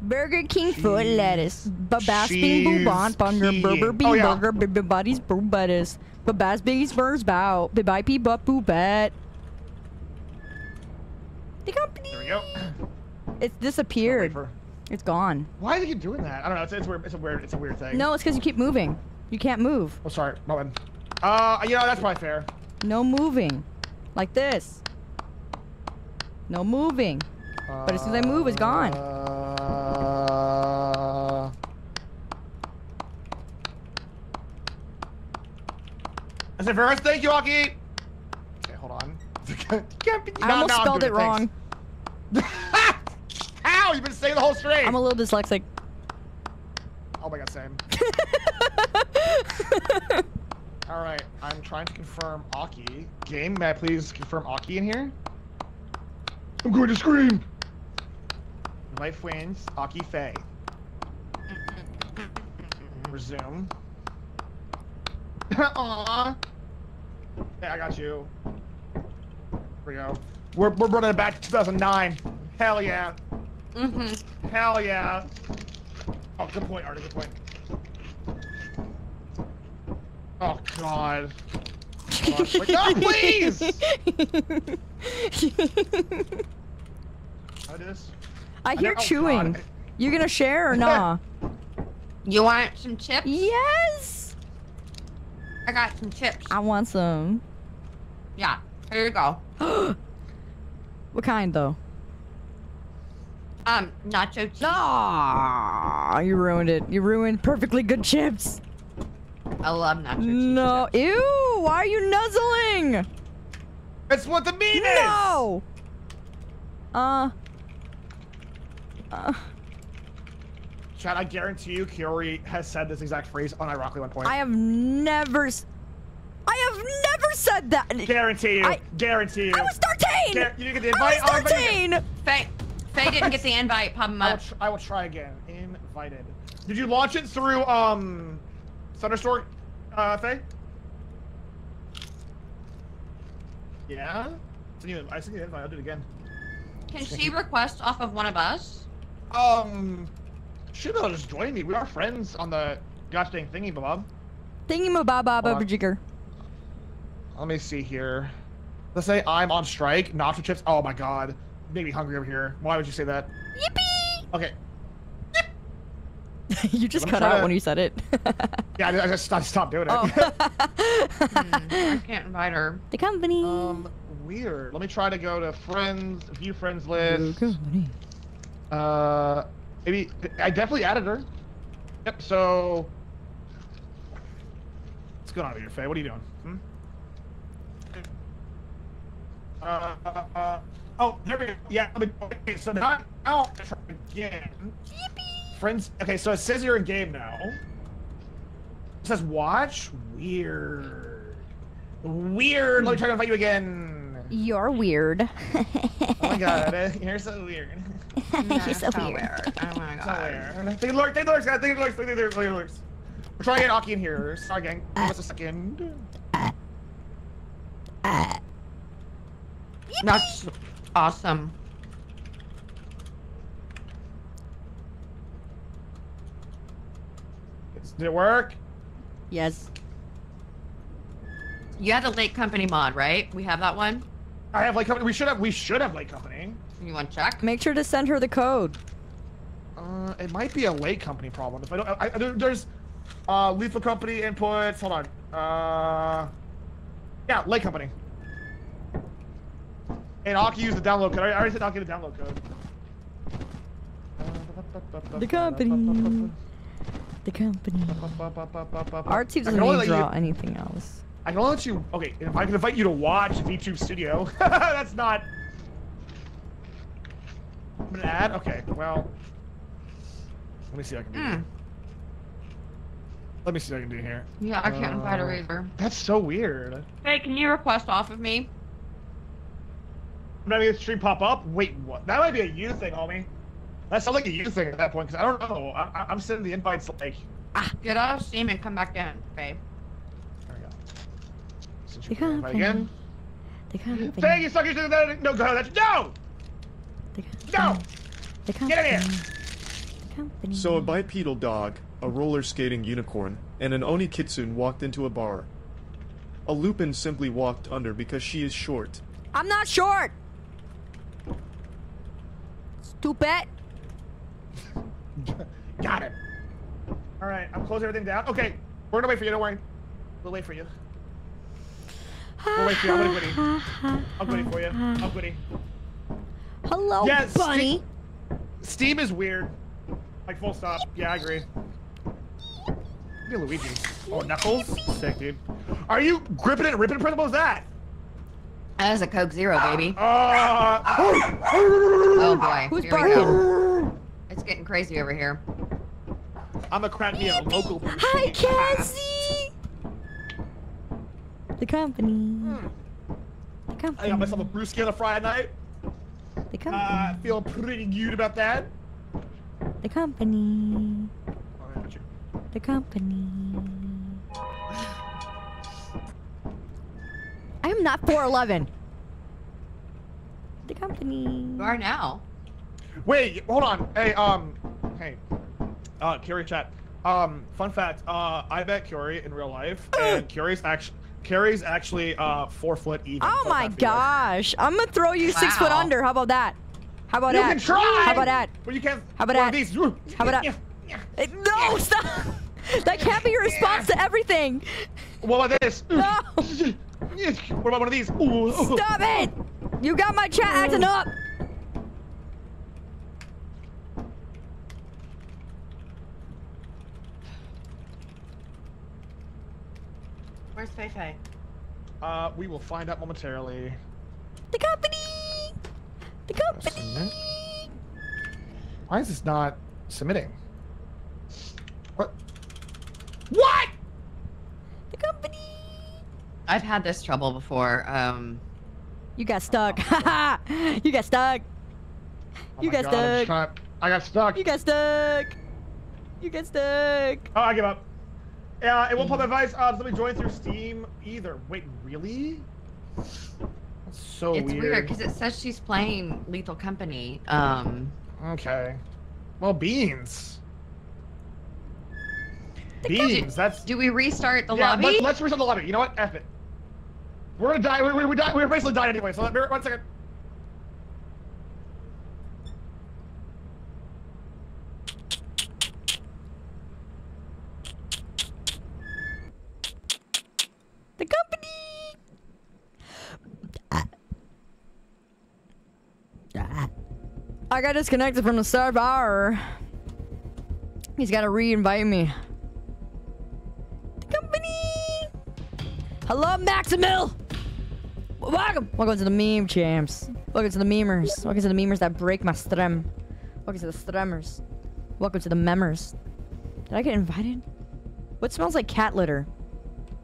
Burger King foot lettuce. Babasping boobon bunger Cheese burger key. bee Oh, yeah. burger bibby buddies boo lettuce. Babas biggies burrs bow. Bibai pee butt boo bet. The company. There we go. It's disappeared. It's gone. Why do you keep doing that? I don't know. It's, it's weird. It's a weird. It's a weird thing. No, it's because you keep moving. You can't move. Oh, sorry. My bad. Uh, you know that's probably fair. No moving. Like this. No moving. But as soon as I move, it's gone. Uh, I said first, thank you, Aki. Okay, hold on. Can't be- I almost no, spelled it wrong. Ow! You've been saying the whole stream. I'm a little dyslexic. Oh my god, same. All right, I'm trying to confirm Aki. Game, may I please confirm Aki in here? I'm going to scream. Life wins. Aki Faye. Resume. Aww. Yeah, I got you. Here we go. We're, we're running it back to 2009. Hell yeah. Mm-hmm. Hell yeah. Oh, good point, Artie, good point. Oh, God. On. Wait, no, please! How do this? I hear never- oh, chewing. God. You gonna share or nah? You want some chips? yes. I got some chips. I want some. Yeah. Here you go. What kind though? Um, nacho cheese. Ah, you ruined it. You ruined perfectly good chips. I love nacho cheese. No. Ew. Why are you nuzzling? That's what the meat is! No. Uh. Uh. Chad, I guarantee you, Kaori has said this exact phrase unironically one point. I have never. s- I have never said that. guarantee you. I- guarantee you. I was 13. Gar- you didn't get the I invite? was I'll invite you 13. Faye, Faye didn't get the invite. Pop him I will, I will try again. Invited. Did you launch it through um Thunderstore, uh, Faye? Yeah. It's a new- I sent you the invite. I'll do it again. Can she request off of one of us? Um, should be able to just join me. We are friends on the gosh dang thingy, Bob. Thingy mababa Hold on. jigger. Let me see here. Let's say I'm on strike. Nacho chips. Oh my god, made me hungry over here. Why would you say that? Yippee! Okay. you just Let cut out to- when you said it. Yeah, I just I stopped doing it. oh. I can't invite her. the company. um, weird. Let me try to go to friends, view friends list. Company. Uh, maybe I definitely added her. Yep. So, what's going on here, Faye? What are you doing? Hmm? Uh, uh, uh, oh, there we go. Yeah. let me- Okay, so now, now I'll try again. Friends. Okay, so it says you're in game now. It says watch. Weird. Weird. Let me try to invite you again. You're weird. Oh my god, you're so weird. You're so so weird. weird. Oh my god. weird. Take a look, take a look, guys. Take a look, take a take a. We're trying to get Aki in here. Sorry, gang. Give us a second. Uh. That's awesome. Did it work? yes. You had the late company mod, right? We have that one. I have like company. We should have. We should have late company. You want to check? Make sure to send her the code. Uh, it might be a late company problem. If I don't, I, I, there, there's, uh, lethal company inputs. Hold on. Uh, yeah, late company. And Aki used the download code. I already said Aki the download code. The company. The company. Art seems doesn't can only draw you- anything else. I can only let you. Okay, if I can invite you to watch VTube Studio, that's not. An ad? Okay, well. Let me see what I can do. Here. Let me see what I can do here. Yeah, I can't invite her Uh, either. That's so weird. Hey, can you request off of me? I'm having the stream pop up. Wait, what? That might be a you thing, homie. That sounds like a you thing at that point, because I don't know. I, I- I'm sending the invites like. Ah, Get out of Steam and come back in, babe. There we go. Since The you can invite company. again. The company. Thank you, suckers. No, go. That's no. The Go. company. The company. Get in here. The company. So a bipedal dog, a roller skating unicorn, and an Oni Kitsune walked into a bar. A Lupin simply walked under because she is short. I'm not short. Stupid. Got it. All right, I'm closing everything down. Okay, we're gonna wait for you. Don't worry. We'll wait for you. We'll wait for you. I'm gonna goodie. I'm goodie for you. I'm goodie. Hello, Yes, bunny. Steam is weird. Like full stop. Yeah, I agree. Look at Luigi. Oh, Knuckles. Sick, dude. Are you gripping it and ripping principle? What was that? That was a Coke Zero, baby. Uh, Oh boy. Who's Here we go. It's getting crazy over here. I'm gonna crack me a local. Hi, Cassie. The company. The company. I got myself a brewski on a Friday night. The Uh, company. feel pretty good about that. The company. Oh, The company. I am not 411. The company. You are now. Wait, hold on. Hey, um, hey, uh, Curie chat. Um, fun fact. Uh, I met Curie in real life, and Curie's actually Curie's actually uh four foot even. Oh my fact for you guys. gosh. I'm gonna throw you six foot under. How about that? How about You that? can try. How about that? But you can't. How about that? These. How about that? Eh, No, stop. That can't be your response to everything. What about this? No. What about one of these? Ooh, ooh. Stop it. You got my chat acting up. Where's Fei Fei? Uh, we will find out momentarily. The company. The company. Why is this not submitting? What? What? The company. I've had this trouble before. Um, You got stuck. you got stuck. Oh You got God, I'm stuck. I got stuck. You got stuck. You got stuck. Oh, I give up. Yeah, it won't pop advice. Uh, let me join through Steam either. Wait, really? That's so weird. it's weird. because it says she's playing Lethal Company. Um, Okay. Well, beans. Beans. That's do we restart the yeah. lobby? Let's, let's restart the lobby. You know what? F it. We're gonna die. We, we, we, die. We're basically dying anyway. So let me one second. The company. I got disconnected from the server. He's got to re-invite me. The company. Hello, Maximil. Welcome. Welcome to the meme champs. Welcome to the memers. Welcome to the memers that break my stream. Welcome to the streamers. Welcome to the memers. Did I get invited? What smells like cat litter?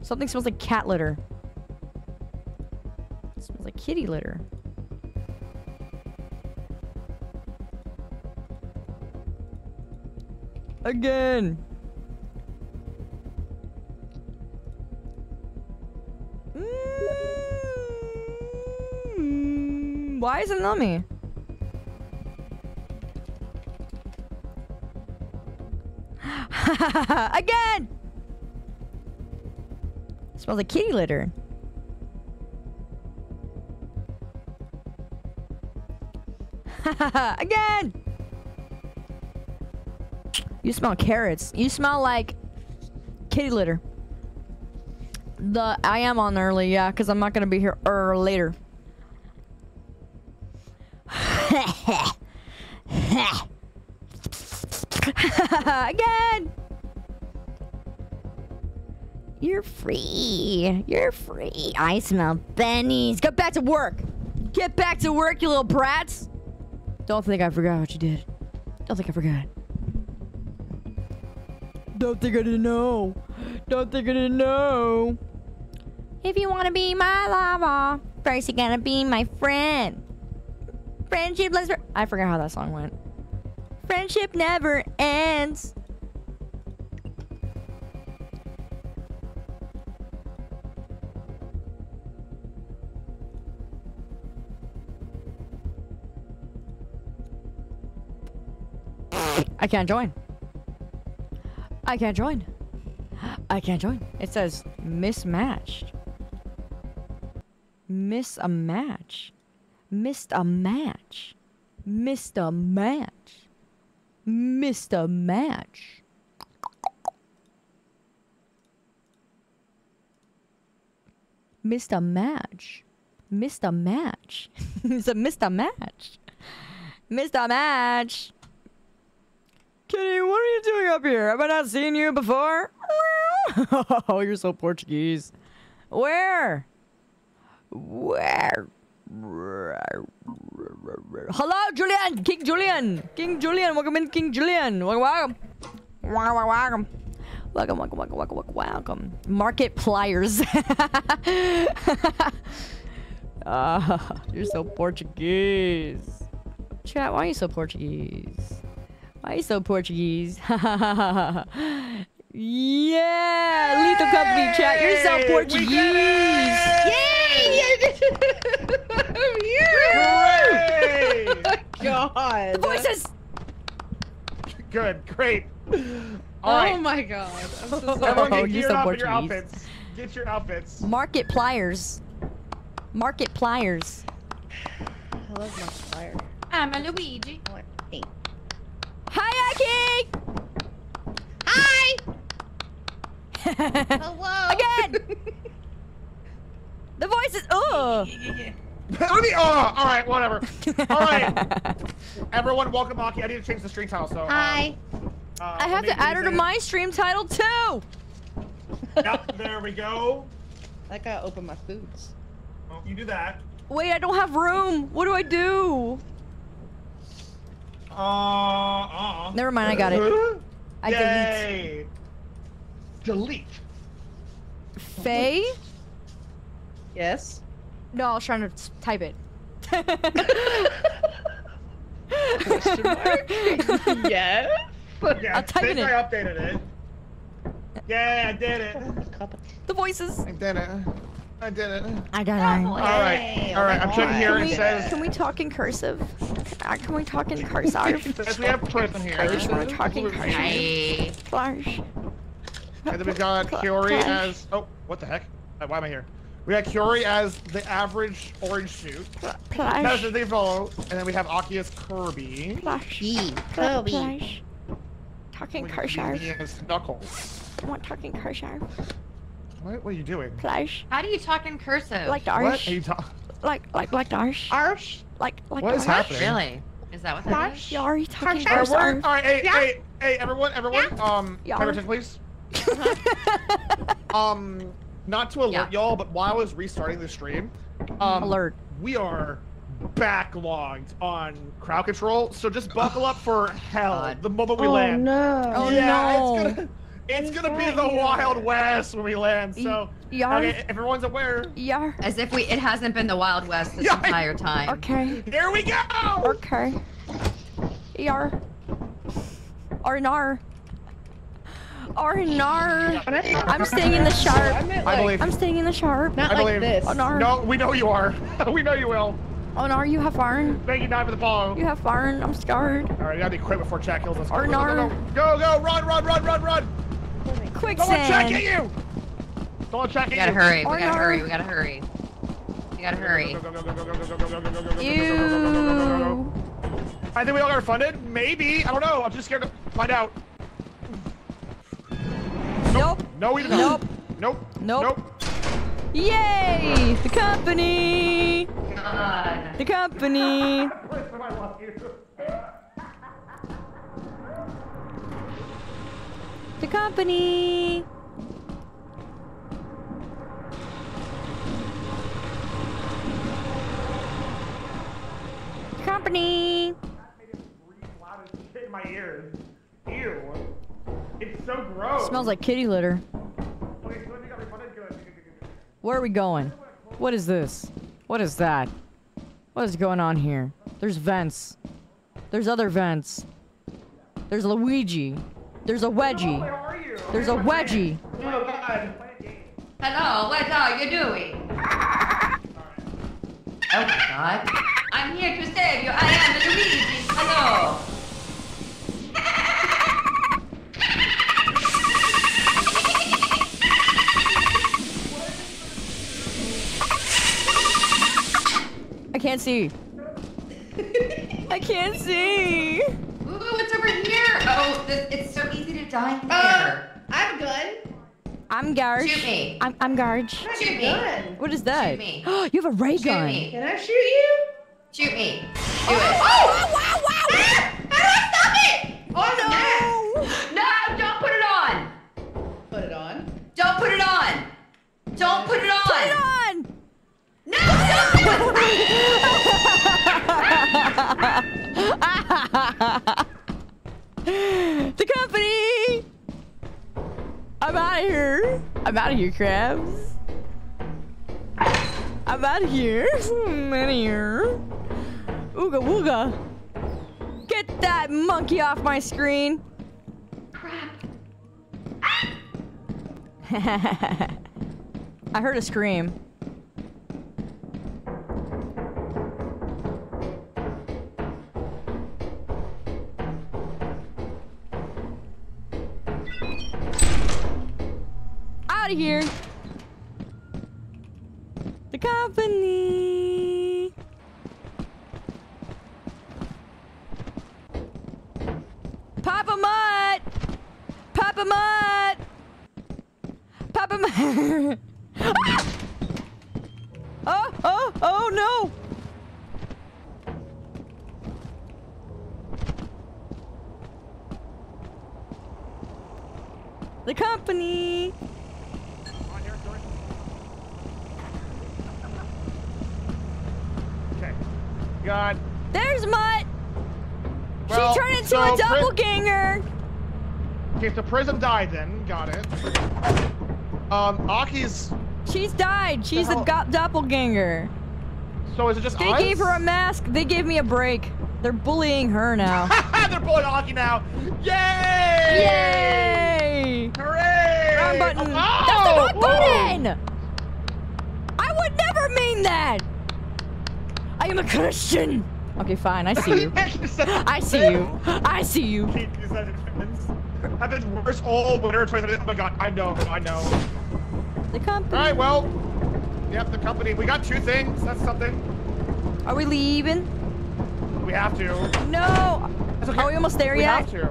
Something smells like cat litter. It smells like kitty litter. Again. Mm, Why isn't it on me? Smells like kitty litter. Again! You smell carrots. You smell like kitty litter. The I am on early, yeah, because I'm not gonna be here er later. Ha ha ha! Again! You're free. You're free. I smell bennies. Get back to work. Get back to work, you little brats. Don't think I forgot what you did. Don't think I forgot. Don't think I didn't know. Don't think I didn't know. If you want to be my lover, first you gotta be my friend. Friendship, let's. I forgot how that song went. Friendship never ends. I can't join. I can't join. I can't join. It says mismatched. Miss a match. Missed a match. Missed a match. Missed a match. Missed a match. Missed a match. it's a missed a match. Missed a match. Kitty, what are you doing up here? Have I not seen you before? oh, you're so Portuguese. Where? Where? Hello, Julian. King Julian. King Julian. Welcome in, King Julian. Welcome, welcome. Welcome, welcome. Welcome, welcome, welcome, welcome, welcome. Market pliers. Ah, you're so Portuguese. Chat, why are you so Portuguese? Why are you so Portuguese? yeah, Lethal Company chat, you're so Hey, we Portuguese. did it! Hooray! God. The voices. Good, great. Oh All Oh right. my god. I'm so Everyone sorry. get you're geared so up your Portuguese. outfits. Get your outfits. Market pliers. Market pliers. I love Mark Fire. I'm a Luigi. Hi, Aki. Hi. Hello. Again. the voice is. Oh. Let me. Oh, all right, whatever. All right, everyone, welcome, Aki. I need to change the stream title. So. um, Hi. uh, I have to add her to my stream title too. Yep, there we go. I gotta open my foods. Well, you do that. Wait, I don't have room. What do I do? Uh, uh. Never mind, I got it. I delete. Yay. Delete. Faye? Yes. No, I was trying to type it. Question mark? yes. Yeah, I'll type think it. I updated it. Yeah, I did it. The voices. I did it. I did it. I got it. All right, all right. I'm checking here. Can It says can we talk in cursive? Uh, Can we talk in cursive? says we have person here. I just want to talk in cursive. Hi. Flash. And then we got Kaori as. Oh, what the heck? Uh, Why am I here? We got Kaori as the average orange suit. That's Flash. the follow. And then we have Aki as Kirby. Flash. Kobe. Flash. Talking We cursive. Mimi as Knuckles. I want talking cursive. What? What are you doing? Flash. How do you talk in cursive? Like the What are you talking? Like, like, like the arch. Arsh. Like, like What the is arch. happening? Really? Is that what that is? You already talking All right, we're, cursive. all right, hey, hey, hey, everyone, everyone, um, Yeah. pay attention, please. um, not to alert y'all, but while I was restarting the stream, um, Alert. we are backlogged on crowd control, so just buckle up for hell God. the moment we Oh land. no. Oh, yeah, no. it's gonna, it's gonna be the? Wild West when we land. So, Yeah. okay, everyone's aware, Yeah. As if we it hasn't been the Wild West this Yeah. entire time. Okay. here we go. Okay. ER. R&R. R&R. I'm staying in the I sharp. meant I like, believe. I'm staying in the sharp. not I like believe. this. R&R. No, we know you are. we know you will. R&R, you have farn. Thank you, Nine, for the follow. You have farn. I'm scared. All right, you gotta be quick before chat kills us. Go, Or go, go, go, go, go, run, run, run, run, run! Wait, Quicksand! Someone checking you! Someone checking you! We gotta hurry, we gotta hurry, we gotta hurry. We gotta hurry. You. I think we all got funded. Maybe. I don't know. I'm just scared to find out. Nope. No, we didn't. Nope. Nope. Nope. Yay! The company! God. The company! Listen, I love you. The company. Company. Breathe loud as shit in my ears. Ew. It's so gross. Smells like kitty litter. Where are we going? What is this? What is that? What is going on here? There's vents. There's other vents. There's Luigi. There's a wedgie. Where are you? There's a wedgie. Oh, God. Hello. What are you doing? Oh my God. I'm here to save you. I am Luigi. Hello. I can't see. I can't see. Ooh, it's over here. Oh, this, it's so easy to die uh, here. Uh, I'm good. I'm Garge. Shoot me. I'm, I'm Garge. Shoot me. What is that? Shoot me. Oh, you have a ray shoot gun. Me. Can I shoot you? Shoot me. Oh, do oh, it. Oh, oh, wow, wow. Ah, how do I stop it? Oh, oh no. No, don't put it on. Put it on? Don't put it on. Don't put it on. Put it on. No, don't do it. the company! I'm out of here. I'm out of here, crabs. I'm out of here. Hmm, I'm out of here. Ooga wooga. Get that monkey off my screen. Crap. I heard a scream. Out of here. The company. Papa Mutt. Papa Mutt. Papa Mutt. Ah! Oh, oh, oh no. The company. God. There's Mutt. Well, she turned into so a doppelganger. Okay, so Prism died then. Got it. Um, Aki's. She's died. She's a doppelganger. So is it just They us? gave her a mask. They gave me a break. They're bullying her now. They're bullying Aki now. Yay! Yay! Hooray! Wrong button. Oh! That's the wrong Whoa! button. I would never mean that. I am a Christian. Okay, fine. I see you. I see you. I see you. I've been worse all winter 2020. Oh my god, I know, I know. The company. Alright, well. Yep, the company. We got two things. That's something. Are we leaving? We have to. No. That's okay. Are we almost there we yet? have to.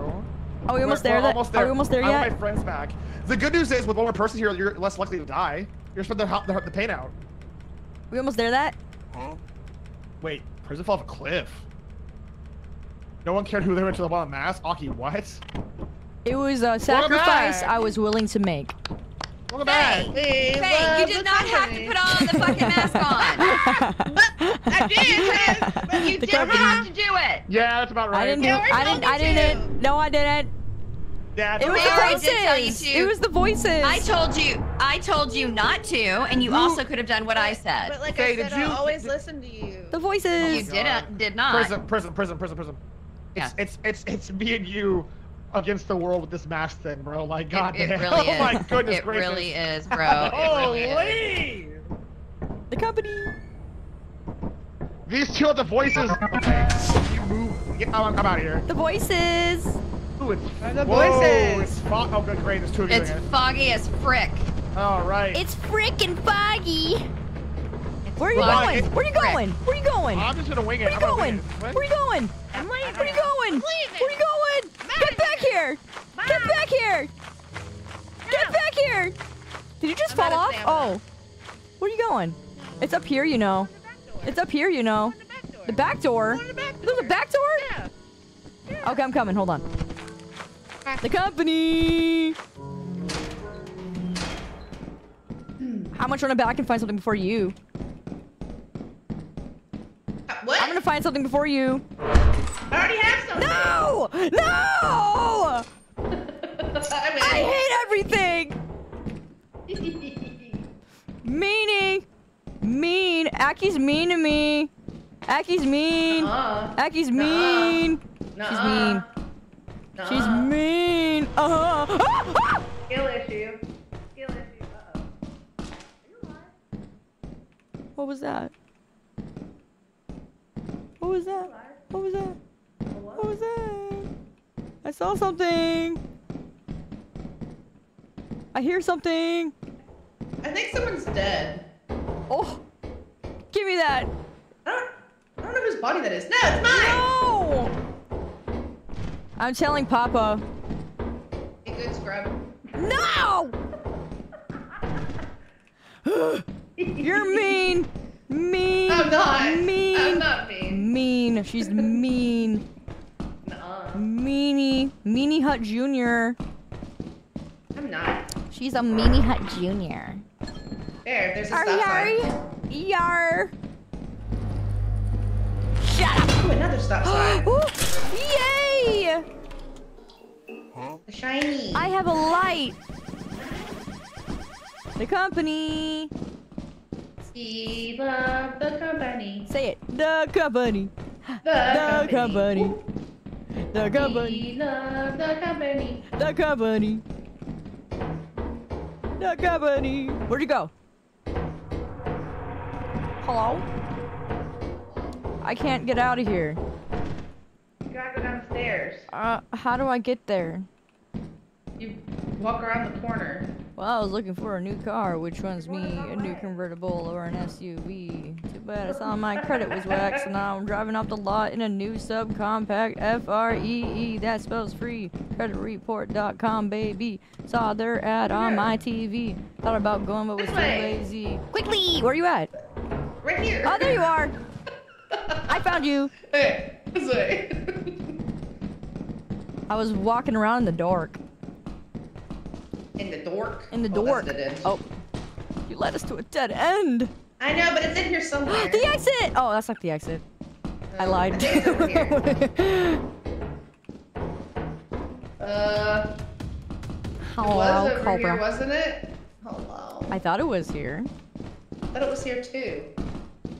Are we almost We're- there? we're almost there. Are we almost there I want yet? my friends back. The good news is, with one more person here, you're less likely to die. You're supposed to help the, the pain out. We almost there? That? Huh? Wait, Prism fell off a cliff. No one cared who they went to the bottom mass. Aki, what? It was a sacrifice. I was willing to make. Welcome back. Faye, you did not have to put on the fucking mask on. I did, man. You The didn't company. have to do it. Yeah, that's about right. I didn't do. Yeah, I didn't. I didn't. No, I didn't. Yeah, It was the Mary right. did tell you voices. It was the voices. I told you. I told you not to, and you also could have done what I said. But like Faye, I said, I'll always listen to you. the You voices. didn't. Uh, did not. Prison, prison, prison, prison, prison. Yeah. It's, it's it's it's me and you against the world with this mask thing, bro. Like, god it damn. really oh is. my goodness it gracious. really is, bro. It really is. Holy! The company. These two are the voices. Okay. You move. Get, I'm, I'm out of here. The voices. Ooh, it's, the whoa, voices. It's fo- oh, good, great. There's two of you It's doing it. foggy as frick. All right. It's freaking foggy. Where are you foggy going? Where are you frick. going? Where are you going? I'm just gonna wing it. Where are you gonna wing going? it. What? Where are you going? I'm Where are you going? leaving. Where are you going? Get back here! Get back here! Get back here! Did you just I'm fall off? stamina. Oh. Where are you going? It's up here, you know. It's up here, you know. The back door? The back There's a door. back door? Yeah. Okay, I'm coming. Hold on. The company. How much run it back and find something before you? Uh, What? I'm gonna find something before you. I already have something. No! No! I I hate everything! Meanie! Mean! Aki's mean to me! Aki's mean! Uh-uh. Aki's mean! She's mean. She's mean! Uh-huh! Ah! Ah! Skill issue. Skill issue. Uh-oh. What was that? What was that? What was that? What was that? I saw something! I hear something! I think someone's dead. Oh! Give me that! I don't, I don't know whose body that is. No, it's mine! No! I'm telling Papa. A good scrub. No! You're mean! Mean! I'm not. Mean! I'm not mean. Mean. She's mean. Nuh-uh. Meanie. Meanie Hut Jr. I'm not. She's a Meanie Hut Jr. There, there's a stop yar? sign. Yar. Shut up! Ooh, another stop sign. Yay! Shiny. I have a light. The company. We love the company. Say it. The company. The, The company. The company. We love the company. The company. The company. Where'd you go? Hello? I can't get out of here. You gotta go downstairs. Uh, how do I get there? You walk around the corner. Well, I was looking for a new car, which runs me a new convertible or an SUV. Too bad I saw my credit was waxed, and now I'm driving off the lot in a new subcompact F-R-E-E. That spells free. Creditreport.com, baby. Saw their ad on my TV. Thought about going, but was too lazy. Quickly, where are you at? Right here. Oh, there you are. I found you. Hey, this way. I was walking around in the dark. In the dork. In the Oh, dork. that's dead end. Oh, you led us to a dead end. I know, but it's in here somewhere. the exit! Oh, that's not the exit. I lied. I think it's over here. Uh, it Hello, was over Cobra. here, wasn't it? Hello. I thought it was here. I thought it was here too.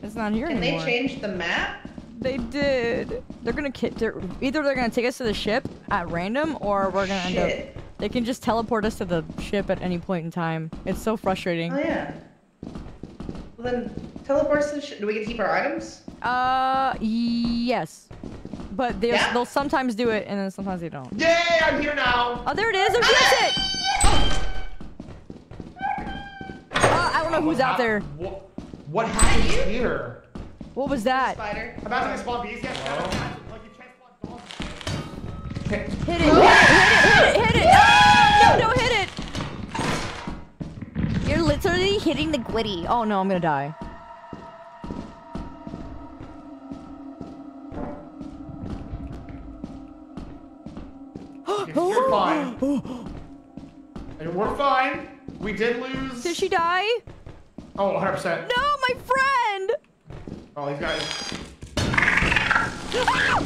It's not here Can they change the map? They did. They're gonna ki- they're, either they're gonna take us to the ship at random, or we're gonna end up. They can just teleport us to the ship at any point in time. It's so frustrating. Oh yeah. Well then, teleports to the sh- Do we get to keep our items? Uh, yes, but they Yeah? they'll sometimes do it, and then sometimes they don't. Yay, I'm here now. Oh, there it is. There's the exit. Uh, I don't know who's out there. What, what happened here? What was that? Spider. About to spawn bees yet? Like you can't spawn dogs. Hit it! Hit it! Hit it! Hit it! No! Don't hit it! You're literally hitting the gwitty. Oh no, I'm gonna die. You're fine. And we're fine. We did lose. Did she die? Oh, 100%. No, my friend! Oh, he's Got it. Ah!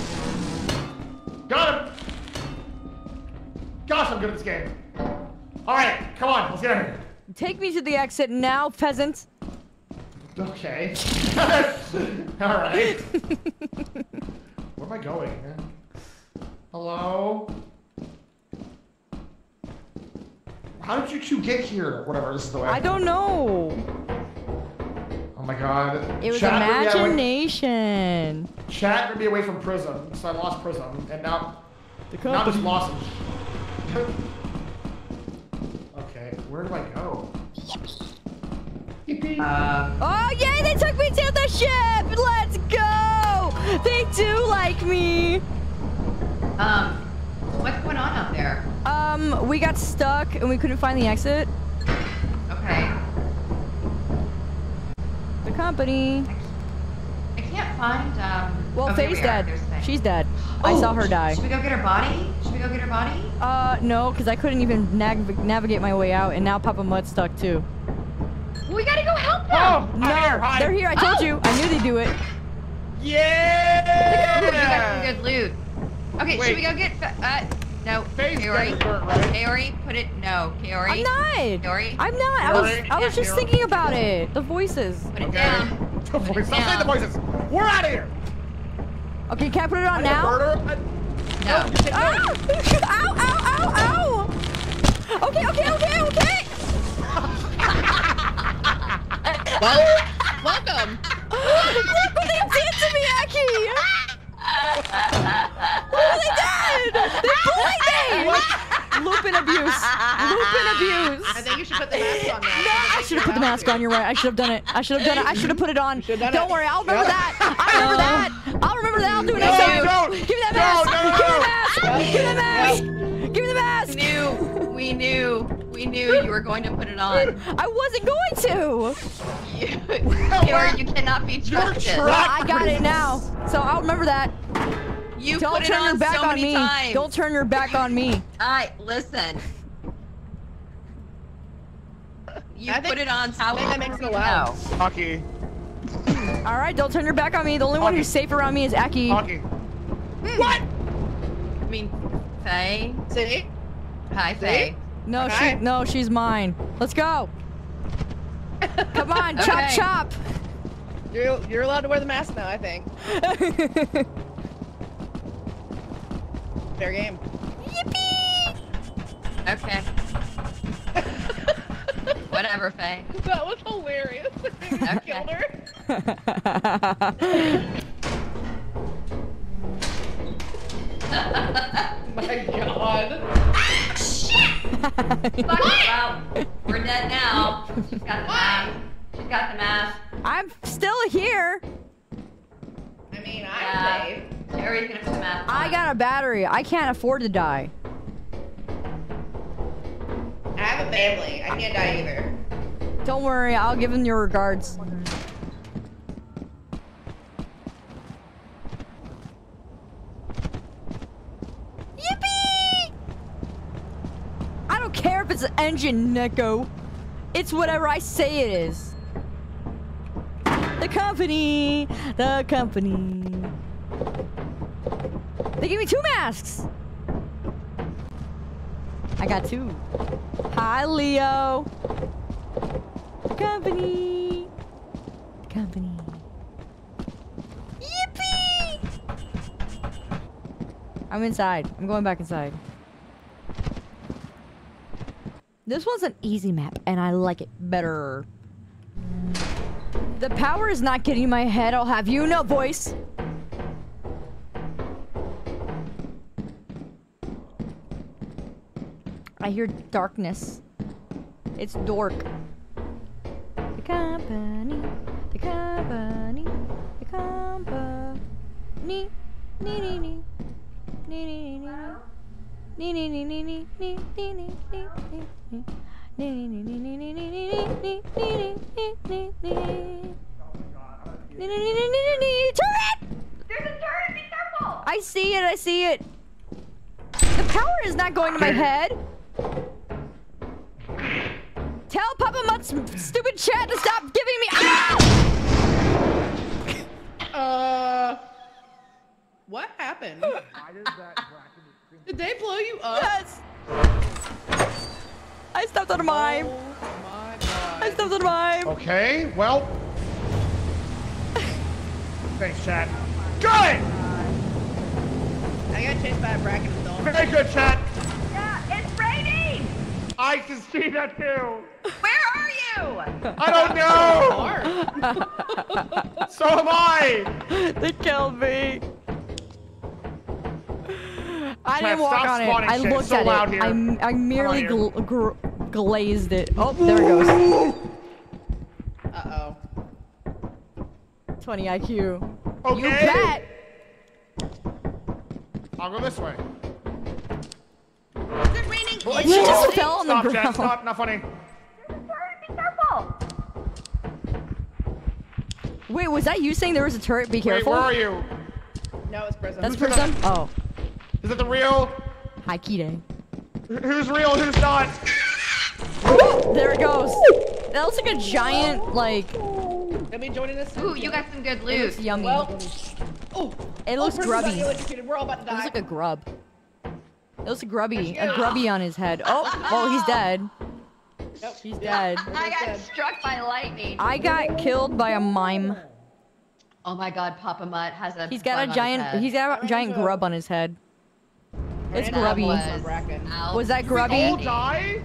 Got him! Gosh, I'm good at this game. Alright, come on, let's get out of here. Take me to the exit now, peasant. Okay. Alright. Where am I going? Hello? How did you two get here? Whatever, this is the way. I don't know. Oh my god. It was Chat ripped away- imagination. Chat ripped me away from Prism, so I lost Prism, and now, The now just lost him. okay, where do I go? Yippee. Uh, Oh yay! They took me to the ship. Let's go. They do like me. um, what's going on out there? Um, we got stuck and we couldn't find the exit. Okay. The company. I can't find, um... Well, oh, Faye's we dead. Faye. She's dead. I Oh, saw her die. Should we go get her body? Should we go get her body? Uh, no, because I couldn't even nav- navigate my way out, and now Papa Mutt's stuck too. We gotta go help them! Oh, No, I'm here, hi. they're here. I told Oh. you. I knew they'd do it. Ooh, you got some Yeah! good loot. Okay, Wait. should we go get... Fa- Uh, no. Faye's Kaori. dead, right? Kaori, put it... No, Kaori. I'm not. Kaori, I'm not. I was. Kaori. I was just Kaori. thinking about it. The voices. put it Okay. down. The voice. Stop saying the voices. We're out of here. Okay, can I put it on I now? murder. No. Ah! ow! Ow! Ow! Ow! Okay, okay, okay, okay. Well, welcome. Look what they did to me, Aki! What they did? They bullied me! Lupine abuse. Lupine abuse. I think you should put the mask on now. No, I should have put the mask on. You're right. I should have done it. I should have done it. I should have put it on. Don't it. worry. I'll remember that. I remember that. I'll remember that. I'll do it No, next time. don't. Give me that mask. no, no, Give me the mask. Give me the mask. Give me the mask. We knew. We knew. We knew you were going to put it on. I wasn't going to. You, Kaori, you cannot be trusted. Well, I got it now. So I'll remember that. You Don't put it turn on your back so on many me. times. Don't turn your back on me. I listen. You I put it on so I think that many makes it times. allowed. Hockey. All right, don't turn your back on me. The only one who's safe around me is Aki. Hockey. Hmm. What? I mean, Faye. See? Hi, Faye. No, Hi. she no, she's mine. Let's go. Come on, chop Okay. chop. You're you're allowed to wear the mask now. I think. Fair game. Yippee! Okay. Whatever, Faye. That was hilarious. You Okay. killed her. My God. Fuck it, well, we're dead now. She's got the mask. She's got the mask. I'm still here. I mean, I'm Yeah. safe. Jerry's gonna put the mask on. I got a battery. I can't afford to die. I have a family. I can't die either. Don't worry, I'll give him your regards. Yippee! I don't care if it's an engine, Neko. It's whatever I say it is. The company, the company. They gave me two masks. I got two. Hi, Leo. The company. The company. Yippee! I'm inside. I'm going back inside. This was an easy map, and I like it better. The power is not getting in my head. I'll have you know, voice. I hear darkness. It's dork. The company, the company, the company. Nee, nee, nee, nee. Nee, nee, nee, Turret! There's a turret. Be careful. I see it, I see it. The power is not going to my head. Tell Papa Mutt's stupid chat to stop giving me. Ah! Uh, what happened? Did they blow you up? Yes. I stepped on a mime. Oh my God. I stepped on a mime. Okay, well. Thanks, chat. Good! I got chased by a bracket with all. Very good, chat. Yeah, it's raining. I can see that too. Where are you? I don't know. so am I. they killed me. I Chat, didn't walk on it. I shit. Looked so at loud it. here. I, I merely here. gl- glazed it. Oh, there it goes. Uh oh. 20 IQ. Okay. You bet. I'll go this way. Is it raining? She just fell on the Stop, ground. chat. Stop. Not funny. Be careful. Wait, was that you saying there was a turret? Be Wait, careful. where are you? No, it's Prism. That's Who's Prism? Oh. Is it the real? Hi, Kide. Who's real? Who's not? There it goes. That looks like a giant, like, Let me join in this. Ooh, you got some good it loot. looks yummy. Well. Oh. it looks oh, grubby. We're all about to It looks like a grub. It looks grubby. A grubby on his head. Oh, oh, he's dead. Nope. He's dead. I got struck by lightning. I got killed by a mime. Oh my god, Papa Mutt has a. He's got a giant. He's got a giant grub on his head. It's That grubby. was bracket. out- Was that We grubby? all die?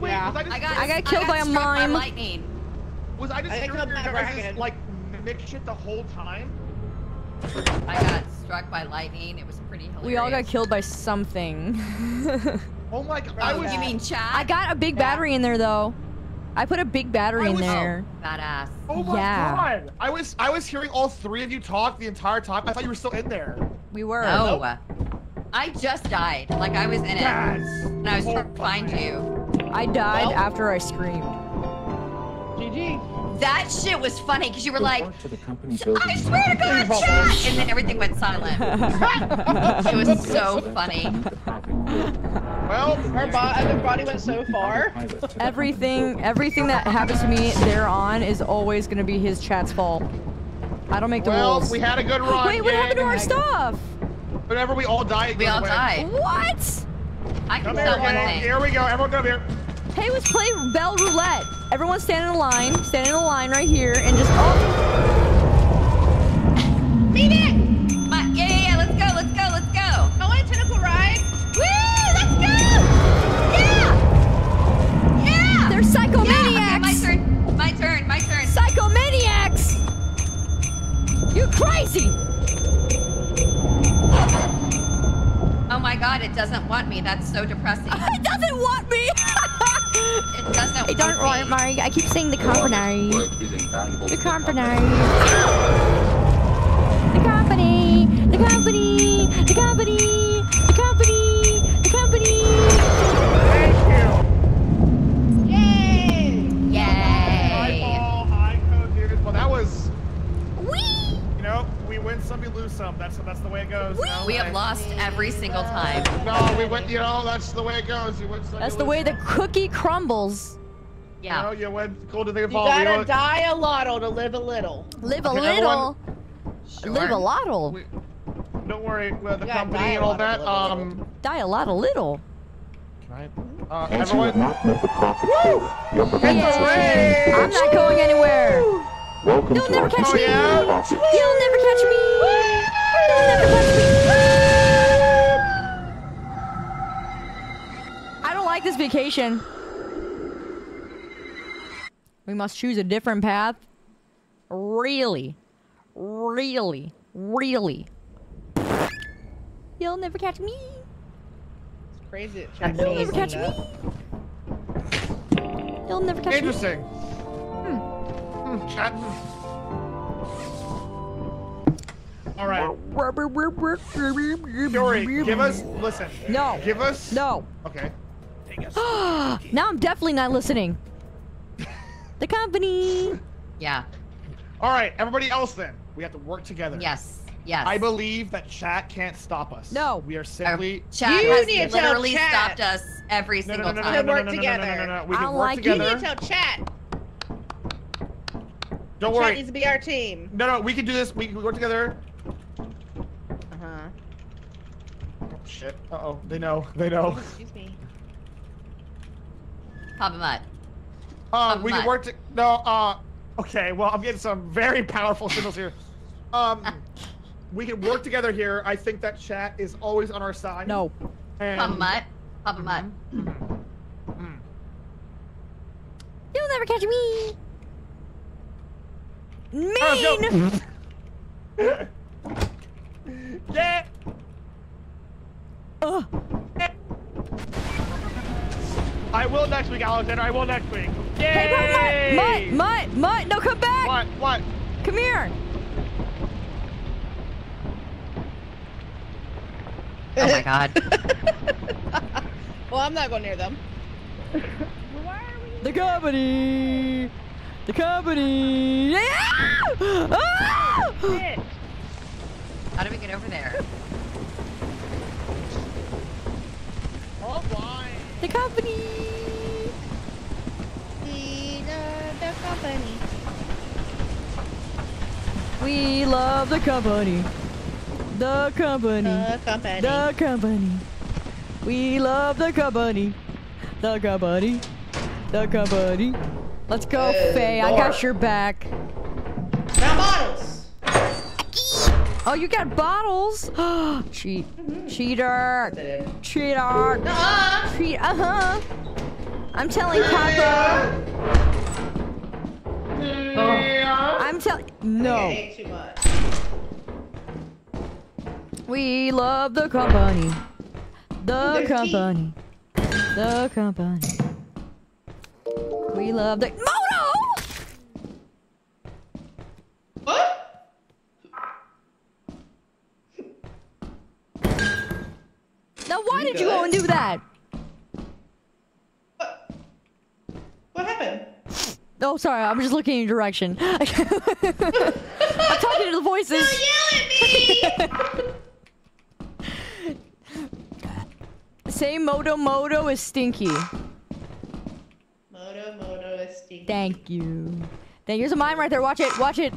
Wait, Yeah. was I just, I got. I got killed by a struck mime. lightning. was I just I hearing killed your by a guys' like mix shit the whole time? I got struck by lightning. It was pretty hilarious. We all got killed by something. Oh my god, I Oh, was you mean chat? I got a big battery in there though. I put a big battery I in was- oh, there. badass. Oh my Yeah. god! I was I was hearing all three of you talk the entire time. I thought you were still in there. We were. No. I just died. Like I was in it. Yes. And I was trying to find you. I died Well- after I screamed. GG. That shit was funny because you were like, to the company building. I swear to God, chat! And then everything went silent. it was so funny. Well, her bo- other body went so far. Everything, everything that happens to me there on is always gonna be his chat's fault. I don't make the well, rules. we had a good run. Wait, what happened to our stuff? Whenever we all die, We all away. died. What? I can Come here, one thing. Here we go. Everyone come here. Hey, let's play Bell Roulette. Everyone stand in a line. Stand in a line right here and just. Oh, Phoenix! Crazy. Oh my god, it doesn't want me. That's so depressing. It doesn't want me. It doesn't Hey, don't want worry, me. Mari. I keep saying the company. Work The to company. company. The company. The company. The company. The company. The company. Thank you. Yay! Hi, Yay! Paul. Hi, Code Dude. Well, that was. Wee. You know, we win some, we lose some. That's that's the way it goes. You know? We have lost every single time. No, we went. You know, that's the way it goes. You win some. That's you the lose way the cookie crumbles. You know, you went Cool to think of You Paul. gotta know- die a lotto to live a little. Live a Okay, little. Sure. Live a lottle. We, don't worry, with the You company and all that. to live little. Um, Die a lot of little. can I? Uh, As you have everyone. not met the profit quota, your performance has Yay. I'm not going anywhere. Welcome You'll to never our catch Oh, me. yeah? You'll never catch me. You'll never catch me. I don't like this vacation. We must choose a different path. Really, really, really. You'll never catch me. It's crazy. that Amazing. Jack's You'll never catch me. You'll never catch me. Interesting. Hmm. All right. Yuri, give us. Listen. No. Give us. No. Okay. now I'm definitely not listening. The company. Yeah. All right, everybody else then. We have to work together. Yes. Yes. I believe that chat can't stop us. No. We are Our simply. chat You has need to tell literally chat. stopped us every No, no, single no, no, time. no, no, work no, no, no, no, no, together. no, no. We I can work like You together. need to tell chat. Don't Chat worry. needs to be our team. No, no, we can do this. We can work together. Uh huh. Oh, shit. Uh oh. They know. They know. Excuse me. Papa Mutt. Uh, Of we can work to. No, uh. Okay, well, I'm getting some very powerful signals here. Um, we can work together here. I think that chat is always on our side. No. And, Papa Mutt. Papa Mutt. You'll never catch me. Oh, Mean. let's yeah. Ugh. I will next week, Alexander. I will next week. Yay! Hey, Mutt, Mutt, Mutt, Mutt, no, come back. What? What? Come here. Oh my god. Well, I'm not going near them. The company. The company. Yeah! Ah! How do we get over there? Oh, why? The company. We love the company. We love the company. The company. The company. The company. We love the company. The company. The company. Let's go, Good Faye. I lord. got your back. Now bottles. Oh, you got bottles. Cheat. Cheater. Did. Cheater. Uh-uh. Cheat. Uh huh. I'm telling Papa. I'm telling. No. ate too much. We love the company. The company. The company. We love the Moto. What? Now, why You did you go and do that? What? What happened? Oh, sorry. I'm just looking in your direction. I'm talking to the voices. Don't yell at me! Say Moto Moto is stinky. Moto Moto stinky. Thank you. Thank Here's a mine right there. Watch it. Watch it.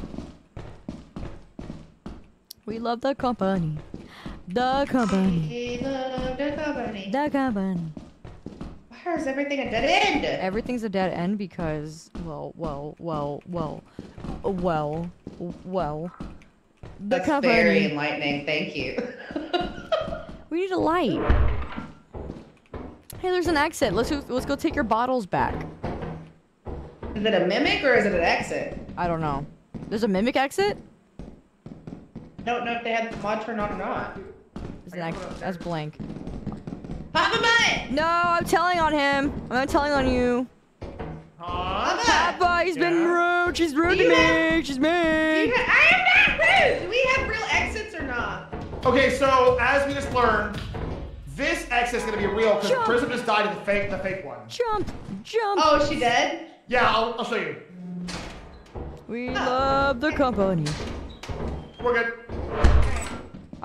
We love the company. The company. We love the company. The company. Why is everything a dead end? Everything's a dead end because, well, well, well, well, well, well. The That's company. very enlightening. Thank you. We need a light. Hey, there's an exit. Let's let's go take your bottles back. Is it a mimic or is it an exit? I don't know. There's a mimic exit. Don't know if they had the mod turned on or not. There's an exit. That's blank. Papa Butt! No, I'm telling on him. I'm not telling on you. Papa! Papa, he's been rude. She's rude to You me. have- She's mean. I am not rude! Do we have real exits or not? Okay, so as we just learned, this exit is gonna be real because Prism just died in the fake, the fake one. Jump, jump. Oh, is she dead? Yeah, I'll, I'll show you. We love the company. We're good.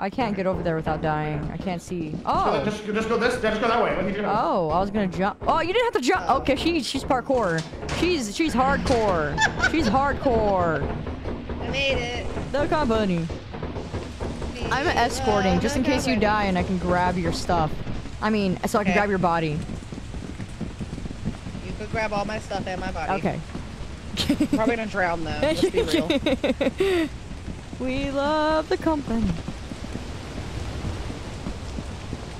I can't get over there without dying. I can't see. Oh. just, just go this, just go that way. What are you doing? Oh, I was gonna jump. Oh, you didn't have to jump. Okay, she's she's parkour. She's she's hardcore. she's hardcore. I made it. The company. I'm escorting just in case you die and I can grab your stuff. I mean, so I can Okay. grab your body. Could grab all my stuff and my body. Okay. Probably gonna drown though. Let's be real. we love the company.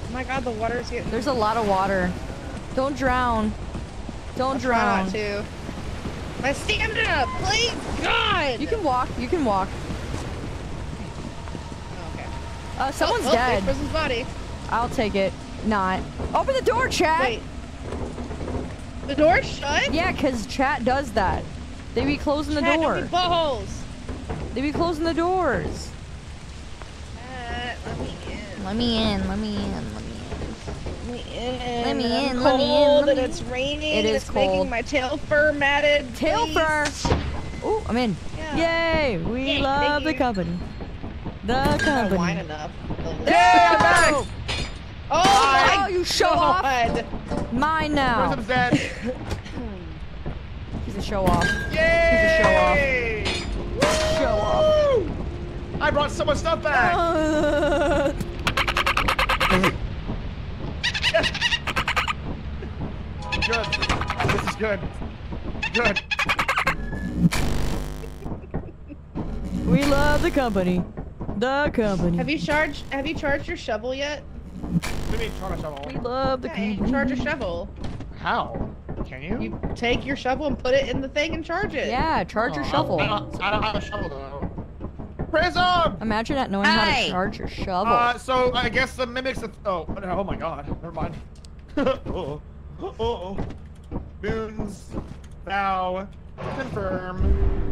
Oh my god, the water's getting. There's a lot of water. Don't drown. Don't I'll try drown. not to. My stamina, please, God. You can walk. You can walk. Okay. Uh, someone's oh, oh, dead. Prism's body. I'll take it. Not. Open the door, chat. Wait. The door's shut. Yeah, cause chat does that. They be closing the Chat, door. Don't be buttholes. They be closing the doors. Chat, let me in. Let me in. Let me in. Let me in. Let me in. Let me I'm in, let me in, cold and it's raining. It and is it's cold. making my tail fur matted. Tail please. fur. Ooh, I'm in. Yeah. Yay! We Yay, love the company. The I don't company. enough. Yeah, I'm back. Oh, Oh, my you show off. God. Mine now. Prism's dead. He's a show off. Yay! Show off. I brought so much stuff back. Uh, Good. This is good. Good. we love the company. The company. Have you charged? Have you charged your shovel yet? What do you mean trying to shovel? We love the Yeah, you charge your shovel. How? Can you? You take your shovel and put it in the thing and charge it. Yeah, charge your Oh, shovel. I don't, I don't have a shovel though. Prism! Imagine not knowing how to charge your shovel. Uh, so I guess the mimics. Of, oh, oh my God! Never mind. oh, oh, oh. Moons, thou, confirm.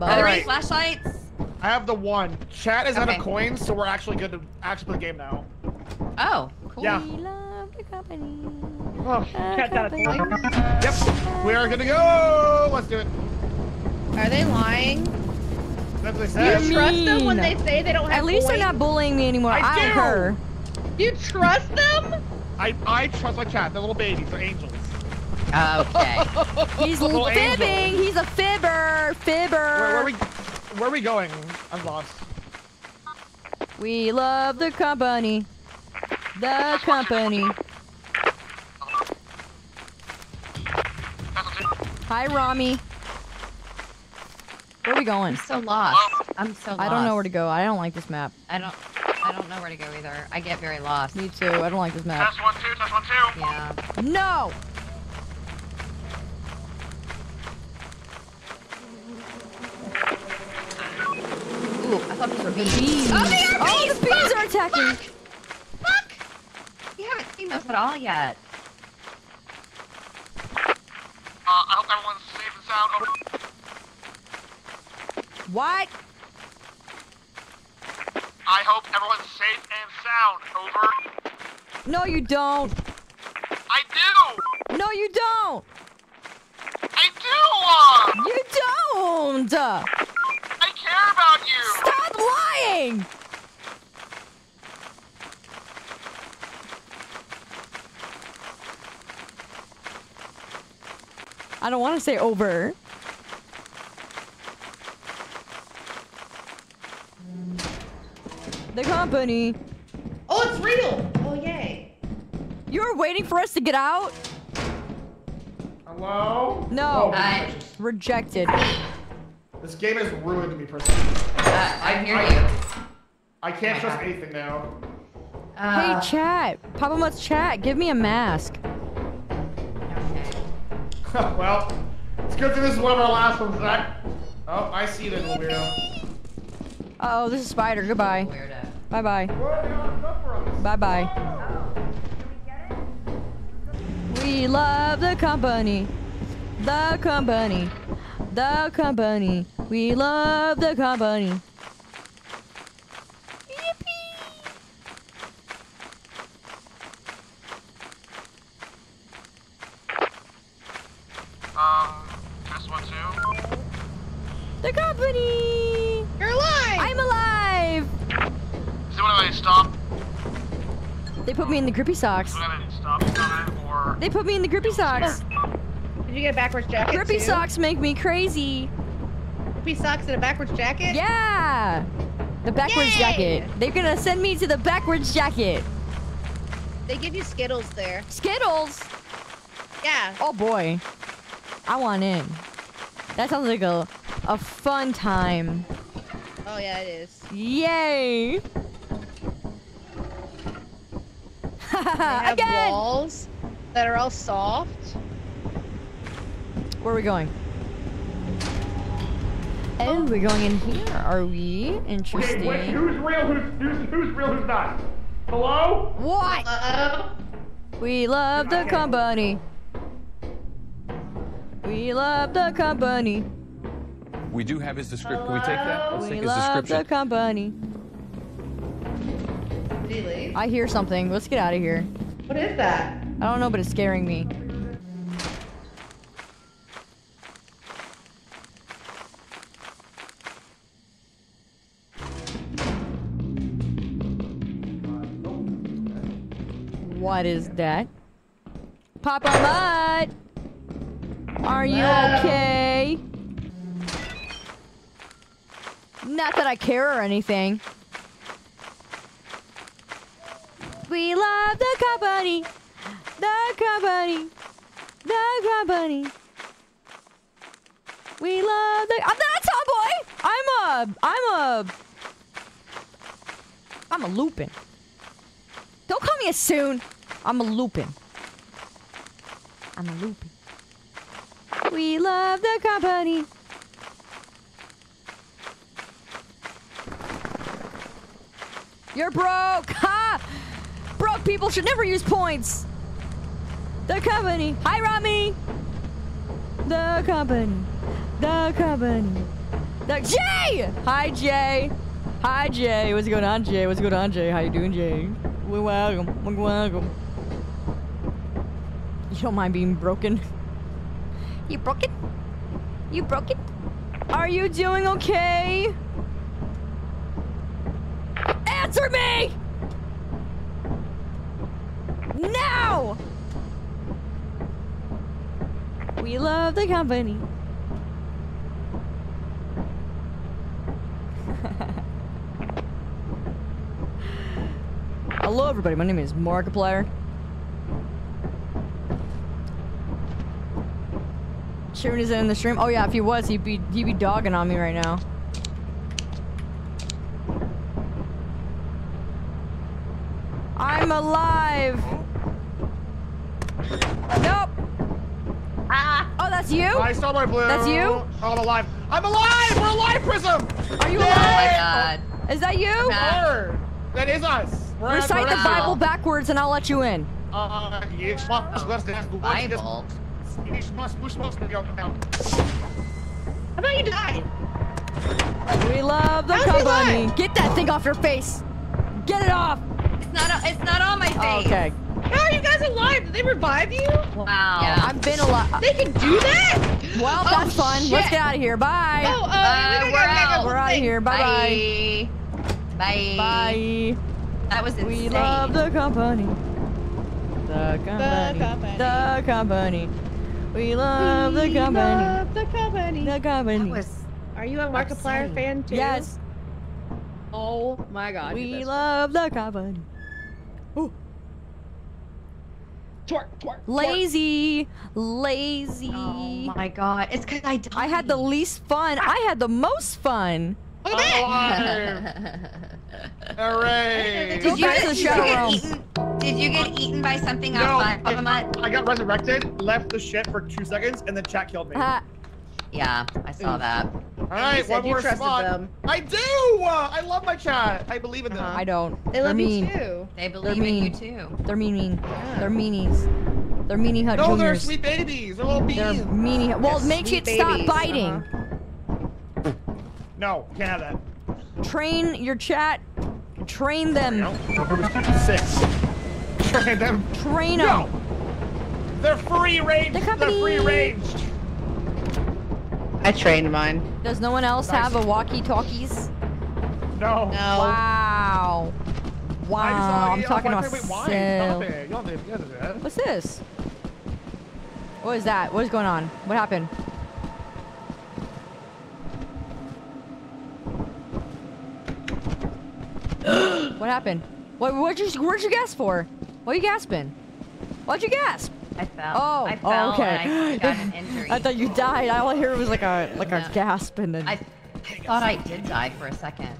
Are there any flashlights? I have the one. Chat is out Okay. of coins, so we're actually good to actually play the game now. Oh, cool. Yeah. We love the company. Oh, Cat's out of coins. Yep, we are good to go. Let's do it. Are they lying? That's what they said. you trust them when they say they don't have At least they're not bullying me anymore. I I, don't do. care. You trust them? I I trust my chat. They're little babies. They're angels. Okay. He's fibbing. angel. He's a fibber. Fibber. Where, where are we? Where are we going? I'm lost. We love the company. The company. Hi, Rami. Where are we going? I'm so lost. I'm so lost. I don't know where to go. I don't like this map. I don't. I don't know where to go either. I get very lost. Me too. I don't like this map. one two. Test one two. Yeah. No! Ooh, I thought these were bees. Bees. Oh, they are Oh, bees! the bees are attacking. Fuck! You haven't seen those at all yet. Uh, I hope everyone's safe and sound. Over. What? I hope everyone's safe and sound. Over. No, you don't. I do. No, you don't. I do. Uh, You don't care about you! Stop lying! I don't want to say over. The company. Oh, it's real! Oh, yay. You were waiting for us to get out? Hello? No. Oh, Rejected. This game has ruined me personally. Uh, I hear I- you. I can't trust anything now. Uh, hey, chat. Papa Mutt's chat. Give me a mask. okay. well, it's good thing this is one of our last ones, Zach. Oh, I see the little weirdo. Uh oh, this is Spider. Goodbye. Weirdo. Bye bye. What do you have stuff for us? Bye bye. We love the company. The company. The company. We love the company. Yippee! Um, test one, two. The company! You're alive. I'm alive! So what do I stop? They put me in the grippy socks. Do I stop coming or? They put me in the grippy socks. Did you get a backwards jacket Grippy too? socks make me crazy. Grippy socks and a backwards jacket? Yeah! The backwards Yay! jacket. They're gonna send me to the backwards jacket. They give you Skittles there. Skittles! Yeah. Oh boy. I want in. That sounds like a, a fun time. Oh, yeah, it is. Yay! They have Again! walls that are all soft. Where are we going? And we're going in here, are we? Okay, Interesting. wait, who's real? Who's who's who's real? Who's not? Hello? What? Uh-oh. We love the company. We love the company. We do have his description. Can we take that? Let's We take his love the description. company. Did he leave? I hear something. Let's get out of here. What is that? I don't know, but it's scaring me. What is that? Papa Mutt! Are you okay? Not that I care or anything. We love the company. The company. The company. We love the. I'm not a tomboy. I'm a. I'm a. I'm a Lupine. Don't call me a tsun. I'm a Lupine. I'm a Lupine. We love the company. You're broke. Ha! Broke people should never use points. The company. Hi, Rami. The company. The company. The Jay. Hi, Jay. Hi, Jay. What's going on, Jay? What's going on, Jay? How you doing, Jay? Well, Welcome. Well, Welcome. You don't mind being broken? You broken? You broken? Are you doing okay? Answer me! Now! We love the company. Hello, everybody. My name is Markiplier. Sharon is in the stream. Oh yeah, if he was, he'd be he'd be dogging on me right now. I'm alive. Nope. Ah. Oh, that's you. I saw my blue. That's you? Oh, I'm alive. I'm alive. We're alive, Prism. Are you alive? Oh my alive? god. Is that you? Matt. That is us. We're Recite we're the now. Bible backwards, and I'll let you in. Uh, Bible. How about you died? We love the company. Get that thing off your face. Get it off. It's not. It's not on my face. Oh, okay. How are you guys alive? Did they revive you? Wow. Yeah, I've been alive. They can do that? Well, Oh, that's fun. Let's get out of here. Bye. Oh, uh, Uh, we gotta we're go, we gotta out. We're out of here. Bye Bye. Bye. bye. Bye. That was insane. We love the company. The company. company. The company. We love the company. love the company. The company. Was Are you a Markiplier Upsetting. fan too? Yes. Oh my god. We you love the company. Ooh. Twerk, twerk, Lazy, lazy. Oh my god. It's because I died. I had the least fun. I had the most fun. Oh, Hooray! Did you, get, did, you get eaten, did you get eaten by something No, outside of a mut? I got resurrected, left the ship for two seconds, and then chat killed me. Ha. Yeah, I saw that. All right, one more spot. them. I do. Uh, I love my chat. I believe in them. I don't. They They're love mean. you too. They They're believe in mean. you too. They're mean, mean. They're meanies. They're meanie hut No, they're sweet babies. They're little They're meanie. Hut. Well, They're make sweet it stop babies, biting. No, can't have that. Train your chat. Train them. No. Six. Train them. Train them. No. They're free range. The company. They're company. free ranged. I trained mine. Does no one else Nice. have a walkie-talkies? No. No. Wow. Wow. I saw- I'm talking about wait, why? Stop sale. it. You don't have to- you don't have to do that. What's this? What is that? What is going on? What happened? what happened? What? What'd you? Where'd you gasp for? What are you gasping? Why'd you gasp? I fell. Oh, I fell oh, okay. and I got an injury. I thought you died. I all I heard was like a like a gasp and then. I thought I did die for a second.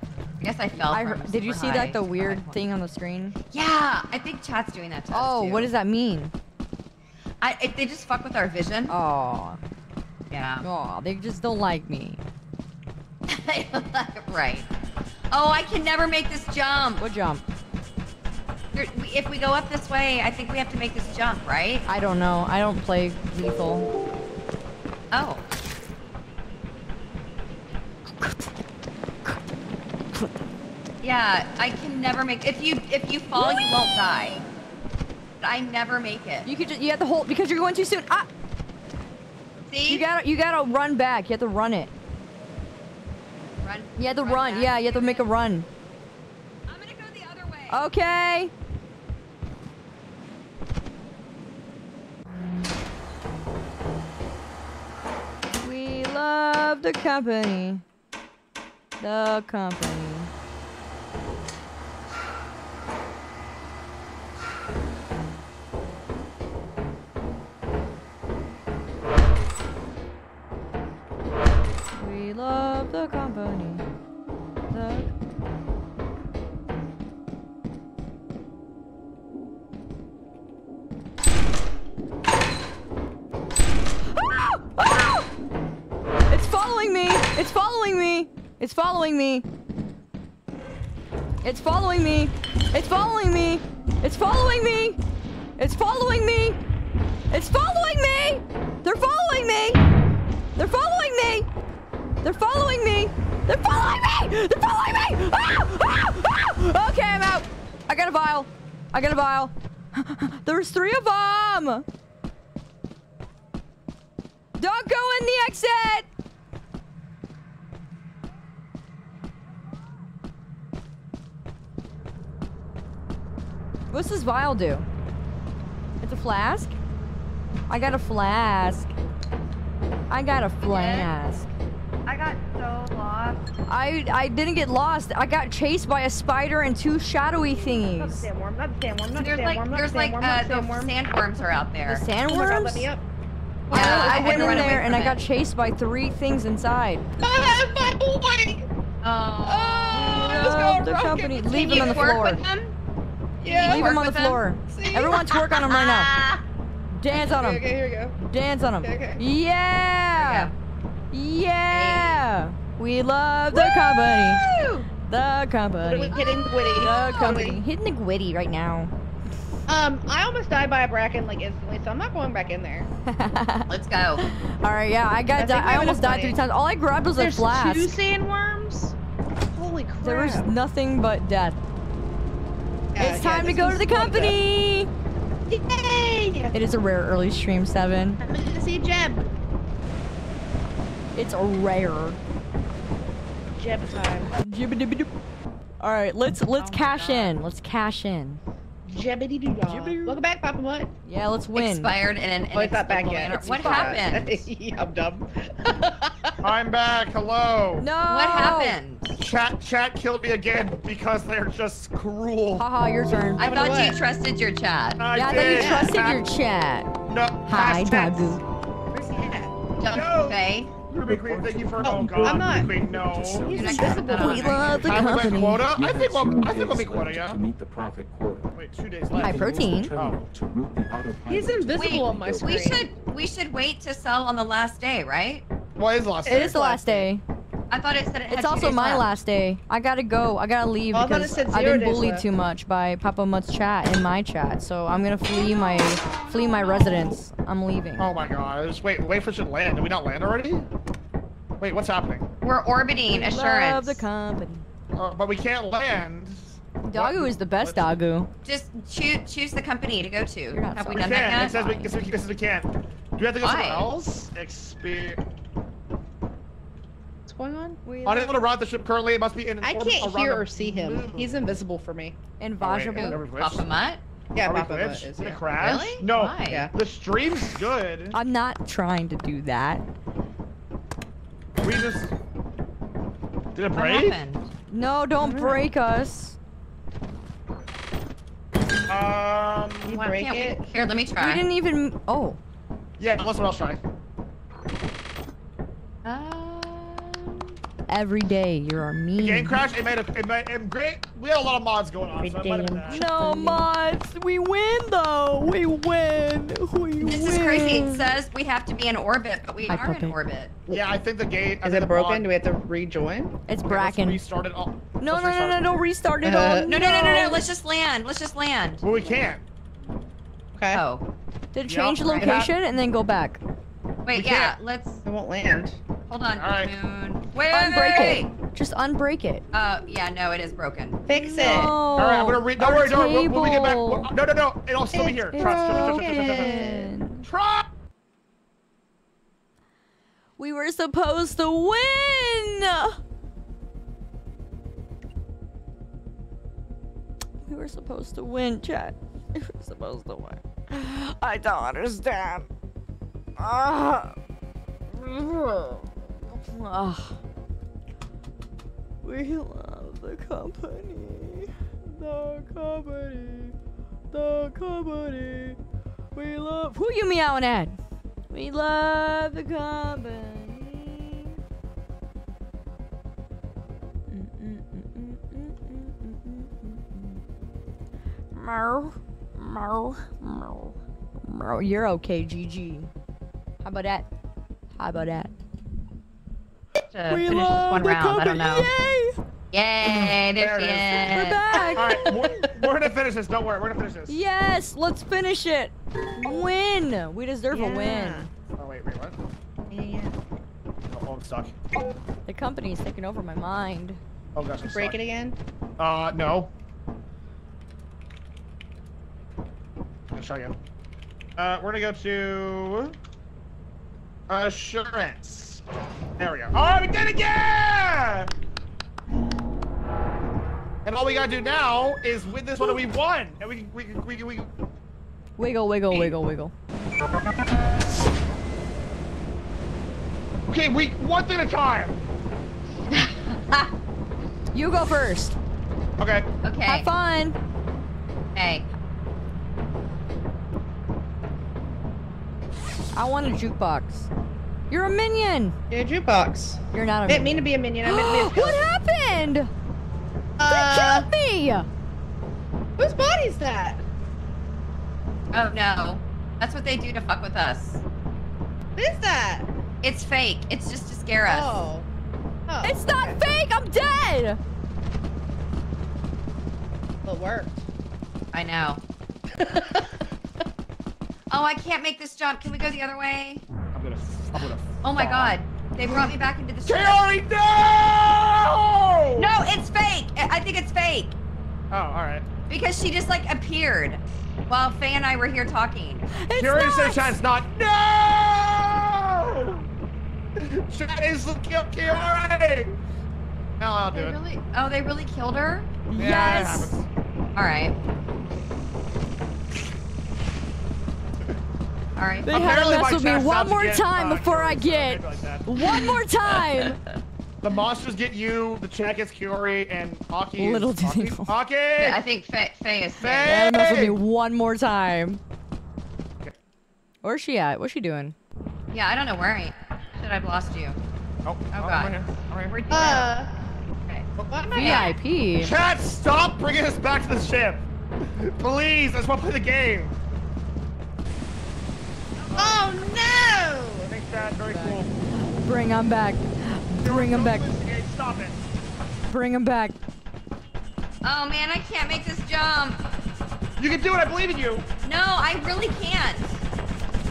I guess I fell I heard, did you see like the weird thing on the screen? Yeah, I think chat's doing that to us Oh, what does that mean? I, it, they just fuck with our vision. Oh, Yeah. oh, they just don't like me. right. Oh, I can never make this jump. What jump? There- we- If we go up this way, I think we have to make this jump, right? I don't know. I don't play lethal. Oh. Yeah, I can never make. If you if you fall, you won't die. But I never make it. You could just, you have to hold because you're going too soon. Ah, See? you gotta you gotta run back. You have to run it. Run. You to run. back. Yeah, you have to make a run. I'm gonna go the other way. Okay. We love the company. The company. Love the company. The Ah! Ah! It's following me. It's following me. It's following me. It's following me. It's following me. It's following me. It's following me. It's following me. They're following me. They're following me. They're following me. They're following me. They're following me. Ah! Ah! Ah! Okay, I'm out. I got a vial. I got a vial. There's three of them. Don't go in the exit! What's this vial do? It's a flask? I got a flask. I got a flask. I got so lost. I I didn't get lost. I got chased by a spider and two shadowy thingies. Up, sandworm. Up, sandworm. Up, there's sandworm. like there's like uh, sandworm. the sandworms are out there. The sandworms. Oh yeah, I, I went in there and it. I got chased by three things inside. Oh, my boy! Oh, oh no, the company. Can Leave them on the floor. Yeah, Leave them on the floor. See? Everyone twerk on them right now. Dance on them. Okay, okay, here we go. Dance on them. Okay, okay. Yeah! Yeah. We love the company. The What are we company. hitting Gwitty? The company. Hitting the gwitty right now. Um, I almost died by a bracken like instantly, so I'm not going back in there. Let's go. All right, yeah, I got. I di- I almost died three times. All I grabbed was a There's flask. two sandworms. Holy crap! There was nothing but death. Yeah, it's yeah, time to go to the company. Yay! It is a rare early stream seven. I'm gonna see Jeb. It's a rare. Jeb time. Jibbidi-bidi. All right, let's let's Oh cash God. in. Let's cash in. Jebbity doo dah. Welcome back, Papa Mutt. Yeah, let's win. Expired and an Oh, it's not back yet. It's What expired. happened? yeah, I'm dumb. I'm back. Hello. No. What happened? Chat chat killed me again because they're just cruel. Haha, your turn. I thought you trusted your chat. I yeah, I thought you did. trusted your chat. No. Hi, hashtag- Dagu. Where's he at? Jump, No. Faye. Ruby Queen, thank you for oh god. I'm not. Ruby Queen, no. He's You're invisible. gonna- We love the Have company. quota? I think we'll, I think we'll be quota, yeah. To meet the profit quota. Wait, two days High protein. Terminal to route the autopilot He's invisible Wait, on my screen. we should we should wait to sell on the last day, right? What is the last day? It is the last day. I thought it said it had It's two also days my left. last day. I gotta go. I gotta leave I thought it because said I've been bullied left. too much by Papa Mutt's chat in my chat. So I'm gonna flee my flee my residence. I'm leaving. Oh my gosh. Wait, wait for it to land. Did we not land already? Wait, what's happening? We're orbiting Love assurance. Love the company. Uh, but we can't land. Dagu is the best Dagu. Just choose choose the company to go to. You're not Have we We done can't. It that says we, yet? it says we, it says we can't. Do we have to go Why? somewhere else? Exper- What's going on? Unable to route the ship currently. It must be in. I can't hear or see him. moon. He's invisible for me. Invisible. Oh, wait, Who? wait. Papa Mutt? Yeah, Are we Papa Mutt glitched? is. It Yeah. crash? Really? No. Why? Yeah. The stream's good. I'm not trying to do that. We just. Did it What break? happened? No, don't break us. Um. You Why break can't it? we? Here, let me try. We didn't even. Oh. Yeah. Let's someone else try. Um, Every day you're a The game crash. It made a. It made it great. We had a lot of mods going on. So it might have. No mods. We win though. We win. We this win. is crazy. It says we have to be in orbit, but we Hi, are in puppy. orbit. Yeah, I think the gate. Is it broken? mod- Do we have to rejoin? It's Okay, let's Bracken. Restart it all. No, let's no, no, restart no, restart it Uh, all. No, no, no, no, no. Let's just land. Let's just land. Well, we can't. Okay. Oh, Did it change right. location and then go back? Wait, We yeah. can't. Let's It won't land. hold on. All right. Moon. Wait, wait, Unbreak wait, it. Just unbreak it. Uh, yeah, no, it is broken. Fix No. it. All right, I'm gonna read. Don't Our worry, don't worry. When we get back, table. no, no, no. It'll still be here. Trust, trust, trust, trust, trust, trust, trust. Broken. We were supposed to win. We were supposed to win, chat. We were supposed to win. I don't understand. Ah. Ah. We love the company. The company. The company. We love. Who you meowing at? We love the company. Mm, mm, mm, meow, meow, meow, meow. You're okay, GG. How about that? How about that? To finish this one round. I don't know. Yay! Yay, there There she is. We're is. back. All right, we're, we're gonna finish this. Don't worry, we're gonna finish this. Yes, let's finish it. Win. We deserve a win. Oh wait, wait, what? Yeah, yeah. Oh, I'm stuck. The company's taking over my mind. Oh gosh, I'm Break stuck. it again. Uh, no. Let's try again. Uh, we're gonna go to assurance. There we go. All right, we did it again! And all we gotta do now is win this one, and we won. And we we we we. we Wiggle, wiggle, wiggle, wiggle. okay, we one thing at a time. You go first. Okay. Okay. Have fun. Hey. I want a jukebox. You're a minion. You're a jukebox. You're not a I didn't mean to be a minion. I meant to be a what happened? Uh, they killed me. whose body's that? Oh no. That's what they do to fuck with us. What is that? It's fake. It's just to scare us. Oh. Oh. It's not fake. I'm dead. Well, it worked. I know. oh, I can't make this jump. Can we go the other way? I'm gonna. I'm gonna. Oh my god. They brought me back into the. Carrie, no! No, it's fake. I think it's fake. Oh, all right. Because she just like appeared while Faye and I were here talking. It's Carrie not. says Chad's not. No! Chad is the kill Carrie. Now I'll do They it. really? Oh, they really killed her? Yeah, Yes. All right. All right. They had to mess with me one more get, time uh, before I get like one more time. The monsters get you, the chat gets Kaori, and Aki. Little is, do they Aki? know. Aki! Yeah, I think Faye, Faye is Faye! Faye. They had to mess with me one more time. Okay. Where's she at? What's she doing? Yeah, I don't know where I Shit, I've lost you. Oh, Oh, I'm God. right here. I'm right here. Where'd you Uh. Okay. what am I? VIP. Chat, stop bringing us back to the ship! Please, I just want to play the game. Oh no! Thanks, chat. Very cool. Bring him back. Bring him back. Stop it. Bring him back. Oh man, I can't make this jump. You can do it. I believe in you. No, I really can't.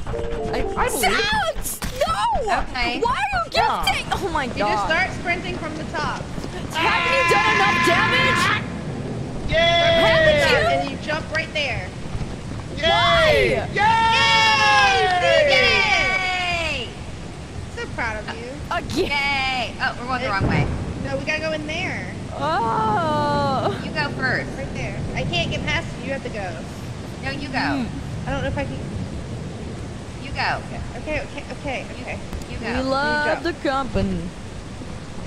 I, I believe it. Sounds! No! Okay. Why are you Yeah. gifting? Oh my god. You just start sprinting from the top. Haven't you done enough damage? Yay! Haven't you? And you jump right there. Yay! Why? Yay! Yay! So proud of you. Again. Yay! Oh, we're going the wrong way. No, we gotta go in there. Oh. You go first. Right there. I can't get past you. You have to go. No, you go. Hmm. I don't know if I can. You go. Okay, okay, okay, okay. You We go. love jump. the company.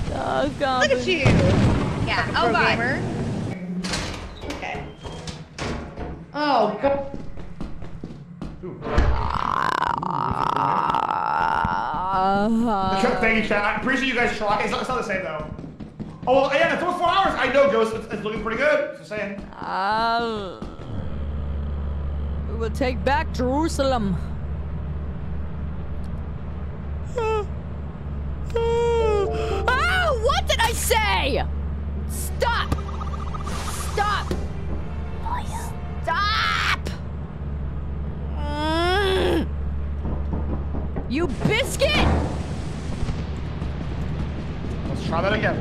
The company. Look at you. Yeah. Oh god. programmer. Okay. Oh god. Uh, Thank you, chat. I appreciate you guys trying. It's not, it's not the same though. Oh well, yeah, it's only four hours. I know, Ghost. It's, looking pretty good. Just saying. uh, we will take back Jerusalem. Oh, what did I say? Stop! Stop! You biscuit! Let's try that again.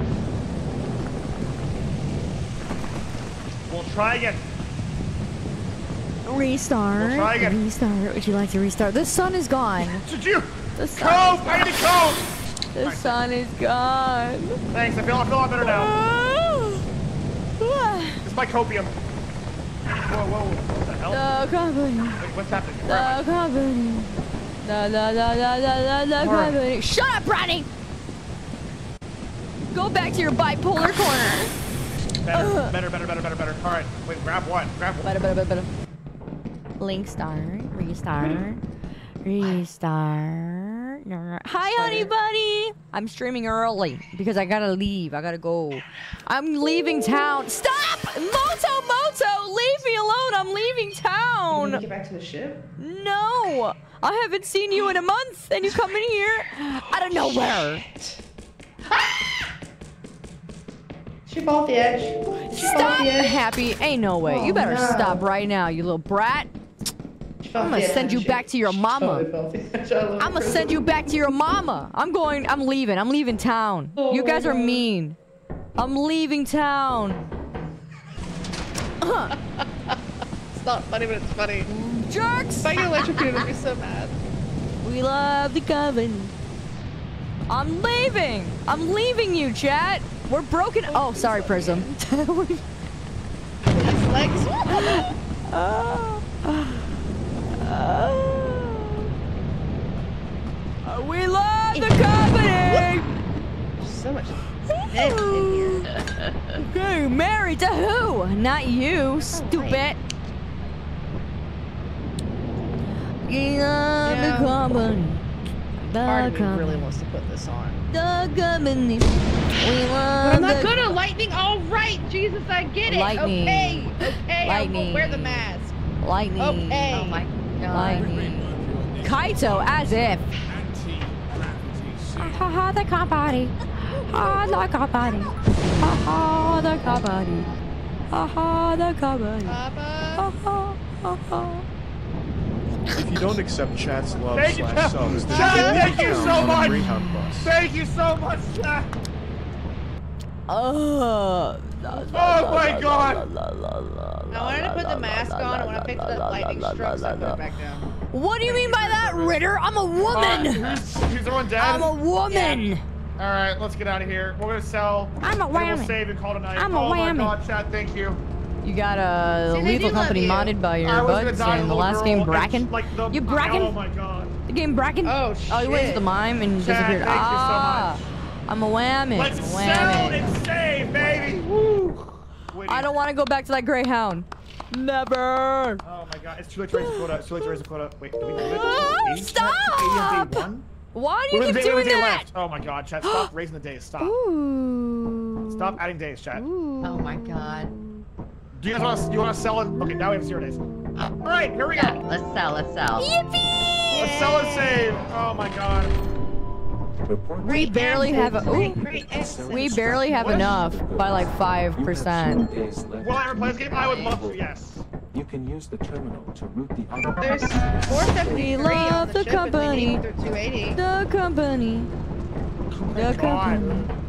We'll try again. Restart. We'll try again. Restart. Would you like to restart? The sun is gone. Did you? The sun. Cove! I need a cove! The sun is gone. Thanks. I feel, I feel a lot better now. It's my copium. Whoa, whoa, what the hell? The company. Wait, what's happening? Where The company. La la la la la la la Where? company. Shut up, Ronnie! Go back to your bipolar corner. Better, better, better, better, better, better. All right, wait, grab one, grab one. Better, better, better, better. Link start. Restart. Restart. Hi, honey buddy. I'm streaming early because I gotta leave. I gotta go. I'm leaving town. Stop! Moto, Moto! Leave me alone. I'm leaving Can town. we get back to the ship? No! I haven't seen you in a month, and you come in here out of nowhere. She fall off the edge. She fell off Stop, the edge. Happy. Ain't no way. you Oh, better no. stop right now, you little brat. I'm gonna send you back to your mama. totally fell off the edge. I love I'm gonna send you back to your mama. I'm going. I'm leaving. I'm leaving town. Oh you guys are mean. I'm leaving town. It's not funny, but it's funny. Jerks! If I get electrocuted, I'd be so mad. We love the coven. I'm leaving. I'm leaving you, chat. We're broken. Oh, oh sorry, Prism. Legs. Oh. Oh. We love the company. so much neck in here. Okay, married to who? Not you, oh, stupid. We love Yeah. the company. The Part of me company. really wants to put this on. The company. We But love I'm not the good at lightning. All right, Jesus, I get it. Lightning. Okay, okay. I Lightning. will wear the mask. lightning. Okay. Oh my god. Lightning. Kaito, as if. Ha ha, the company. Ha, the company. Ha ha, the company. Ha ha, the company. Papa. Ha ha, ha ha. If you don't accept chat's love Thank you, slash subs, then Chat, you can thank you so much. Thank you so much, chat. Uh, Oh my god. I wanted to put the mask on, and when I picked up lightning strokes, I put it back down. What do you mean by that, Ritter? I'm a Uh, woman. who's, who's everyone dead? I'm a woman. All right, let's get out of here. We're gonna sell. I'm a and We'll whammy. save and call tonight. I'm a oh whammy. my god, chat, thank you. You got a See, Lethal Company you. modded by your I buds die, and the last game Bracken. Like the, You Bracken? Oh my god. The game Bracken. Oh shit. Oh, you went to the mime and Chad, disappeared. thank you so ah, I'm a whammy. Let's sell whammy. and save, baby. Woo. I don't want to go back to that Greyhound. Never. Oh my god, it's too late to raise the quota. It's too late to raise the quota. Wait, do we do it? Ah, 80? stop! 80 on day one? Why do We're you keep doing that? left. Oh my god, chat, stop raising the days. Stop. Ooh. Stop adding days, chat. Oh my god. Do you guys want to? You want to sell it? Okay, now we have zero days. All right, here we Yeah, go. let's sell, let's sell. Yippee! Let's sell and save. Oh my god. We barely have a. Ooh, we barely have enough by like five percent. two Will I to ever play this game? I would love to. Yes. You can use the terminal to route the auto. There's 473 We love on the, the ship and company. 280. The company. The my company.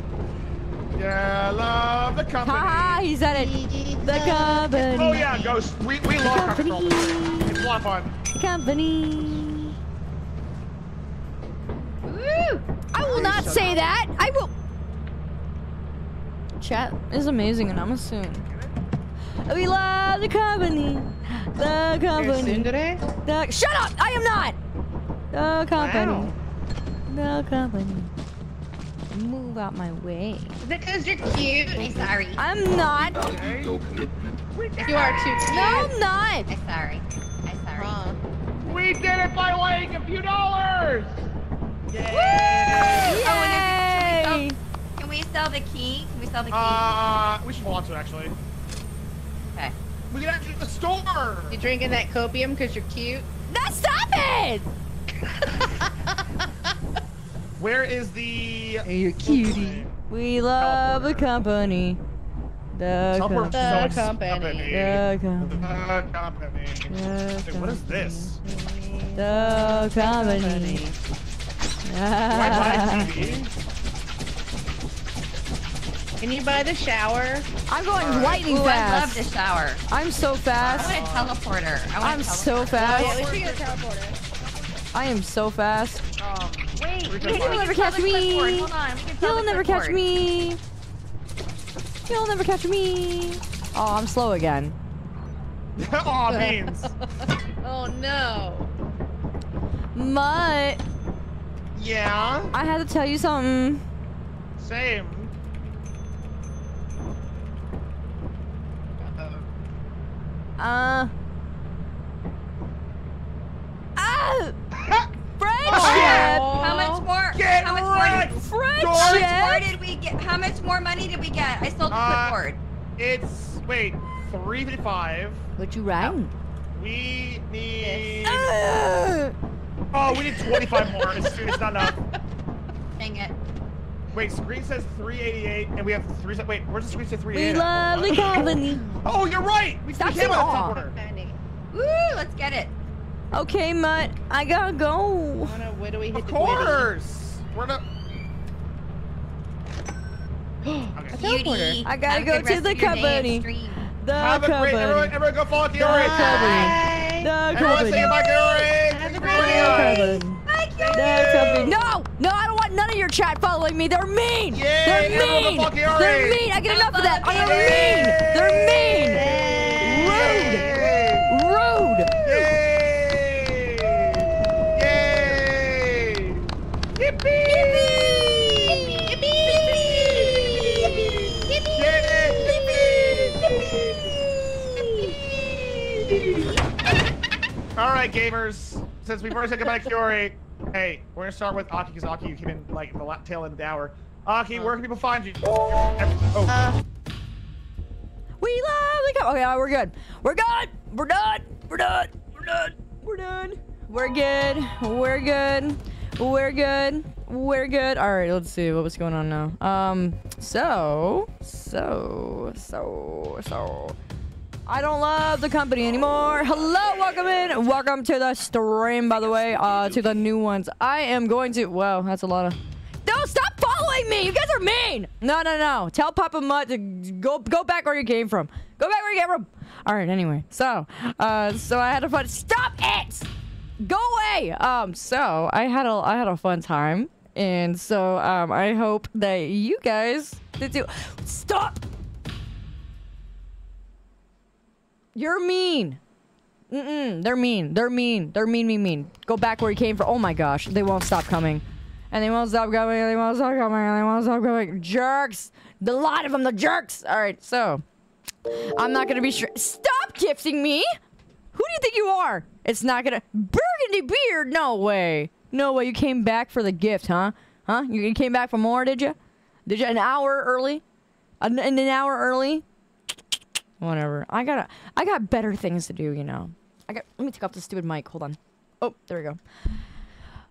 God. Yeah, love the company. Ha! He said it. The company. Oh yeah, Ghost. We we love control. It's a lot of fun. Company. I will not say that. I will. Chat is amazing, and I'm a tsun. We love the company. The You're company. tsundere? The shut up! I am not. The company. Wow. The company. Move out my way. Because you're cute? I'm sorry. I'm not. No commitment. You are too cute. No, I'm not. I'm sorry. I'm sorry. Huh. We did it by laying a few dollars. Yay! Can we sell the key? Can we sell the key? Uh, we should hold on to it actually. okay. We can actually the store. You drinking that copium because you're cute? No, stop it! Where is the? You're cutie. We love the company. The Teleport company. The sucks. company. The company. The company. The what is this? The company. Do I TV? Can you buy the shower? I'm going lightning Ooh, I love the shower. I'm so fast. I fast. want a teleporter. I want I'm a so teleporter. Yeah, fast. we should get a teleporter. I am so fast. Um, Wait, We wait, can we buy- can never catch me. clipboard. Hold on, we can sell You'll never catch me. You'll never catch me. Oh, I'm slow again. Aw, beans. Oh no. Mutt, Yeah. I had to tell you something. Same. Uh. Ah! Friendship! How much more? Get how much right. more? Did, how much more did we get? How much more money did we get? I sold the Uh, clipboard. It's wait, three fifty-five. What you writing? We need. Uh, Oh, we need twenty-five more. It's, it's not enough. Dang it. Wait, screen says 388, and we have three. Wait, where's the screen say 388? we love the company. Oh, you're right. We, Stop we saying can't buy the aw. teleporter. Penny. Woo, let's get it. Okay, Mutt, I gotta go. Wanna, where do we hit Of the course. We're not. witty? Okay. Beauty. I gotta Have go to the of your day and company. The Have a great. Everyone, everyone, go follow the The Ori. company. The Everyone, company. say goodbye, Ori. Have a Thank great you. Ori. company. Bye, Cutie. The company. No, no, I don't want none of your chat following me. They're mean. Yay, They're mean. go. They're mean. I get enough of that. Everyone They're mean. They're mean. Yay. Rude. Yay! Yay! Yippee! All right, gamers. Since we've already said goodbye to Kaori, hey, we're gonna start with Aki because Aki you came in like the tail end of the hour. Aki, where can people find you? Oh, We love the company. Okay, right, we're good. We're good. We're done. We're done. We're done. We're done. We're good. We're good. We're good. We're good. All right, let's see what was going on now. Um, so, so, so, so. I don't love the company anymore. Hello, welcome in. Welcome to the stream, by the way, uh, to the new ones. I am going to, wow, that's a lot of, no, stop following me. You guys are mean. No, no, no. Tell Papa Mutt to go, go back where you came from. Go back where you came from. All right, anyway. So, uh, so I had a fun, stop it. Go away. Um, so I had a, I had a fun time. And so, um, I hope that you guys did too. Stop. You're mean. Mm-mm. They're mean. They're mean. They're mean, mean, mean. Go back where you came from. Oh my gosh. They won't stop coming. And they won't stop coming. They won't stop coming. They won't stop coming. Jerks. The lot of them, the jerks. All right, so. I'm not gonna be sure. Stop gifting me! Who do you think you are? It's not gonna. Burgundy beard? No way. No way. You came back for the gift, huh? Huh? You came back for more, did you? Did you? An hour early? An, an hour early? Whatever. I gotta. I got better things to do, you know. I got. Let me take off the stupid mic. Hold on. Oh, there we go.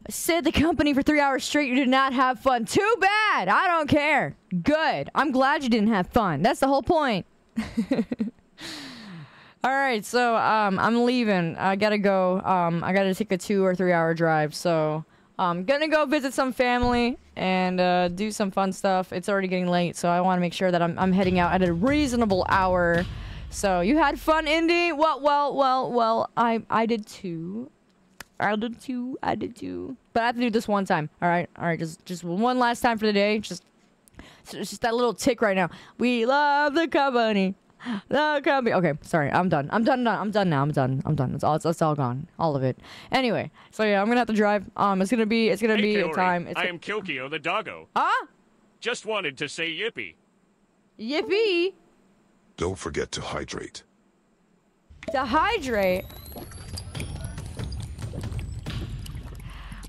Said the company for three hours straight. You did not have fun. Too bad. I don't care. Good. I'm glad you didn't have fun. That's the whole point. All right, so um, I'm leaving. I gotta go. Um, I gotta take a two or three hour drive. So I'm gonna go visit some family and uh, do some fun stuff. It's already getting late, so I want to make sure that I'm, I'm heading out at a reasonable hour. So you had fun, Indy? Well, well, well, well. I I did too. I did too. I did too. But I have to do this one time. All right, all right. Just just one last time for the day. Just it's just that little tick right now. We love the company. The company. Okay, sorry. I'm done. I'm done. done. I'm done now. I'm done. I'm done. It's all. It's, it's all gone. All of it. Anyway, so yeah, I'm gonna have to drive. Um, it's gonna be. It's gonna Hey, be a time. It's I am Kilkio the doggo. Huh? Just wanted to say yippee. Yippee! Don't forget to hydrate. To hydrate.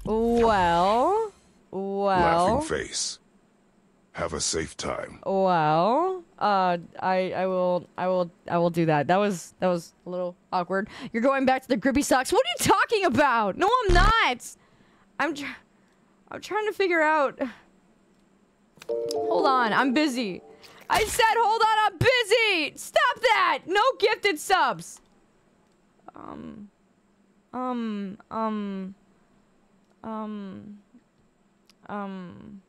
Well. Well. Laughing face. Have a safe time. Well, uh, I I will I will I will do that. That was that was a little awkward. You're going back to the grippy socks. What are you talking about? No, I'm not. I'm tr- I'm trying to figure out. Hold on, I'm busy. I said hold on, I'm busy. Stop that. No gifted subs. Um, um, um, um, um.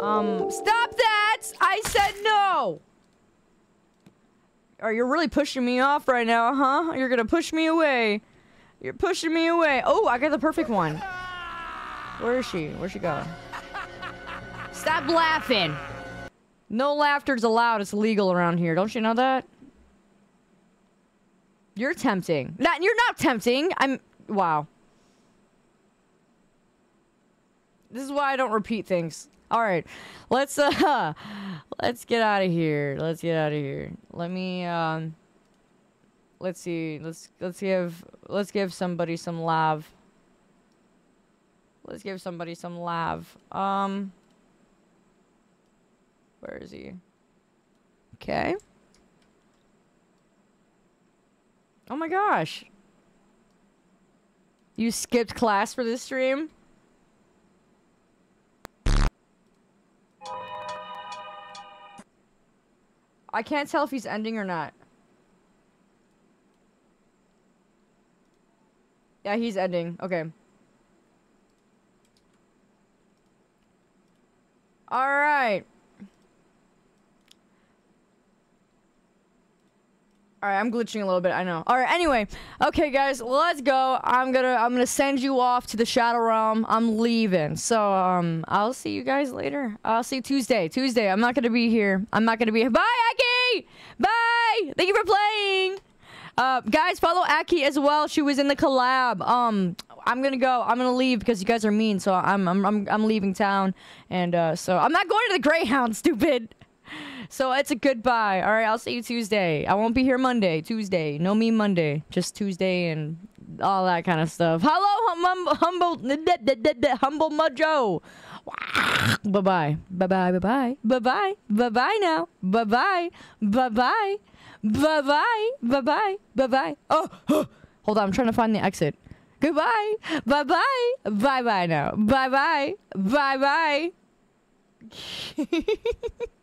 Um, stop that! I said no! Are you really pushing me off right now, huh? You're gonna push me away. You're pushing me away. Oh, I got the perfect one. Where is she? Where'd she go? Stop laughing! No laughter's allowed. It's legal around here. Don't you know that? You're tempting. Not, you're not tempting. I'm... Wow. This is why I don't repeat things. All right, let's uh, let's get out of here. Let's get out of here. Let me um, let's see. Let's let's give let's give somebody some lav. Let's give somebody some lav. Um, where is he? Okay. Oh my gosh. You skipped class for this stream? I can't tell if he's ending or not. Yeah, he's ending. Okay. All right. All right, I'm glitching a little bit. I know. All right. Anyway, okay, guys, let's go. I'm gonna I'm gonna send you off to the Shadow Realm. I'm leaving. So um, I'll see you guys later. I'll see you Tuesday. Tuesday. I'm not gonna be here. I'm not gonna be here. Bye, Aki. Bye. Thank you for playing. Uh, guys, follow Aki as well. She was in the collab. Um, I'm gonna go. I'm gonna leave because you guys are mean. So I'm I'm I'm, I'm leaving town, and uh, so I'm not going to the Greyhound. Stupid. So it's a goodbye. All right, I'll see you Tuesday. I won't be here Monday. Tuesday. No me Monday. Just Tuesday and all that kind of stuff. Hello, hum- humble, humble Mojo. Bye bye. Bye bye. Bye bye. Bye bye. Bye bye now. Bye bye. Bye bye. Bye bye. Bye bye. Bye bye. Oh, hold on. I'm trying to find the exit. Goodbye. Bye bye. Bye bye now. Bye bye. Bye bye.